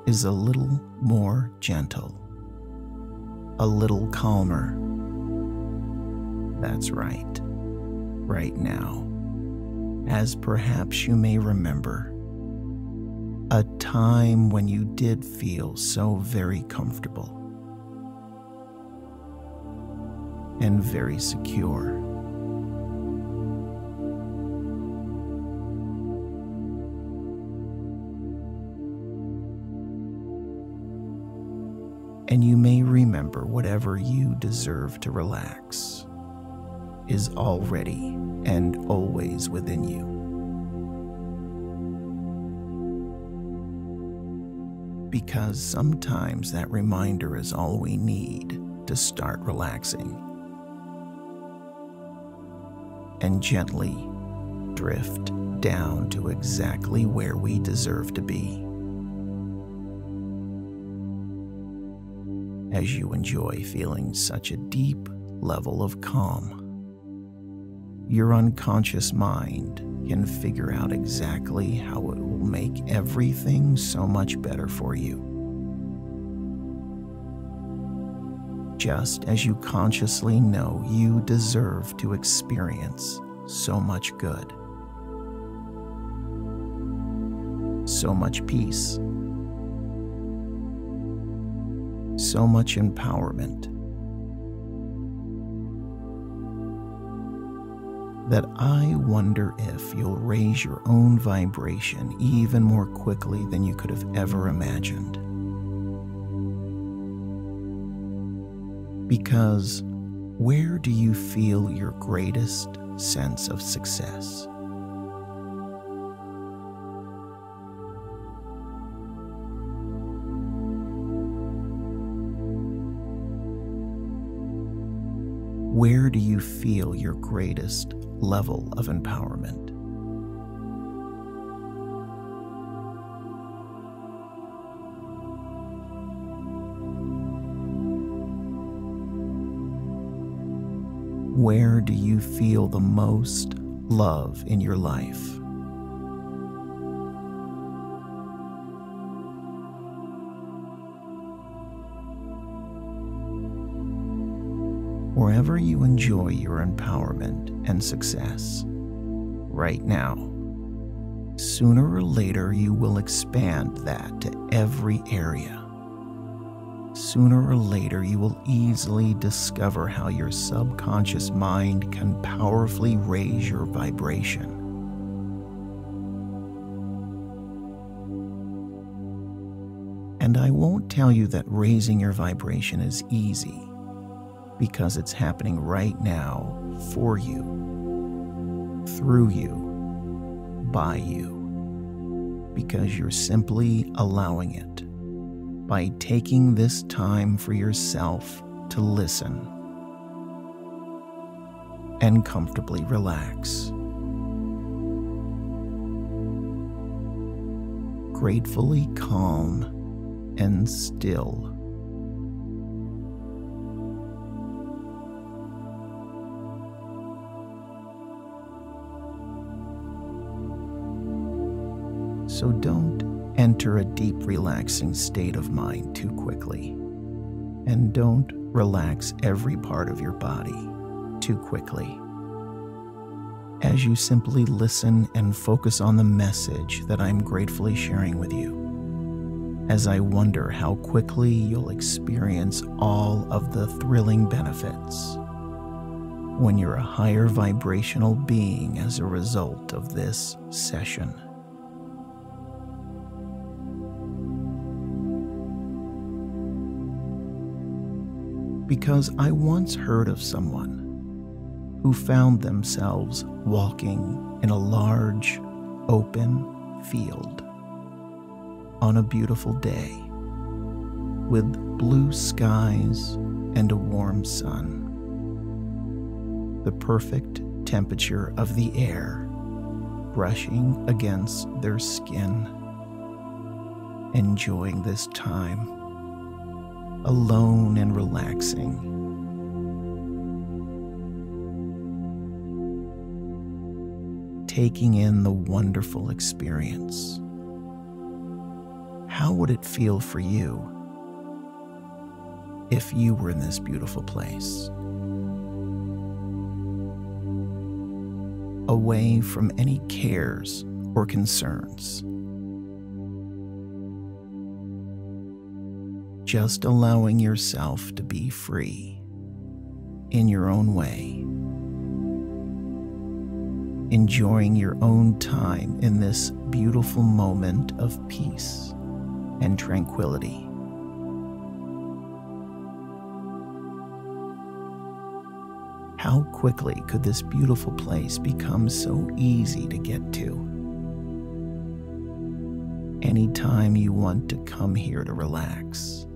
is a little more gentle, a little calmer. That's right, right now. As perhaps you may remember, a time when you did feel so very comfortable and very secure. And you may remember whatever you deserve to relax is already and always within you. because sometimes that reminder is all we need to start relaxing and gently drift down to exactly where we deserve to be. As you enjoy feeling such a deep level of calm, your unconscious mind can figure out exactly how it will make everything so much better for you. Just as you consciously know you deserve to experience so much good, so much peace, so much empowerment that I wonder if you'll raise your own vibration even more quickly than you could have ever imagined. Because where do you feel your greatest sense of success? Where do you feel your greatest level of empowerment. Where do you feel the most love in your life? Wherever you enjoy your empowerment and success right now. Sooner or later, you will expand that to every area. Sooner or later, you will easily discover how your subconscious mind can powerfully raise your vibration. And I won't tell you that raising your vibration is easy because it's happening right now for you, through you, by you, because you're simply allowing it by taking this time for yourself to listen and comfortably relax. Gratefully calm and still. So don't enter a deep, relaxing state of mind too quickly. And don't relax every part of your body too quickly. As you simply listen and focus on the message that I'm gratefully sharing with you, as I wonder how quickly you'll experience all of the thrilling benefits when you're a higher vibrational being as a result of this session. Because I once heard of someone who found themselves walking in a large, open field on a beautiful day with blue skies and a warm sun. The perfect temperature of the air brushing against their skin, enjoying this time alone and relaxing. Taking in the wonderful experience. How would it feel for you if you were in this beautiful place? Away from any cares or concerns. Just allowing yourself to be free in your own way, enjoying your own time in this beautiful moment of peace and tranquility. How quickly could this beautiful place become so easy to get to? Anytime you want to come here to relax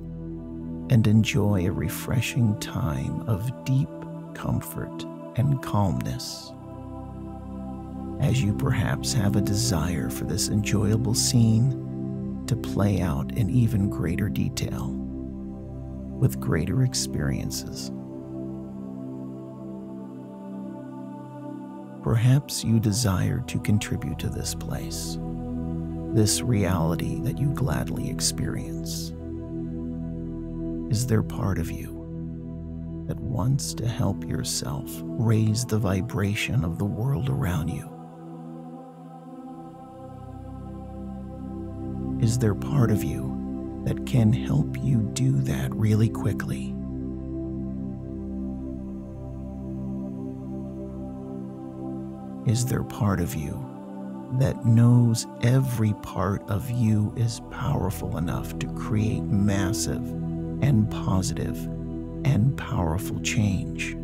and enjoy a refreshing time of deep comfort and calmness. As you perhaps have a desire for this enjoyable scene to play out in even greater detail with greater experiences. Perhaps you desire to contribute to this place, this reality that you gladly experience. Is there part of you that wants to help yourself raise the vibration of the world around you? Is there part of you that can help you do that really quickly? Is there part of you that knows every part of you is powerful enough to create massive and positive and powerful change.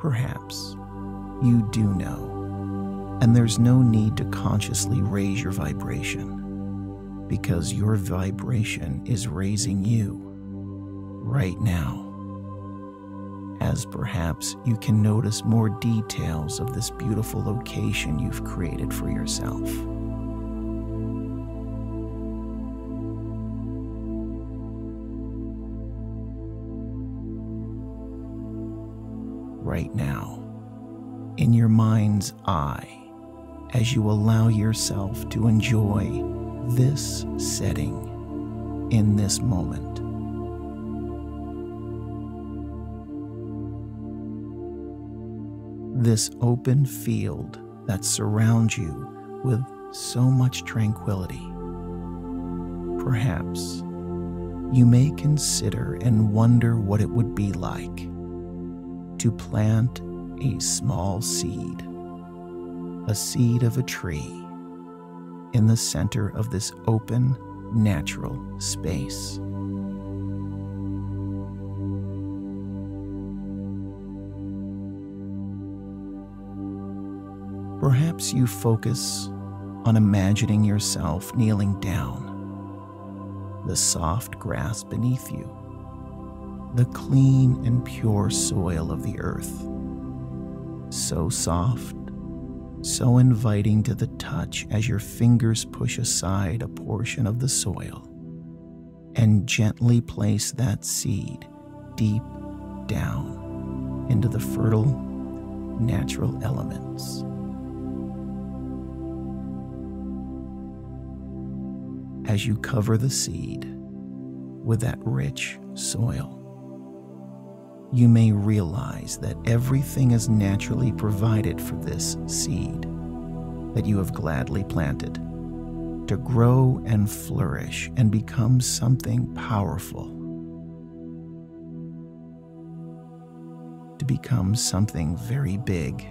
Perhaps you do know, and there's no need to consciously raise your vibration because your vibration is raising you right now as perhaps you can notice more details of this beautiful location you've created for yourself. Right now, in your mind's eye, as you allow yourself to enjoy this setting in this moment. This open field that surrounds you with so much tranquility. Perhaps you may consider and wonder what it would be like to plant a small seed, a seed of a tree, in the center of this open, natural space. Perhaps you focus on imagining yourself kneeling down, the soft grass beneath you, the clean and pure soil of the earth. So soft, so inviting to the touch as your fingers push aside a portion of the soil and gently place that seed deep down into the fertile natural elements. As you cover the seed with that rich soil, you may realize that everything is naturally provided for this seed that you have gladly planted to grow and flourish and become something powerful, to become something very big.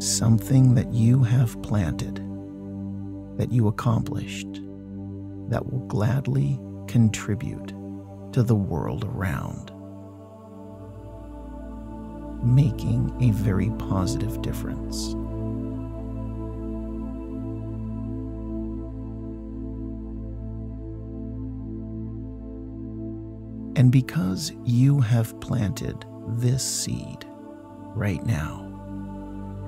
Something that you have planted, that you accomplished, that will gladly contribute to the world around, making a very positive difference. And because you have planted this seed right now,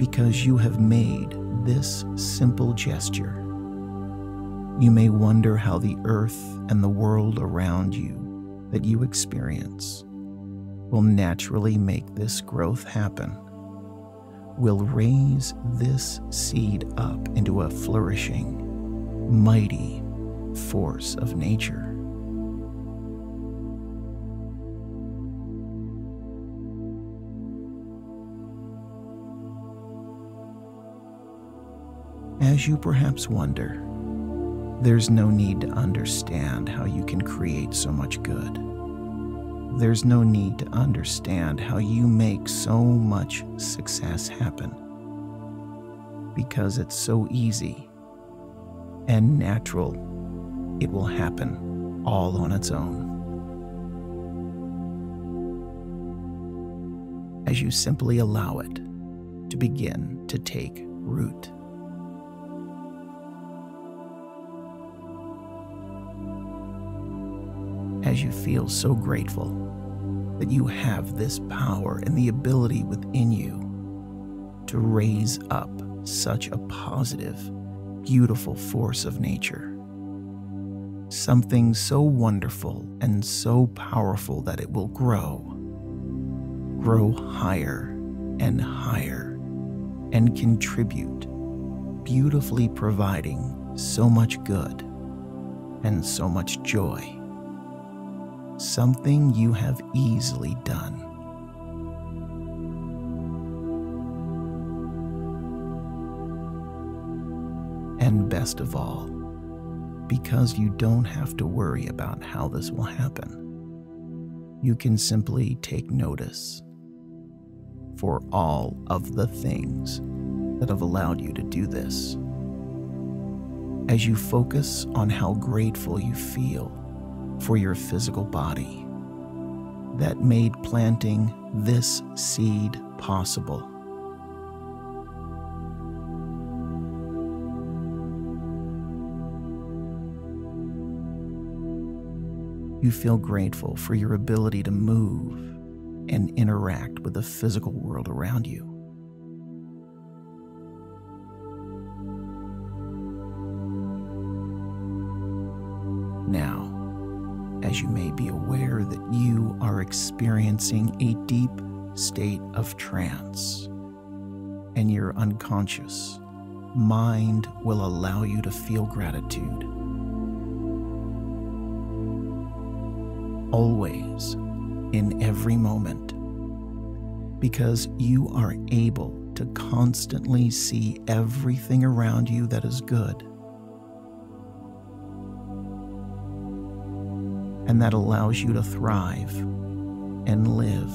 because you have made this simple gesture, you may wonder how the earth and the world around you that you experience will naturally make this growth happen, will raise this seed up into a flourishing, mighty force of nature. As you perhaps wonder, there's no need to understand how you can create so much good. There's no need to understand how you make so much success happen. Because it's so easy and natural, it will happen all on its own. As you simply allow it to begin to take root. As you feel so grateful that you have this power and the ability within you to raise up such a positive, beautiful force of nature. Something so wonderful and so powerful that it will grow, grow higher and higher, and contribute, beautifully providing so much good and so much joy something you have easily done. And best of all, because you don't have to worry about how this will happen, you can simply take notice for all of the things that have allowed you to do this. As you focus on how grateful you feel for your physical body that made planting this seed possible. You feel grateful for your ability to move and interact with the physical world around you. As you may be aware that you are experiencing a deep state of trance, and your unconscious mind will allow you to feel gratitude. Always, in every moment, because you are able to constantly see everything around you that is good and that allows you to thrive and live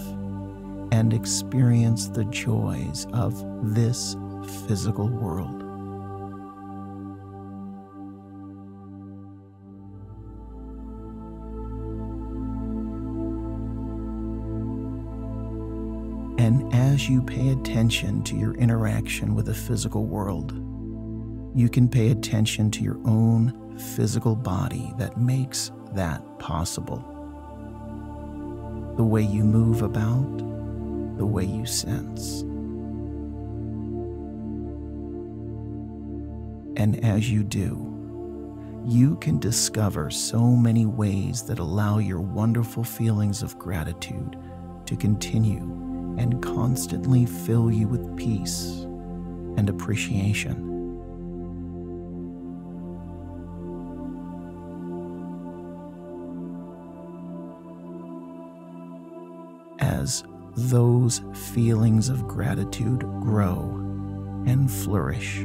and experience the joys of this physical world. And as you pay attention to your interaction with the physical world, you can pay attention to your own physical body that makes that possible. The way you move about, the way you sense. And as you do, you can discover so many ways that allow your wonderful feelings of gratitude to continue and constantly fill you with peace and appreciation. Those feelings of gratitude grow and flourish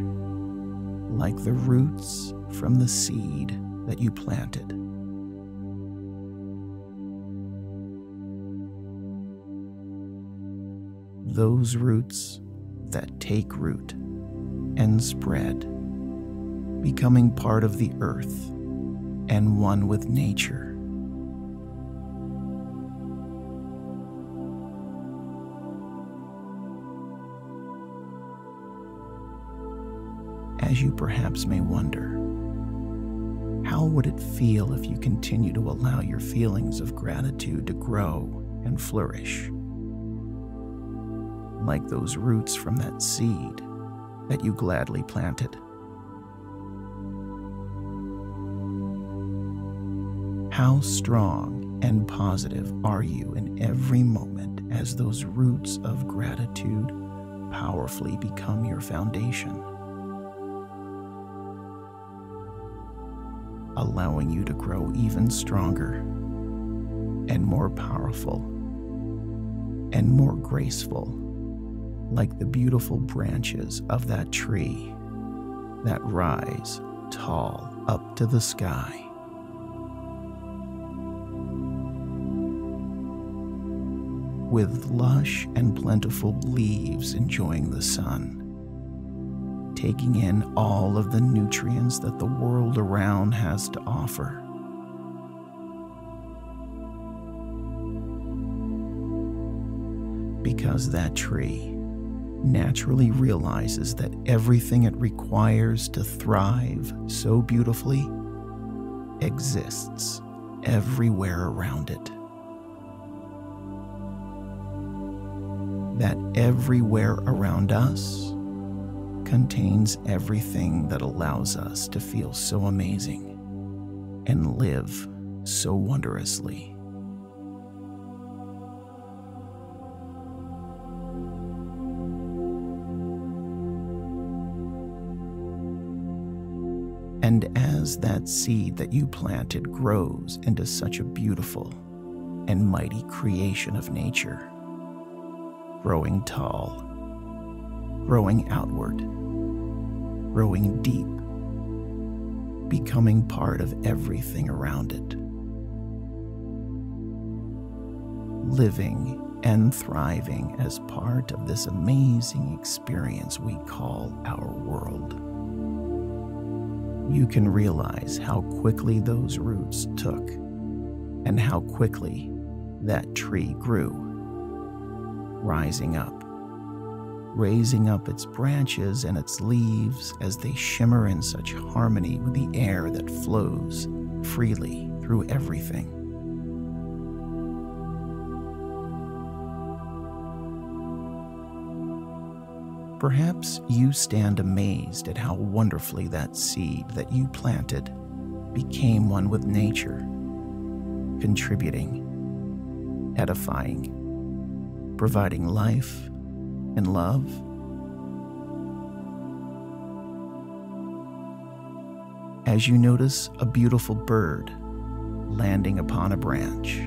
like the roots from the seed that you planted. Those roots that take root and spread, becoming part of the earth and one with nature. As you perhaps may wonder. How would it feel if you continue to allow your feelings of gratitude to grow and flourish? Like those roots from that seed that you gladly planted. How strong and positive are you in every moment as those roots of gratitude powerfully become your foundation? Allowing you to grow even stronger and more powerful and more graceful, like the beautiful branches of that tree that rise tall up to the sky. With lush and plentiful leaves enjoying the sun taking in all of the nutrients that the world around has to offer. Because that tree naturally realizes that everything it requires to thrive so beautifully exists everywhere around it. That everywhere around us contains everything that allows us to feel so amazing and live so wondrously. And as that seed that you planted grows into such a beautiful and mighty creation of nature, growing tall, growing outward, growing deep, becoming part of everything around it. Living and thriving as part of this amazing experience we call our world. You can realize how quickly those roots took and how quickly that tree grew, rising up raising up its branches and its leaves as they shimmer in such harmony with the air that flows freely through everything. Perhaps you stand amazed at how wonderfully that seed that you planted became one with nature, contributing, edifying, providing life and love. As you notice a beautiful bird landing upon a branch,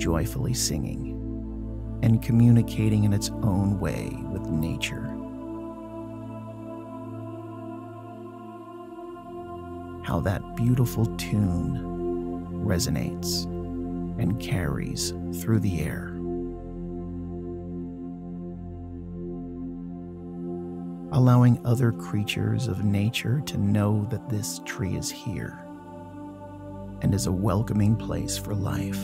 joyfully singing and communicating in its own way with nature. How that beautiful tune resonates and carries through the air. Allowing other creatures of nature to know that this tree is here and is a welcoming place for life.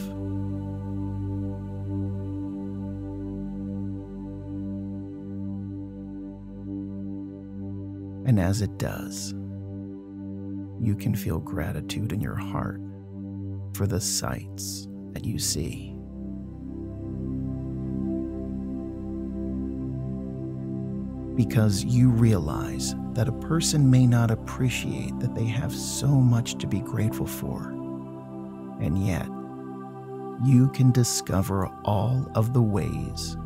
And as it does, you can feel gratitude in your heart for the sights that you see. Because you realize that a person may not appreciate that they have so much to be grateful for, and yet you can discover all of the ways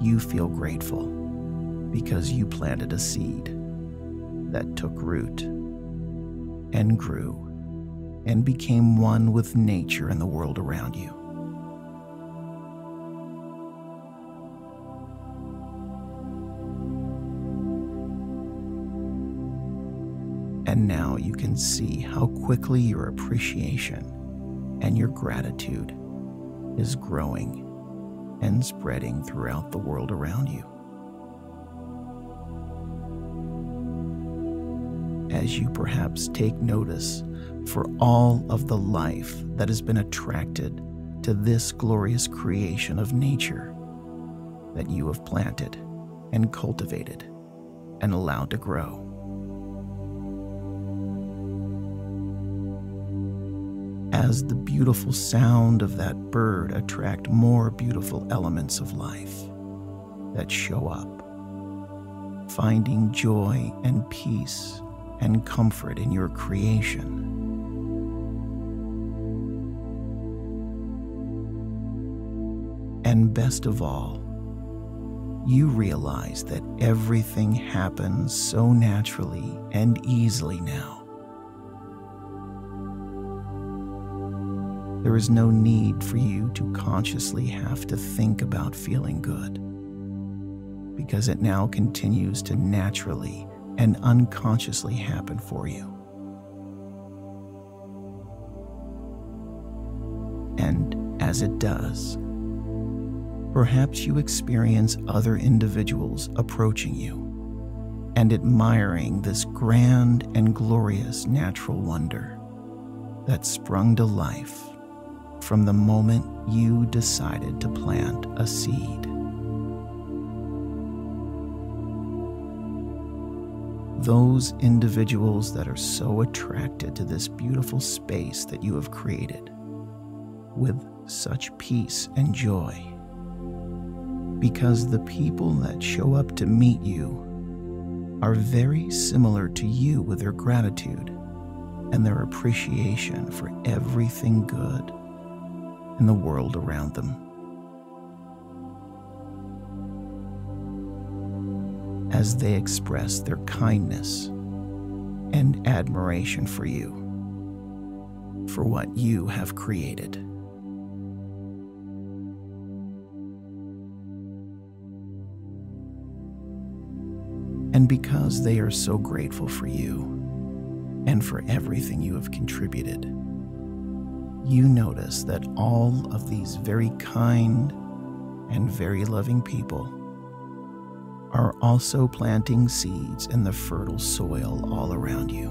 you feel grateful because you planted a seed that took root and grew and became one with nature and the world around you. And now you can see how quickly your appreciation and your gratitude is growing and spreading throughout the world around you. as you perhaps take notice for all of the life that has been attracted to this glorious creation of nature that you have planted and cultivated and allowed to grow. As the beautiful sound of that bird attract more beautiful elements of life that show up, finding joy and peace and comfort in your creation. Best of all, you realize that everything happens so naturally and easily now. There is no need for you to consciously have to think about feeling good because it now continues to naturally and unconsciously happen for you. And as it does, perhaps you experience other individuals approaching you and admiring this grand and glorious natural wonder that sprung to life from the moment you decided to plant a seed. those individuals that are so attracted to this beautiful space that you have created with such peace and joy. Because the people that show up to meet you are very similar to you with their gratitude and their appreciation for everything good in the world around them. as they express their kindness and admiration for you, for what you have created. And because they are so grateful for you and for everything you have contributed, you notice that all of these very kind and very loving people are also planting seeds in the fertile soil all around you,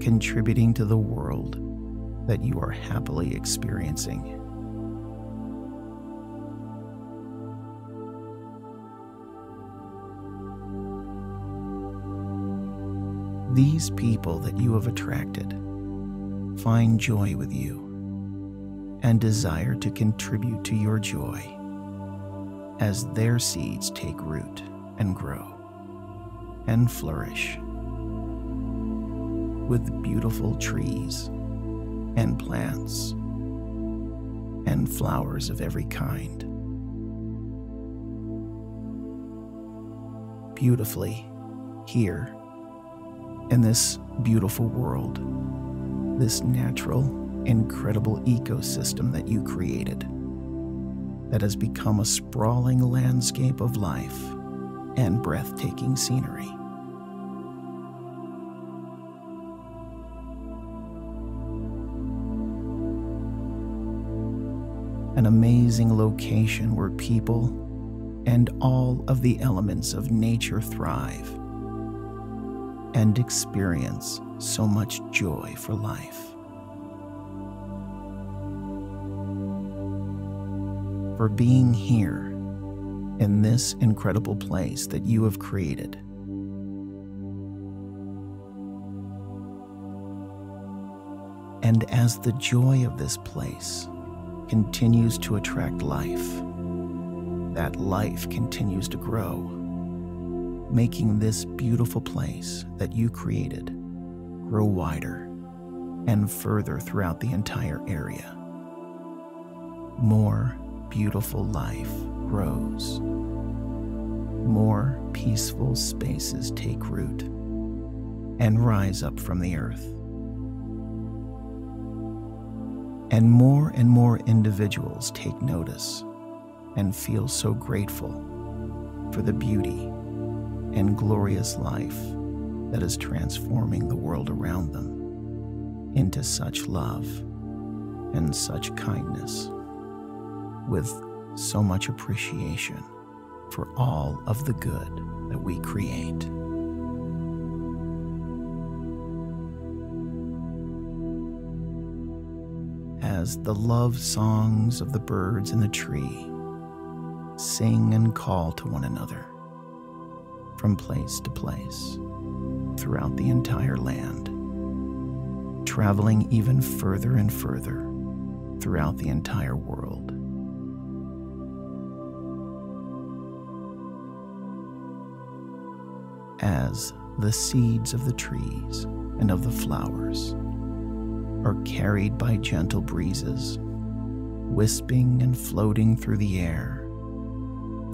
contributing to the world that you are happily experiencing. These people that you have attracted find joy with you and desire to contribute to your joy as their seeds take root and grow and flourish with beautiful trees and plants and flowers of every kind. Beautifully here in this beautiful world, this natural, incredible ecosystem that you created, that has become a sprawling landscape of life and breathtaking scenery. An amazing location where people and all of the elements of nature thrive and experience so much joy for life. For being here in this incredible place that you have created. And as the joy of this place continues to attract life, that life continues to grow, making this beautiful place that you created grow wider and further throughout the entire area. More beautiful life grows. More peaceful spaces take root and rise up from the earth. And more and more individuals take notice and feel so grateful for the beauty and glorious life that is transforming the world around them into such love and such kindness, with so much appreciation for all of the good that we create. As the love songs of the birds in the tree sing and call to one another from place to place throughout the entire land, traveling even further and further throughout the entire world. As the seeds of the trees and of the flowers are carried by gentle breezes, wisping and floating through the air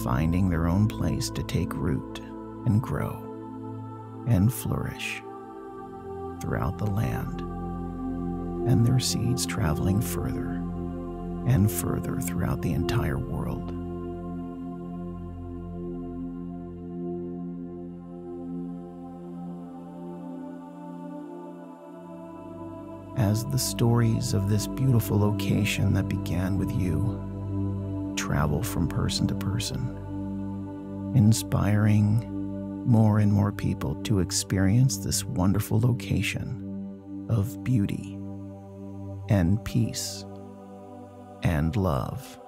finding their own place to take root and grow and flourish throughout the land, and their seeds traveling further and further throughout the entire world. As the stories of this beautiful location that began with you travel from person to person, inspiring more and more people to experience this wonderful location of beauty and peace and love.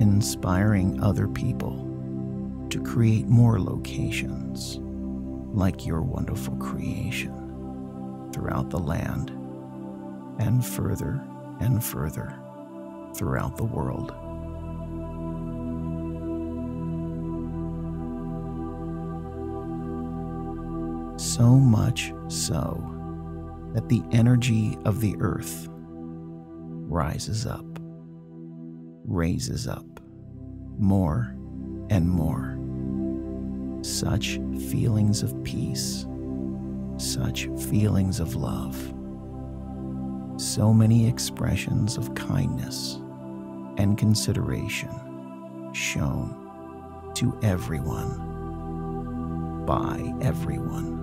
Inspiring other people to create more locations like your wonderful creation throughout the land and further and further throughout the world. So much so that the energy of the earth rises up, raises up more and more. Such feelings of peace, such feelings of love so many expressions of kindness and consideration shown to everyone by everyone.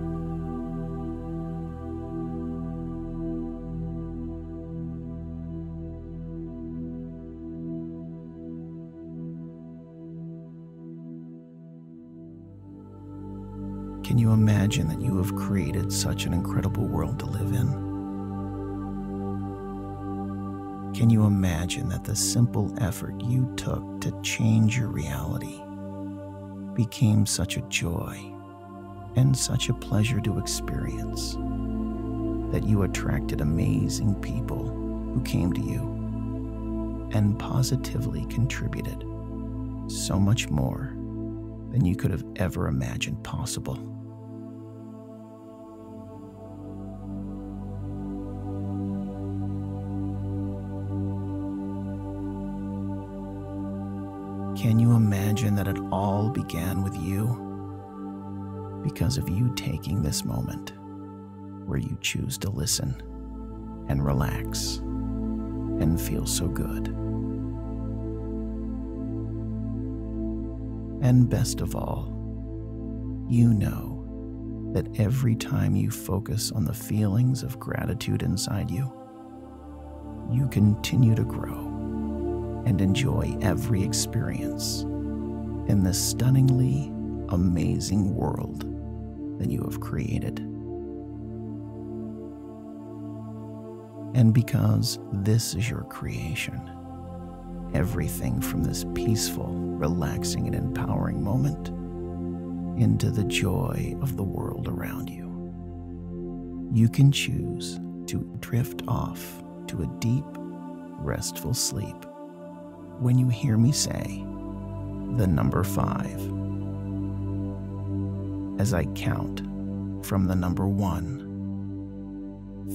Can you imagine that you have created such an incredible world to live in? Can you imagine that the simple effort you took to change your reality became such a joy and such a pleasure to experience that you attracted amazing people who came to you and positively contributed so much more than you could have ever imagined possible? Can you imagine that it all began with you? Because of you taking this moment where you choose to listen and relax and feel so good. And best of all, you know that every time you focus on the feelings of gratitude inside you, you continue to grow and enjoy every experience in this stunningly amazing world that you have created. And because this is your creation, everything from this peaceful, relaxing, and empowering moment into the joy of the world around you. You can choose to drift off to a deep, restful sleep when you hear me say the number five as I count from the number one,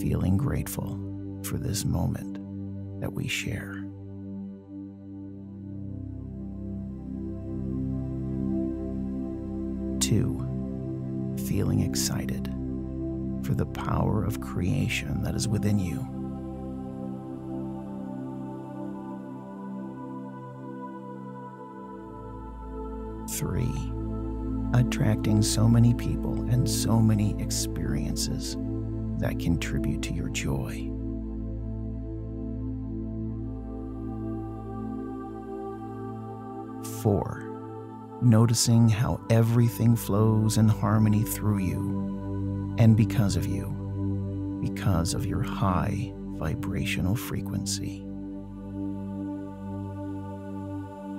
feeling grateful for this moment that we share. Two, feeling excited for the power of creation that is within you. Three, attracting so many people and so many experiences that contribute to your joy. Four, noticing how everything flows in harmony through you and because of you, because of your high vibrational frequency.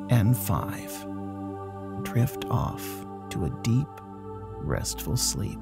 And five, drift off to a deep, restful sleep